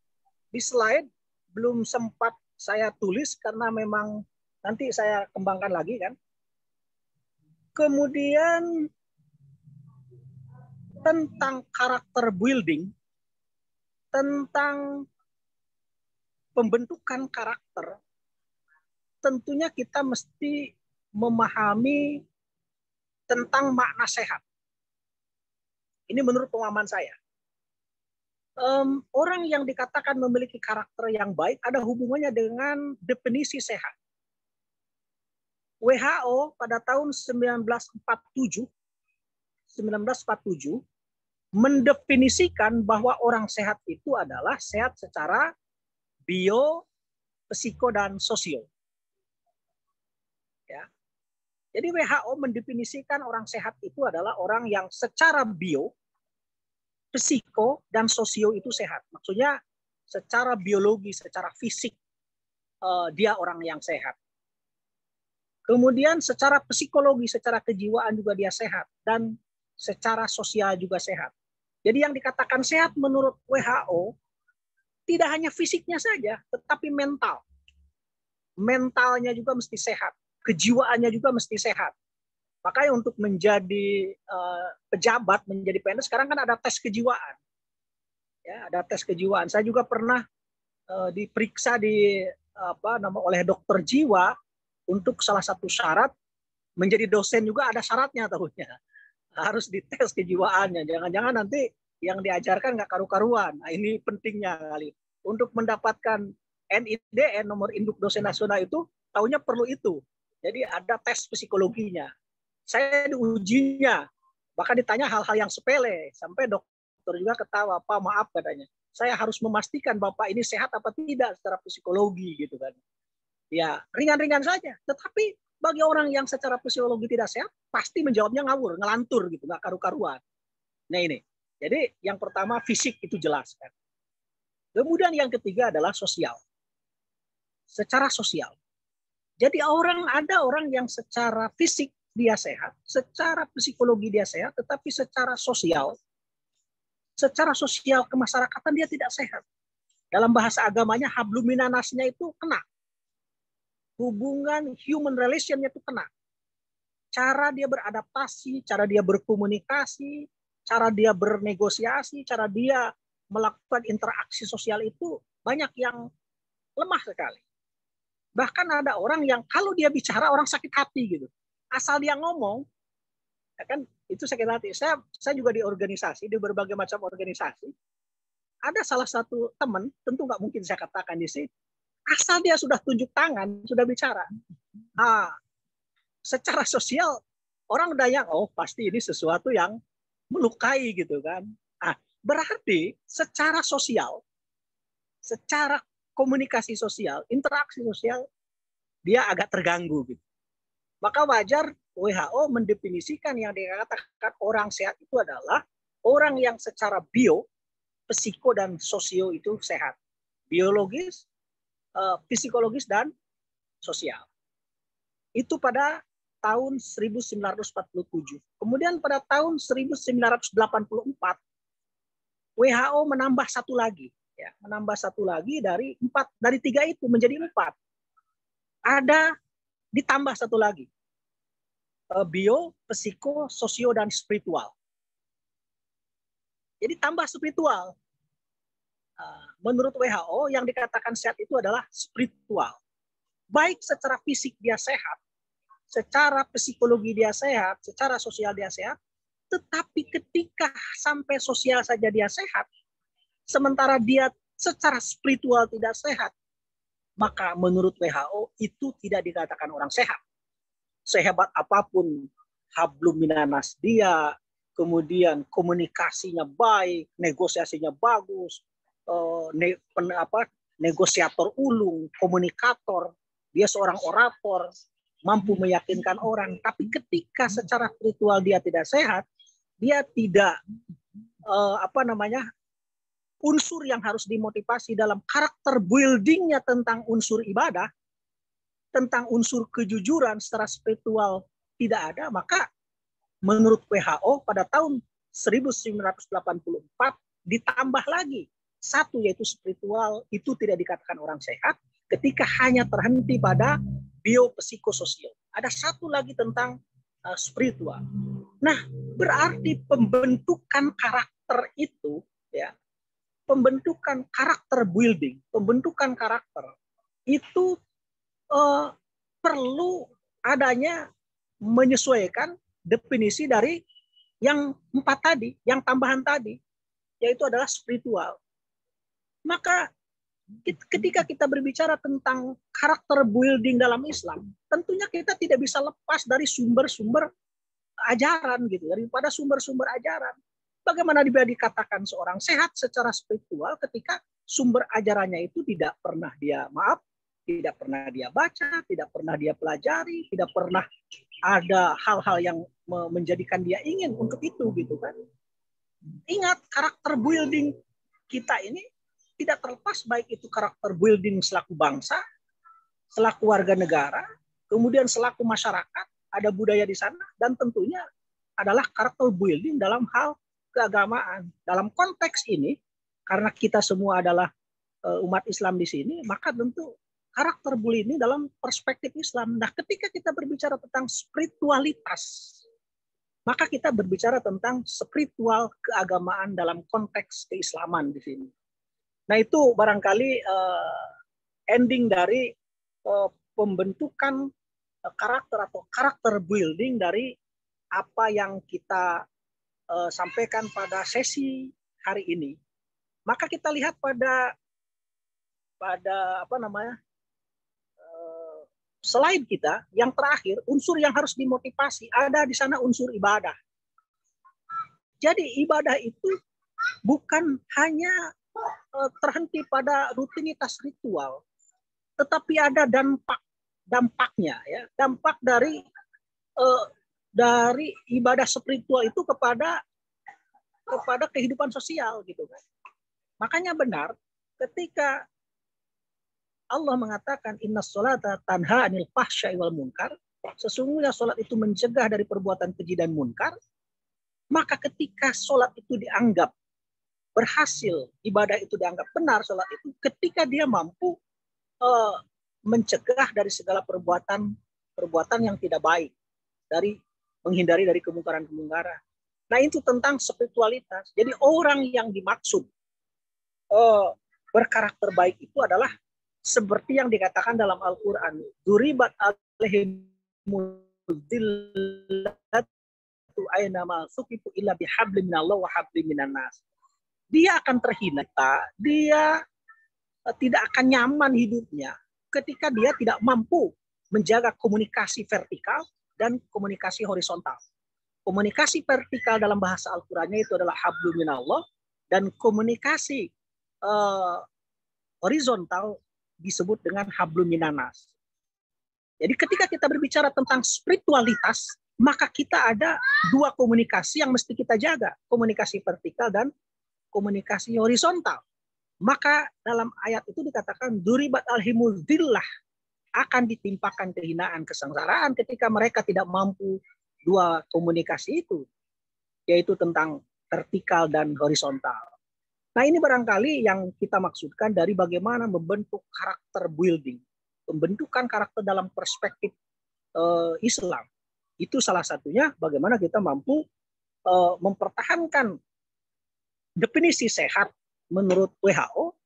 di slide belum sempat saya tulis karena memang Nanti saya kembangkan lagi kan. Kemudian tentang karakter building, tentang pembentukan karakter, tentunya kita mesti memahami tentang makna sehat. Ini menurut pemahaman saya. Um, orang yang dikatakan memiliki karakter yang baik ada hubungannya dengan definisi sehat. WHO pada tahun 1947 1947 mendefinisikan bahwa orang sehat itu adalah sehat secara bio, psiko dan sosio. Ya. Jadi WHO mendefinisikan orang sehat itu adalah orang yang secara bio, psiko dan sosio itu sehat. Maksudnya secara biologi, secara fisik uh, dia orang yang sehat. Kemudian secara psikologi, secara kejiwaan juga dia sehat dan secara sosial juga sehat. Jadi yang dikatakan sehat menurut WHO tidak hanya fisiknya saja, tetapi mental. Mentalnya juga mesti sehat, kejiwaannya juga mesti sehat. Makanya untuk menjadi uh, pejabat, menjadi PNS sekarang kan ada tes kejiwaan. Ya, ada tes kejiwaan. Saya juga pernah uh, diperiksa di apa nama oleh dokter jiwa untuk salah satu syarat. Menjadi dosen juga ada syaratnya tahunya. Harus dites kejiwaannya. Jangan-jangan nanti yang diajarkan nggak karu-karuan. Nah, ini pentingnya kali. Untuk mendapatkan NIDN nomor induk dosen nasional itu tahunya perlu itu. Jadi ada tes psikologinya saya diujinya bahkan ditanya hal-hal yang sepele sampai dokter juga ketawa pak maaf katanya saya harus memastikan bapak ini sehat apa tidak secara psikologi gitu kan ya ringan-ringan saja. Tetapi bagi orang yang secara fisiologi tidak sehat, pasti menjawabnya ngawur, ngelantur gitu, nggak karu-karuan. Nah ini, jadi yang pertama fisik itu jelas kan. Kemudian yang ketiga adalah sosial. Secara sosial. Jadi orang ada orang yang secara fisik dia sehat, secara psikologi dia sehat, tetapi secara sosial, secara sosial kemasyarakatan dia tidak sehat. Dalam bahasa agamanya habluminanasnya itu kena hubungan human relationnya itu kena. Cara dia beradaptasi, cara dia berkomunikasi, cara dia bernegosiasi, cara dia melakukan interaksi sosial itu banyak yang lemah sekali. Bahkan ada orang yang kalau dia bicara orang sakit hati gitu. Asal dia ngomong, ya kan itu sakit hati. Saya saya juga di organisasi, di berbagai macam organisasi. Ada salah satu teman, tentu nggak mungkin saya katakan di sini, asal dia sudah tunjuk tangan, sudah bicara. Ah, secara sosial orang udah oh pasti ini sesuatu yang melukai gitu kan. Ah, berarti secara sosial, secara komunikasi sosial, interaksi sosial dia agak terganggu gitu. Maka wajar WHO mendefinisikan yang dikatakan orang sehat itu adalah orang yang secara bio, psiko dan sosio itu sehat. Biologis, uh, psikologis dan sosial. Itu pada tahun 1947. Kemudian pada tahun 1984 WHO menambah satu lagi, ya, menambah satu lagi dari empat dari tiga itu menjadi empat. Ada ditambah satu lagi, bio, psiko, sosio dan spiritual. Jadi tambah spiritual. Ah, menurut WHO yang dikatakan sehat itu adalah spiritual. Baik secara fisik dia sehat, secara psikologi dia sehat, secara sosial dia sehat, tetapi ketika sampai sosial saja dia sehat, sementara dia secara spiritual tidak sehat, maka menurut WHO itu tidak dikatakan orang sehat. Sehebat apa pun hablum minanas dia, kemudian komunikasinya baik, negosiasinya bagus, uh, ne, pen, apa, negosiator ulung, komunikator, dia seorang orator, mampu meyakinkan orang. Tapi ketika secara spiritual dia tidak sehat, dia tidak uh, apa namanya unsur yang harus dimotivasi dalam karakter buildingnya tentang unsur ibadah, tentang unsur kejujuran secara spiritual tidak ada, maka menurut WHO pada tahun 1984 ditambah lagi satu yaitu spiritual itu tidak dikatakan orang sehat ketika hanya terhenti pada biopsikososial. Ada satu lagi tentang uh, spiritual. Nah, berarti pembentukan karakter itu ya, pembentukan karakter building, pembentukan karakter itu eh, perlu adanya menyesuaikan definisi dari yang empat tadi, yang tambahan tadi, yaitu adalah spiritual. Maka ketika kita berbicara tentang karakter building dalam Islam, tentunya kita tidak bisa lepas dari sumber-sumber ajaran gitu, daripada sumber-sumber ajaran. Bagaimana dia dikatakan seorang sehat secara spiritual ketika sumber ajarannya itu tidak pernah dia maaf, tidak pernah dia baca, tidak pernah dia pelajari, tidak pernah ada hal-hal yang menjadikan dia ingin untuk itu gitu kan. Ingat karakter building kita ini tidak terlepas baik itu karakter building selaku bangsa, selaku warga negara, kemudian selaku masyarakat, ada budaya di sana dan tentunya adalah karakter building dalam hal keagamaan. Dalam konteks ini karena kita semua adalah eh, umat Islam di sini, maka tentu karakter bully ini dalam perspektif Islam. Nah, ketika kita berbicara tentang spiritualitas, maka kita berbicara tentang spiritual keagamaan dalam konteks keislaman di sini. Nah, itu barangkali uh, ending dari uh, pembentukan uh, karakter atau karakter building dari apa yang kita sampaikan pada sesi hari ini. Maka kita lihat pada pada apa namanya selain kita, yang terakhir unsur yang harus dimotivasi ada di sana unsur ibadah. Jadi ibadah itu bukan hanya eh, terhenti pada rutinitas ritual, tetapi ada dampak dampaknya ya, dampak dari eh, dari ibadah spiritual itu kepada kepada kehidupan sosial gitu kan. Makanya benar ketika Allah mengatakan inna sholata tanha anil fahsyai wal munkar. Sesungguhnya sholat itu mencegah dari perbuatan keji dan munkar. Maka ketika sholat itu dianggap berhasil, ibadah itu dianggap benar, sholat itu ketika dia mampu uh, mencegah dari segala perbuatan perbuatan yang tidak baik, dari menghindari dari kemungkaran-kemungkaran. Nah itu tentang spiritualitas. Jadi orang yang dimaksud uh, berkarakter baik itu adalah seperti yang dikatakan dalam Al-Quran. Duribat sukitu illa minallah wa. Dia akan terhina, dia eh, tidak akan nyaman hidupnya ketika dia tidak mampu menjaga komunikasi vertikal dan komunikasi horizontal. Komunikasi vertikal dalam bahasa Al-Qur'annya itu adalah hablum minallah dan komunikasi uh, horizontal disebut dengan hablum minanas. Jadi ketika kita berbicara tentang spiritualitas, maka kita ada dua komunikasi yang mesti kita jaga, komunikasi vertikal dan komunikasi horizontal. Maka dalam ayat itu dikatakan duribat alhimudillah akan ditimpakan kehinaan kesengsaraan ketika mereka tidak mampu dua komunikasi itu, yaitu tentang vertikal dan horizontal. Nah ini barangkali yang kita maksudkan dari bagaimana membentuk karakter building, pembentukan karakter dalam perspektif uh, Islam. Itu salah satunya bagaimana kita mampu uh, mempertahankan definisi sehat menurut WHO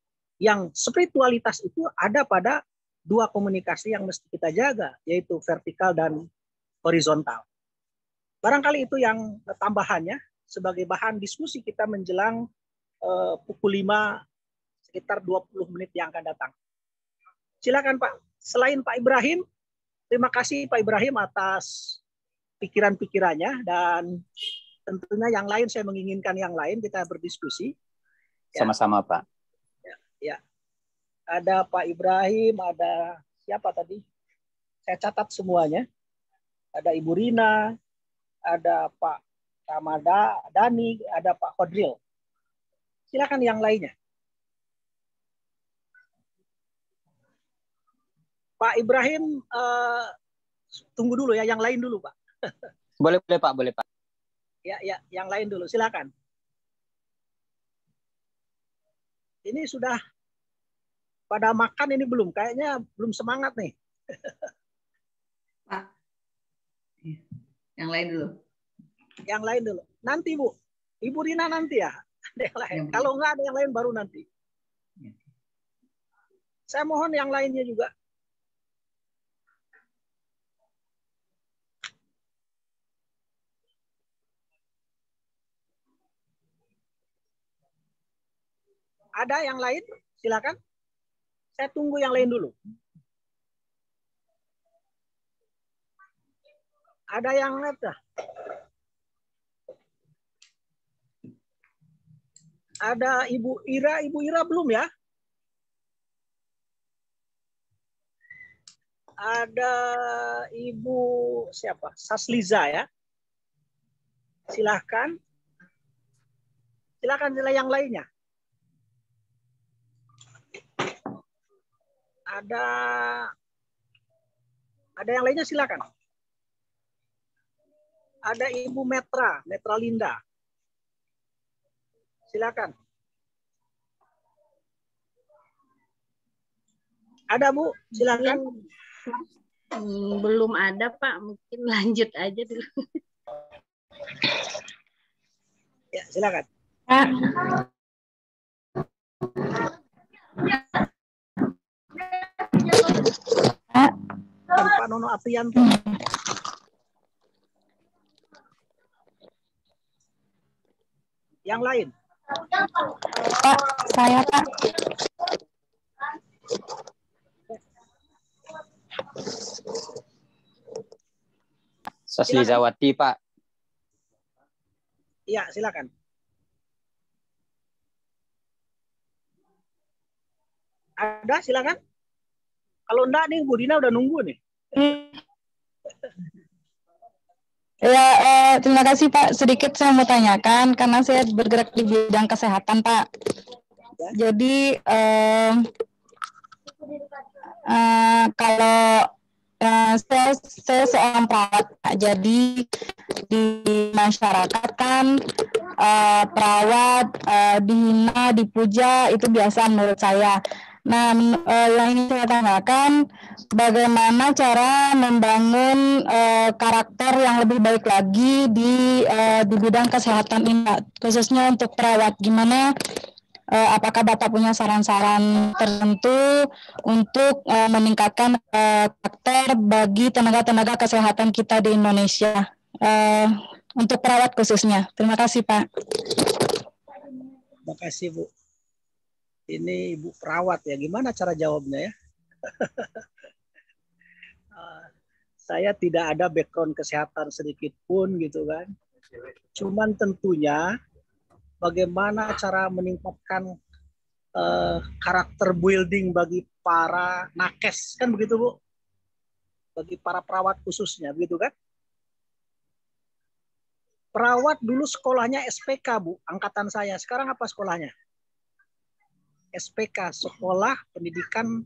yang spiritualitas itu ada pada dua komunikasi yang mesti kita jaga, yaitu vertikal dan horizontal. Barangkali itu yang tambahannya sebagai bahan diskusi kita menjelang uh, pukul 5 sekitar 20 menit yang akan datang. Silakan Pak. Selain Pak Ibrahim, terima kasih Pak Ibrahim atas pikiran-pikirannya dan tentunya yang lain saya menginginkan yang lain kita berdiskusi. Ya. Sama-sama Pak. Ya, ya. Ada Pak Ibrahim, ada siapa tadi? Saya catat semuanya. Ada Ibu Rina, ada Pak Ramada, Dani, ada Pak Khodril. Silakan yang lainnya. Pak Ibrahim, uh, tunggu dulu ya, yang lain dulu Pak. boleh, boleh Pak, boleh Pak. Ya, ya, yang lain dulu, silakan. Ini sudah pada makan ini belum? Kayaknya belum semangat nih. Pak, yang lain dulu. Yang lain dulu. Nanti Bu. Ibu Rina nanti ya. Ada yang lain. Kalau enggak ada yang lain baru nanti. Saya mohon yang lainnya juga. Ada yang lain? Silakan. Saya tunggu yang lain dulu. Ada yang lain? Ada Ibu Ira, Ibu Ira belum ya? Ada Ibu siapa? Sasliza ya. Silahkan. Silahkan nilai yang lainnya. Ada ada yang lainnya silakan. Ada Ibu Metra, Metra Linda. Silakan. Ada Bu, silakan. Hmm, belum ada Pak, mungkin lanjut aja dulu. Ya, silakan. Pak. Pak Nono Aprianto. Yang lain? Pak, saya Pak. Saslizawati, Pak. Iya, silakan. Ada, silakan. Kalau enggak nih, Bu Dina udah nunggu nih. Ya, eh, terima kasih Pak. Sedikit saya mau tanyakan karena saya bergerak di bidang kesehatan Pak. Jadi eh, eh, kalau eh, saya saya seorang perawat, Pak. jadi di masyarakat kan eh, perawat eh, dihina, dipuja itu biasa menurut saya. Nah, eh, yang ingin saya tanyakan, bagaimana cara membangun eh, karakter yang lebih baik lagi di eh, di bidang kesehatan ini, khususnya untuk perawat. Gimana? eh, apakah Bapak punya saran-saran tertentu untuk eh, meningkatkan eh, karakter bagi tenaga-tenaga kesehatan kita di Indonesia, eh, untuk perawat khususnya? Terima kasih, Pak. Terima kasih, Bu. Ini Ibu perawat ya. Gimana cara jawabnya ya? Eh, saya tidak ada background kesehatan sedikit pun gitu kan. Cuman tentunya bagaimana cara meningkatkan eh, karakter building bagi para nakes kan begitu Bu? Bagi para perawat khususnya begitu kan? Perawat dulu sekolahnya SPK Bu, angkatan saya. Sekarang apa sekolahnya? SPK, Sekolah Pendidikan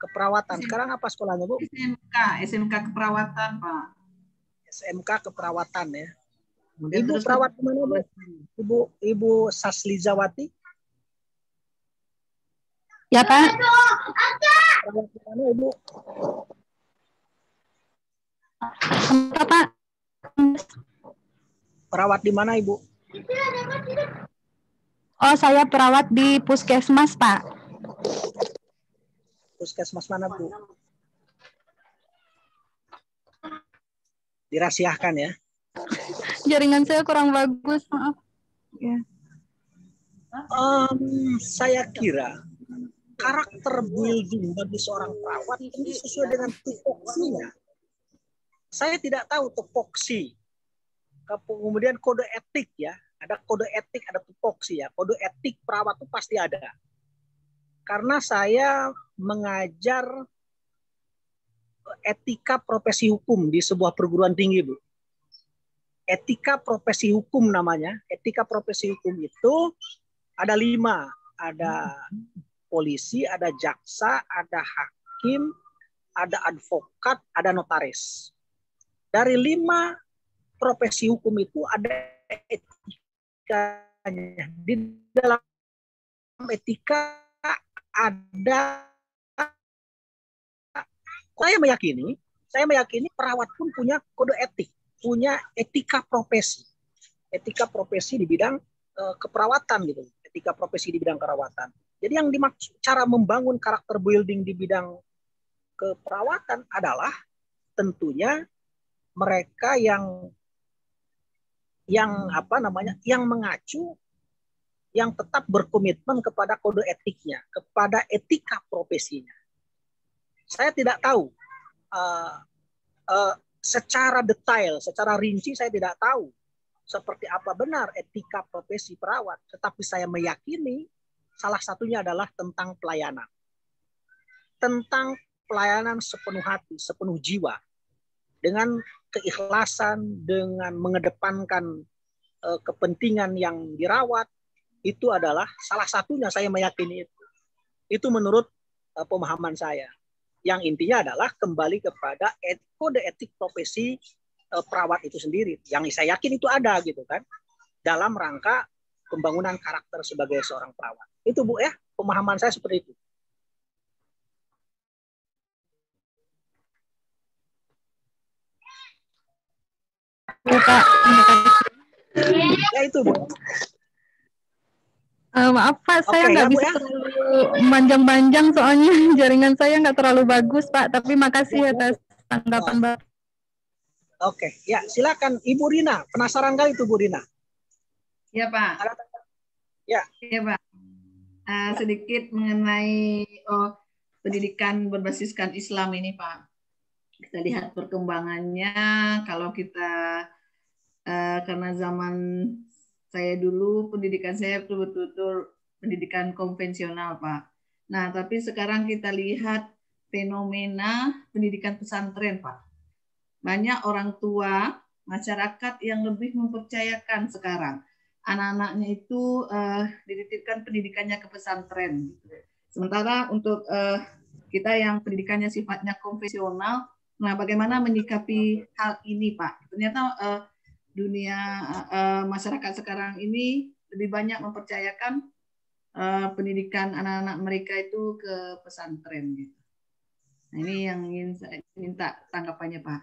Keperawatan. Sekarang apa sekolahnya, Bu? SMK, SMK keperawatan, Pak. SMK Keperawatan ya. Kemudian Ibu perawat di mana, Bu? Ibu Ibu Saslizawati. Ya, Pak. Perawat di mana, Ibu? Apa, Pak? Perawat di mana, Ibu? Oh, saya perawat di puskesmas, Pak. Puskesmas mana, Bu? Dirahasiakan ya. Jaringan saya kurang bagus, maaf. Ya. Em, saya kira karakter building bagi seorang perawat ini sesuai dengan tupoksinya. Saya tidak tahu tupoksi. Kemudian kode etik ya. Ada kode etik, ada tupoksi ya. Kode etik perawat itu pasti ada. Karena saya mengajar etika profesi hukum di sebuah perguruan tinggi, Bu. Etika profesi hukum namanya. Etika profesi hukum itu ada lima. Ada polisi, ada jaksa, ada hakim, ada advokat, ada notaris. Dari lima profesi hukum itu ada etikanya. Di dalam etika ada saya meyakini, saya meyakini perawat pun punya kode etik. punya etika profesi, etika profesi di bidang uh, keperawatan gitu, etika profesi di bidang keperawatan. Jadi yang dimaksud cara membangun karakter building di bidang keperawatan adalah tentunya mereka yang yang apa namanya yang mengacu yang tetap berkomitmen kepada kode etiknya, kepada etika profesinya. Saya tidak tahu uh, uh, secara detail, secara rinci saya tidak tahu seperti apa benar etika profesi perawat, tetapi saya meyakini salah satunya adalah tentang pelayanan. Tentang pelayanan sepenuh hati, sepenuh jiwa. Dengan keikhlasan, dengan mengedepankan uh, kepentingan yang dirawat, itu adalah salah satunya saya meyakini itu. Itu menurut uh, pemahaman saya. Yang intinya adalah kembali kepada et, kode etik profesi uh, perawat itu sendiri. Yang saya yakin itu ada gitu kan. Dalam rangka pembangunan karakter sebagai seorang perawat. Itu Bu ya, pemahaman saya seperti itu. Ya itu Bu. Uh, maaf Pak, saya nggak ya, bisa ya. terlalu panjang-panjang soalnya jaringan saya nggak terlalu bagus Pak. Tapi makasih atas tanggapan Bapak. Oke, ya silakan Ibu Rina. Penasaran kali itu Bu Rina. Ya Pak. Ya. Ya Pak. Uh, sedikit mengenai oh, pendidikan berbasiskan Islam ini Pak. Kita lihat perkembangannya. Kalau kita uh, karena zaman saya dulu pendidikan saya betul-betul pendidikan konvensional Pak. Nah tapi sekarang kita lihat fenomena pendidikan pesantren Pak. Banyak orang tua masyarakat yang lebih mempercayakan sekarang anak-anaknya itu uh, dititipkan pendidikannya ke pesantren. Sementara untuk uh, kita yang pendidikannya sifatnya konvensional, nah bagaimana menyikapi hal ini Pak? Ternyata uh, dunia uh, masyarakat sekarang ini lebih banyak mempercayakan uh, pendidikan anak-anak mereka itu ke pesantren gitu. Nah, ini yang ingin saya minta tanggapannya Pak.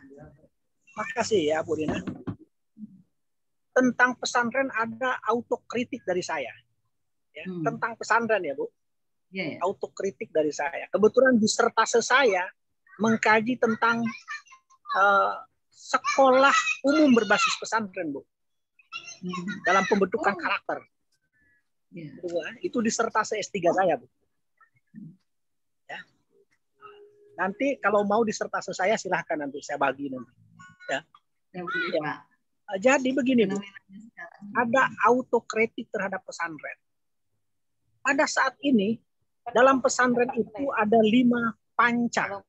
Makasih ya Bu Rina. Tentang pesantren ada autokritik dari saya. Ya, Hmm. Tentang pesantren ya Bu. Ya, ya. Autokritik dari saya. Kebetulan disertase saya mengkaji tentang uh, sekolah umum berbasis pesantren Bu. Dalam pembentukan karakter. Ya. Dua, itu disertasi S3 saya, Bu. Ya. Nanti kalau mau disertasi saya silahkan nanti saya bagi nanti. Ya. Ya, boleh, Pak. Jadi begini, Bu. Ada autokritik terhadap pesantren. Pada saat ini dalam pesantren itu ada lima panca.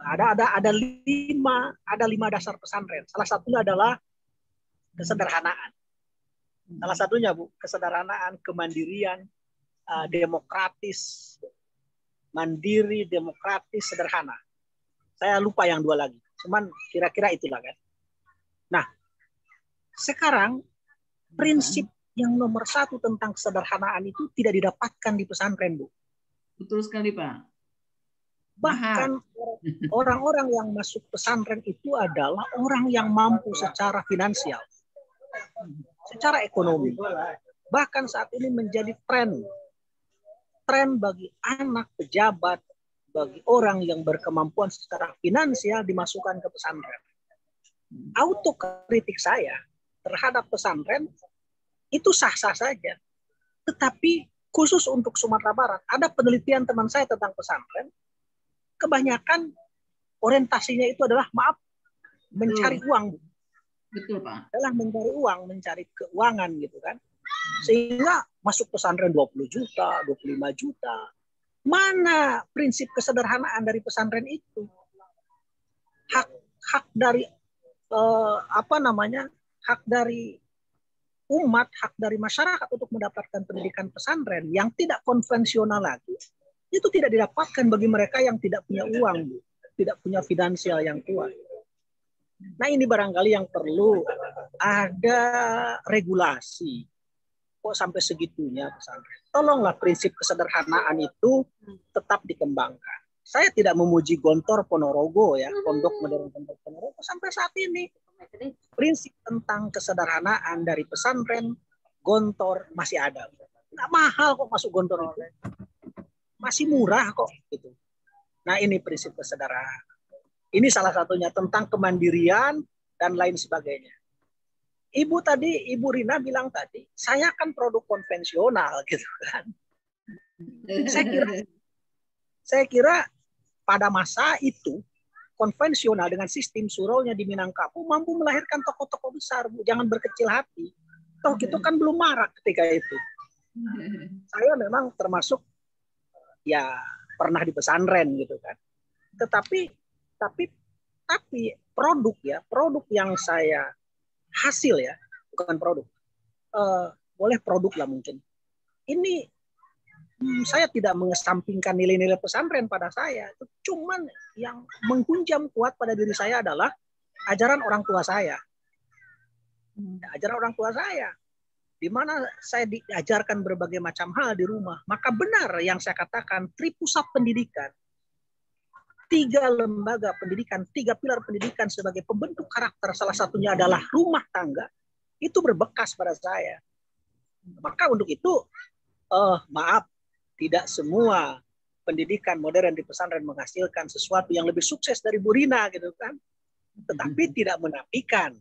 Ada ada ada lima ada lima dasar pesantren. Salah satunya adalah kesederhanaan. Salah satunya Bu, kesederhanaan, kemandirian, uh, demokratis, mandiri, demokratis, sederhana. Saya lupa yang dua lagi. Cuman kira-kira itulah kan. Nah, sekarang prinsip yang nomor satu tentang kesederhanaan itu tidak didapatkan di pesantren, Bu. Betul sekali, Pak. Bahkan orang-orang yang masuk pesantren itu adalah orang yang mampu secara finansial, secara ekonomi. Bahkan saat ini menjadi tren. Tren bagi anak pejabat, bagi orang yang berkemampuan secara finansial dimasukkan ke pesantren. Autokritik saya terhadap pesantren itu sah-sah saja. Tetapi khusus untuk Sumatera Barat, ada penelitian teman saya tentang pesantren, kebanyakan orientasinya itu adalah maaf mencari Betul. uang, Betul, Pak. adalah mencari uang, mencari keuangan gitu kan. Sehingga masuk pesantren 20 juta, 25 juta. Mana prinsip kesederhanaan dari pesantren itu? Hak hak dari eh, apa namanya? Hak dari umat, hak dari masyarakat untuk mendapatkan pendidikan pesantren yang tidak konvensional lagi itu tidak didapatkan bagi mereka yang tidak punya uang, tidak punya finansial yang kuat. Nah ini barangkali yang perlu ada regulasi. Kok sampai segitunya? Tolonglah prinsip kesederhanaan itu tetap dikembangkan. saya tidak memuji Gontor Ponorogo ya, Pondok Modern Gontor Ponorogo sampai saat ini. Prinsip tentang kesederhanaan dari pesantren Gontor masih ada. Nggak mahal kok masuk Gontor. Masih murah kok gitu. Nah ini prinsip kesederhanaan. Ini salah satunya tentang kemandirian dan lain sebagainya. Ibu tadi, Ibu Rina bilang tadi, saya kan produk konvensional gitu kan. Saya kira, saya kira pada masa itu konvensional dengan sistem suraunya di Minangkabau mampu melahirkan tokoh-tokoh besar, Bu. Jangan berkecil hati. Toh itu kan belum marak ketika itu. Saya memang termasuk ya pernah di pesantren gitu kan. Tetapi tapi tapi produk ya, produk yang saya hasil ya, bukan produk. Uh, boleh produk lah mungkin. Ini hmm, saya tidak mengesampingkan nilai-nilai pesantren pada saya. Cuman yang menghunjam kuat pada diri saya adalah ajaran orang tua saya. Ajaran orang tua saya. Di mana saya diajarkan berbagai macam hal di rumah. Maka benar yang saya katakan, tripusat pendidikan. Tiga lembaga pendidikan, tiga pilar pendidikan sebagai pembentuk karakter, salah satunya adalah rumah tangga, itu berbekas pada saya. Maka untuk itu, uh, maaf, tidak semua pendidikan modern di pesantren menghasilkan sesuatu yang lebih sukses dari Burina gitu kan. Tetapi tidak menafikan,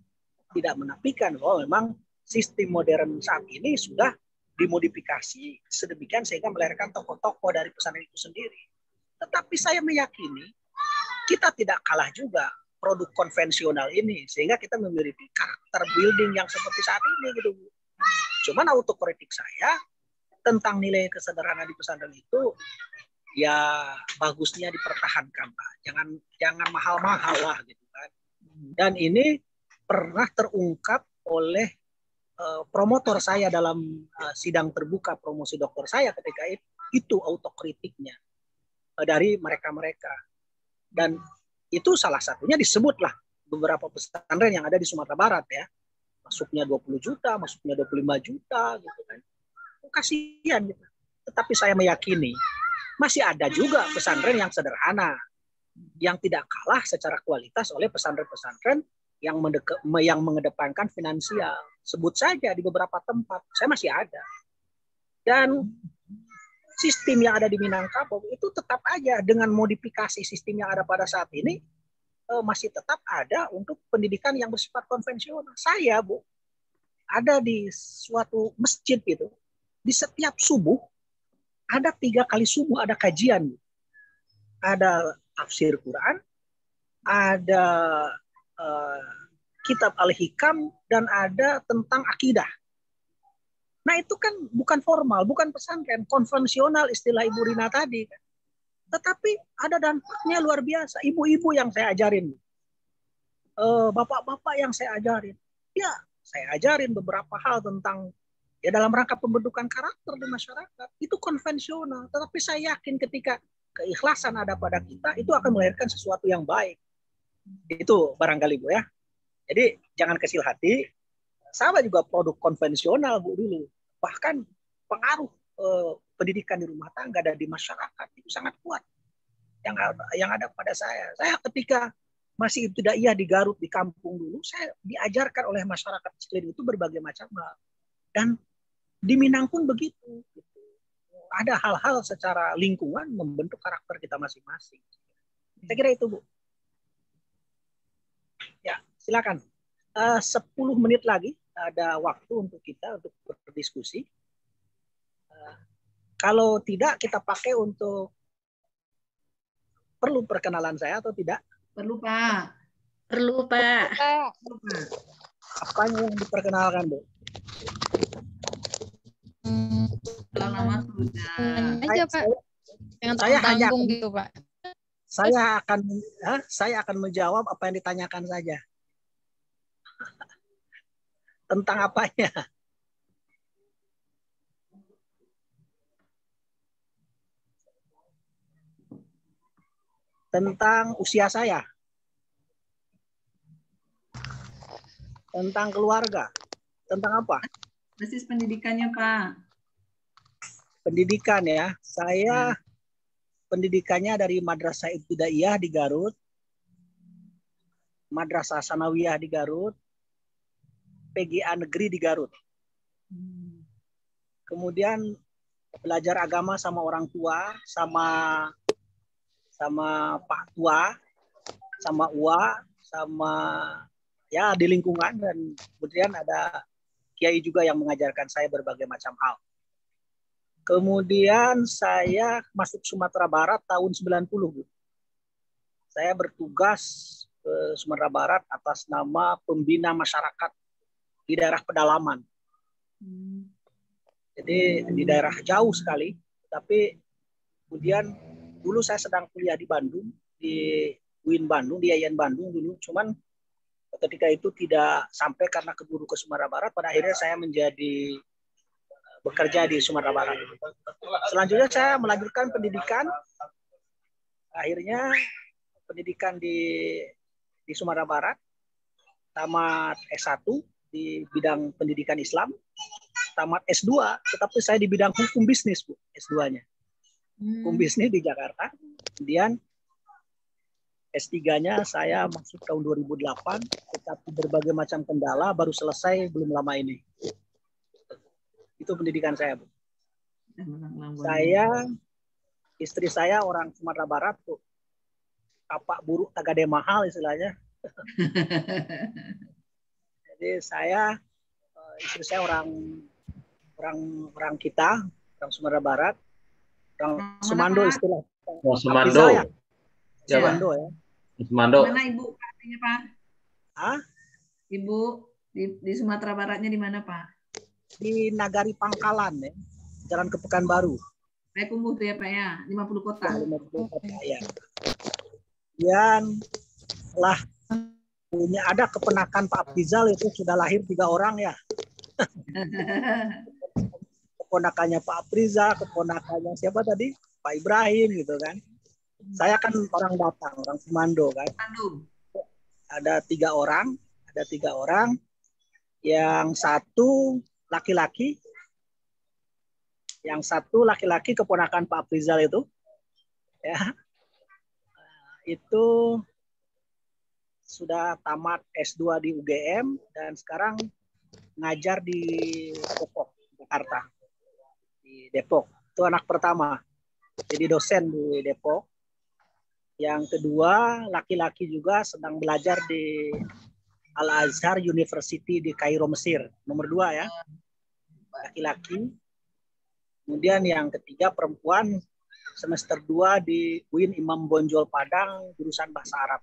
tidak menafikan bahwa memang sistem modern saat ini sudah dimodifikasi sedemikian sehingga melahirkan tokoh-tokoh dari pesantren itu sendiri. Tetapi saya meyakini kita tidak kalah juga produk konvensional ini sehingga kita memiliki karakter building yang seperti saat ini gitu. Cuman autokritik saya tentang nilai kesederhanaan di pesantren itu ya bagusnya dipertahankan pak jangan jangan mahal-mahal lah gitu kan dan ini pernah terungkap oleh uh, promotor saya dalam uh, sidang terbuka promosi dokter saya ketika itu, itu autokritiknya uh, dari mereka-mereka dan itu salah satunya disebutlah beberapa pesantren yang ada di Sumatera Barat ya masuknya 20 juta masuknya 25 juta gitu kan kasihan gitu. Tetapi saya meyakini masih ada juga pesantren yang sederhana yang tidak kalah secara kualitas oleh pesantren-pesantren yang yang mengedepankan finansial. Sebut saja di beberapa tempat, saya masih ada. Dan sistem yang ada di Minangkabau itu tetap aja dengan modifikasi sistem yang ada pada saat ini eh, masih tetap ada untuk pendidikan yang bersifat konvensional. Saya, Bu, ada di suatu masjid itu di setiap subuh ada tiga kali subuh ada kajian. Ada tafsir Quran, ada uh, kitab al-hikam, dan ada tentang akidah. Nah itu kan bukan formal, bukan pesantren, konvensional istilah Ibu Rina tadi. Tetapi ada dampaknya luar biasa. Ibu-ibu yang saya ajarin, eh, bapak-bapak yang saya ajarin, ya saya ajarin beberapa hal tentang ya dalam rangka pembentukan karakter di masyarakat itu konvensional tetapi saya yakin ketika keikhlasan ada pada kita itu akan melahirkan sesuatu yang baik itu barangkali bu ya jadi jangan kecil hati sama juga produk konvensional bu dulu bahkan pengaruh eh, pendidikan di rumah tangga dan di masyarakat itu sangat kuat yang yang ada pada saya saya ketika masih tidak iya di Garut di kampung dulu saya diajarkan oleh masyarakat sekeliling itu berbagai macam hal dan di Minang pun begitu. Ada hal-hal secara lingkungan membentuk karakter kita masing-masing. Saya kira itu, Bu. Silakan. Eh, uh, 10 menit lagi ada waktu untuk kita untuk berdiskusi. Uh, kalau tidak kita pakai untuk perlu perkenalan saya atau tidak? Perlu, Pak. Perlu, Pak. Perlu, Pak. Apa yang diperkenalkan, Bu? Kalau nama sudah. aja Pak. Yang saya hanya tanggung gitu Pak. Saya akan ya, saya akan menjawab apa yang ditanyakan saja. Tentang apanya? Tentang usia saya. Tentang keluarga. Tentang apa? Basis pendidikannya, Pak. Pendidikan ya. Saya pendidikannya dari Madrasah Ibtidaiyah di Garut, Madrasah Sanawiyah di Garut, PGA Negeri di Garut. Kemudian belajar agama sama orang tua, sama sama Pak Tua, sama Ua, sama ya di lingkungan dan kemudian ada kiai juga yang mengajarkan saya berbagai macam hal. Kemudian saya masuk Sumatera Barat tahun 90, Bu. Saya bertugas ke Sumatera Barat atas nama pembina masyarakat di daerah pedalaman. Jadi di daerah jauh sekali, tapi kemudian dulu saya sedang kuliah di Bandung, di UIN Bandung, di IAIN Bandung dulu, cuman ketika itu tidak sampai karena keburu ke Sumatera Barat, pada akhirnya saya menjadi eh, bekerja di Sumatera Barat. Selanjutnya saya melanjutkan pendidikan, akhirnya pendidikan di di Sumatera Barat, tamat S1 di bidang pendidikan Islam, tamat S2, tetapi saya di bidang hukum bisnis, Bu, S2-nya. Hukum bisnis di Jakarta. Kemudian S3-nya saya masuk tahun 2008, tetapi berbagai macam kendala baru selesai belum lama ini. Itu pendidikan saya, Bu. Saya, istri saya orang Sumatera Barat, Bu. Kapak buruk tagade mahal istilahnya. Jadi saya, eh, istri saya orang orang orang kita, orang Sumatera Barat, orang Sumando istilah. Oh, Sumando. Ya? Ya. Sumando ya. Sumando. Mana Ibu artinya Pak? Hah? Ibu di, di Sumatera Baratnya di mana Pak? Di Nagari Pangkalan ya, Jalan ke Pekanbaru. Saya kumbuh tuh ya Pak ya, 50 kota. Ya. Dan lah punya ada kepenakan Pak Abdizal itu sudah lahir tiga orang ya. keponakannya Pak Apriza, keponakannya siapa tadi? Pak Ibrahim gitu kan. Saya kan orang Batang, orang Sumando kan. Ada tiga orang, ada tiga orang. Yang satu laki-laki, yang satu laki-laki keponakan Pak Aprizal itu, ya, itu sudah tamat S2 di UGM dan sekarang ngajar di Depok, Jakarta. Di Depok. Itu anak pertama. Jadi dosen di Depok. Yang kedua, laki-laki juga sedang belajar di Al-Azhar University di Kairo, Mesir. Nomor dua ya. Laki-laki. Kemudian yang ketiga, perempuan semester 2 di UIN Imam Bonjol Padang, jurusan Bahasa Arab.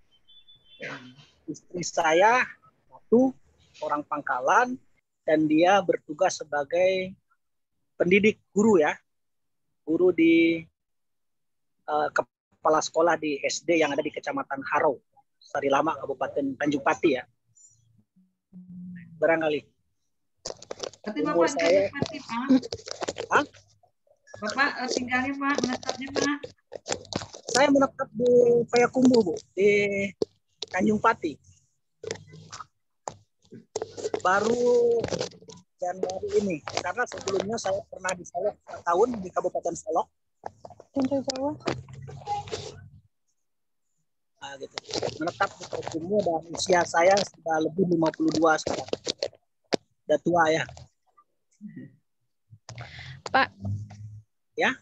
Istri saya, satu, orang Pangkalan, dan dia bertugas sebagai pendidik guru ya, guru di uh, kepala sekolah di SD yang ada di Kecamatan Harau, Sari Lama, Kabupaten Tanjung Pati ya. Barangkali. Berarti Umur Bapak saya, saya... Pati, Pak. Hah? Bapak eh, tinggalnya Pak, menetapnya Pak. saya menetap di Payakumbuh Bu, di Tanjung Pati. Baru Januari ini, karena sebelumnya saya pernah di Solok tahun di Kabupaten Solok. Nah, gitu. Menetap di Payakumbuh dan usia saya sudah lebih 52 sekarang. Udah tua ya. Pak, Ya,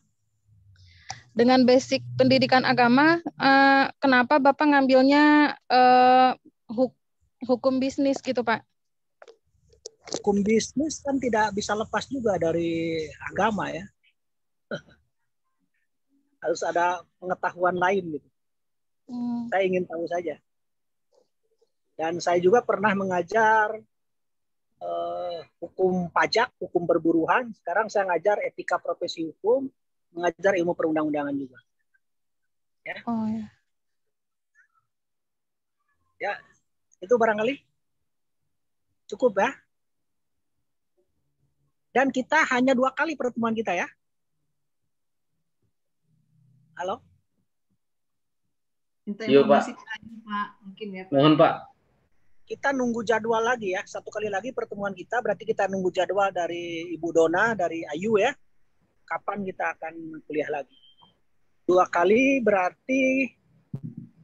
dengan basic pendidikan agama, eh, kenapa Bapak ngambilnya eh, huk- hukum bisnis gitu, Pak? hukum bisnis kan tidak bisa lepas juga dari agama ya. Harus ada pengetahuan lain gitu. Hmm. Saya ingin tahu saja. Dan saya juga pernah mengajar eh, hukum pajak, hukum perburuhan. Sekarang saya ngajar etika profesi hukum, mengajar ilmu perundang-undangan juga. Ya, Oh ya. ya itu barangkali cukup ya. Dan kita hanya dua kali pertemuan kita ya. Halo? Minta Iya, Pak. informasi lagi Pak, mungkin ya Pak. Mohon Pak. kita nunggu jadwal lagi ya. Satu kali lagi pertemuan kita berarti kita nunggu jadwal dari Ibu Dona, dari Ayu ya. Kapan kita akan kuliah lagi. Dua kali berarti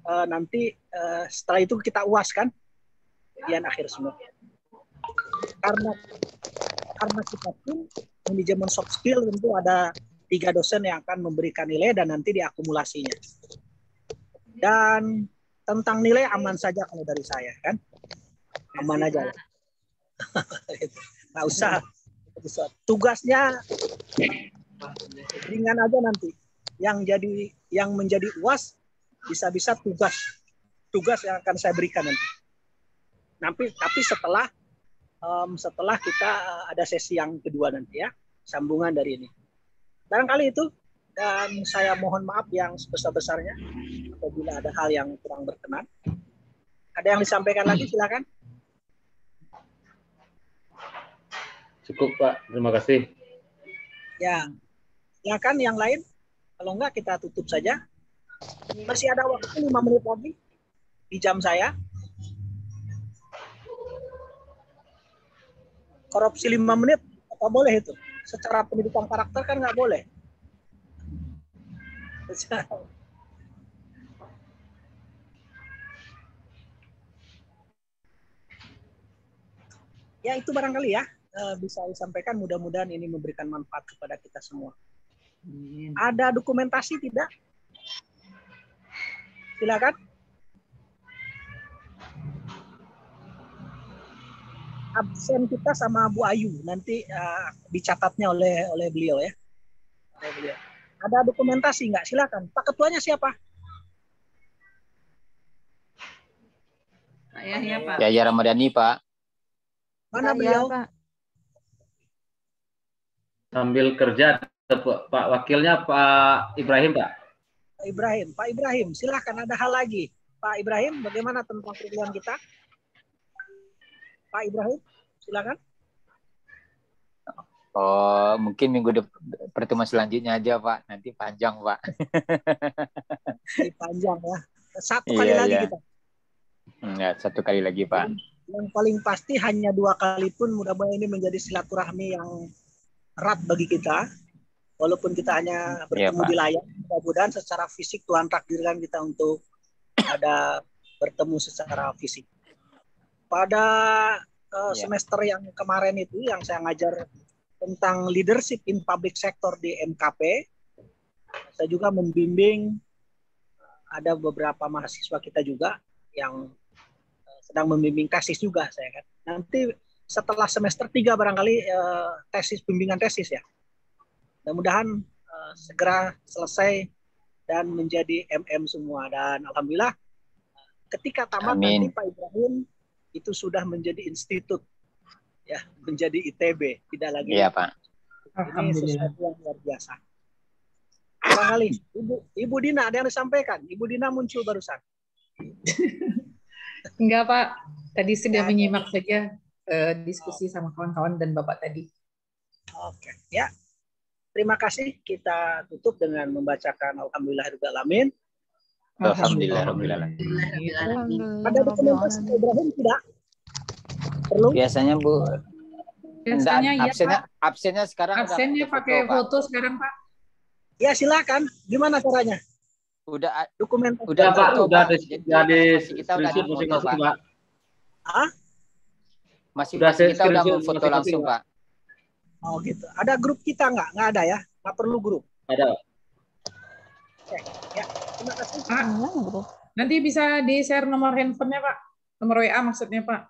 eh, nanti eh, setelah itu kita uas kan? Ujian akhir semua. Karena karena kita pun manajemen soft skill tentu ada tiga dosen yang akan memberikan nilai dan nanti diakumulasinya. Dan tentang nilai aman saja kalau dari saya kan, aman aja. Nggak usah. Tugasnya ringan aja nanti. Yang jadi yang menjadi uas bisa-bisa tugas tugas yang akan saya berikan nanti. Nanti tapi setelah um, setelah kita uh, ada sesi yang kedua nanti ya, sambungan dari ini. Barangkali itu dan saya mohon maaf yang sebesar-besarnya apabila ada hal yang kurang berkenan. Ada yang disampaikan lagi silakan. Cukup Pak, terima kasih. Ya, silakan yang lain. Kalau enggak kita tutup saja. Masih ada waktu lima menit lagi di jam saya. Korupsi lima menit apa boleh itu? Secara pendidikan karakter kan nggak boleh. ya itu barangkali ya eh, bisa disampaikan mudah-mudahan ini memberikan manfaat kepada kita semua. Ada dokumentasi tidak? Silakan. Absen kita sama Bu Ayu nanti uh, dicatatnya oleh oleh beliau ya. Oleh beliau. Ada dokumentasi nggak? Silakan. Pak Ketuanya siapa? Ya, ya, Pak. Ya, ya Ramadhani, Pak. Mana beliau? Pak. Sambil kerja, Pak Pak Wakilnya Pak Ibrahim, Pak. Pak Ibrahim. Pak Ibrahim, silahkan ada hal lagi. Pak Ibrahim, bagaimana tentang perkuliahan kita? Pak Ibrahim, silakan. Oh, mungkin minggu depan pertemuan selanjutnya aja, Pak. Nanti panjang, Pak. Ini panjang ya. Satu kali Iya, lagi iya. kita. Enggak, satu kali lagi, Pak. Yang paling pasti hanya dua kali pun mudah-mudahan ini menjadi silaturahmi yang erat bagi kita. Walaupun kita hanya Iya, bertemu Pak. di layar, mudah-mudahan secara fisik Tuhan takdirkan kita untuk ada bertemu secara fisik. Pada eh, Iya. semester yang kemarin itu yang saya ngajar tentang leadership in public sector di MKP, saya juga membimbing ada beberapa mahasiswa kita juga yang eh, sedang membimbing tesis juga saya kan. Nanti setelah semester 3 barangkali eh, tesis bimbingan tesis ya. Mudah-mudahan eh, segera selesai dan menjadi MM semua dan alhamdulillah ketika tamat Amin. nanti Pak Ibrahim itu sudah menjadi institut ya, menjadi ITB, tidak lagi Iya, Pak. ini sesuatu yang luar biasa. Barangkali Ibu Ibu Dina ada yang disampaikan. Ibu Dina muncul barusan. Enggak, Pak. Tadi sudah menyimak saja eh, diskusi sama kawan-kawan dan Bapak tadi. Oke, ya. Terima kasih. Kita tutup dengan membacakan Alhamdulillahirobbilalamin. Alhamdulillah, Rabbil Alamin. Ada dokumentasi Pak Ibrahim tidak? Perlu? Biasanya, Bu. Biasanya iya, absennya, Pak. absennya sekarang udah Absennya foto, pakai Pak. foto sekarang, Pak. Ya silakan. Gimana caranya? Udah Dokumentasi. Udah Pak, foto, udah Pak. di, udah di masih kita udah di foto, Pak. Pak. Hah? Masih Udah masih kita udah masing-masing, langsung, Pak. Oh gitu. Ada grup kita nggak? Nggak ada ya? Nggak perlu grup. Ada. Oke. Ya. Terima kasih. Pak, nanti bisa di-share nomor handphonenya, Pak. Nomor WA maksudnya, Pak.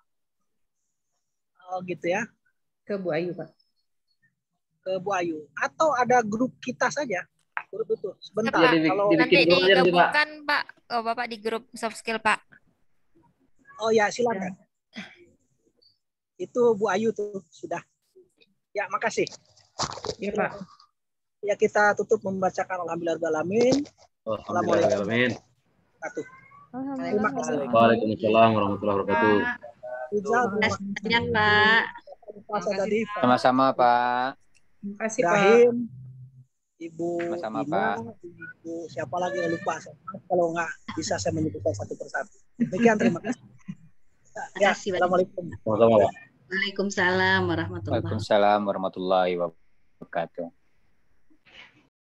Oh gitu ya. Ke Bu Ayu, Pak. Ke Bu Ayu. Atau ada grup kita saja. Grup itu. Sebentar. Dibi- Kalau Nanti digabungkan, Pak. Oh, Bapak di grup soft skill, Pak. Oh ya silakan. Itu Bu Ayu tuh sudah. Ya makasih. Iya, Pak. Ya kita tutup membacakan Alhamdulillahirobbilalamin. Alhamdulillah. Satu. Terima kasih. Waalaikumsalam warahmatullahi wabarakatuh. Terima kasih banyak, Pak. Sama-sama, Pak. Terima kasih, Pak. Ibu Sama-sama, Dina, Pak. Ibu siapa lagi yang lupa. Kalau nggak bisa saya menyebutkan satu persatu. Demikian terima kasih. Ya, kasih, Pak. Assalamualaikum. Sama-sama, Pak. Waalaikumsalam warahmatullahi wabarakatuh. Waalaikumsalam warahmatullahi wabarakatuh.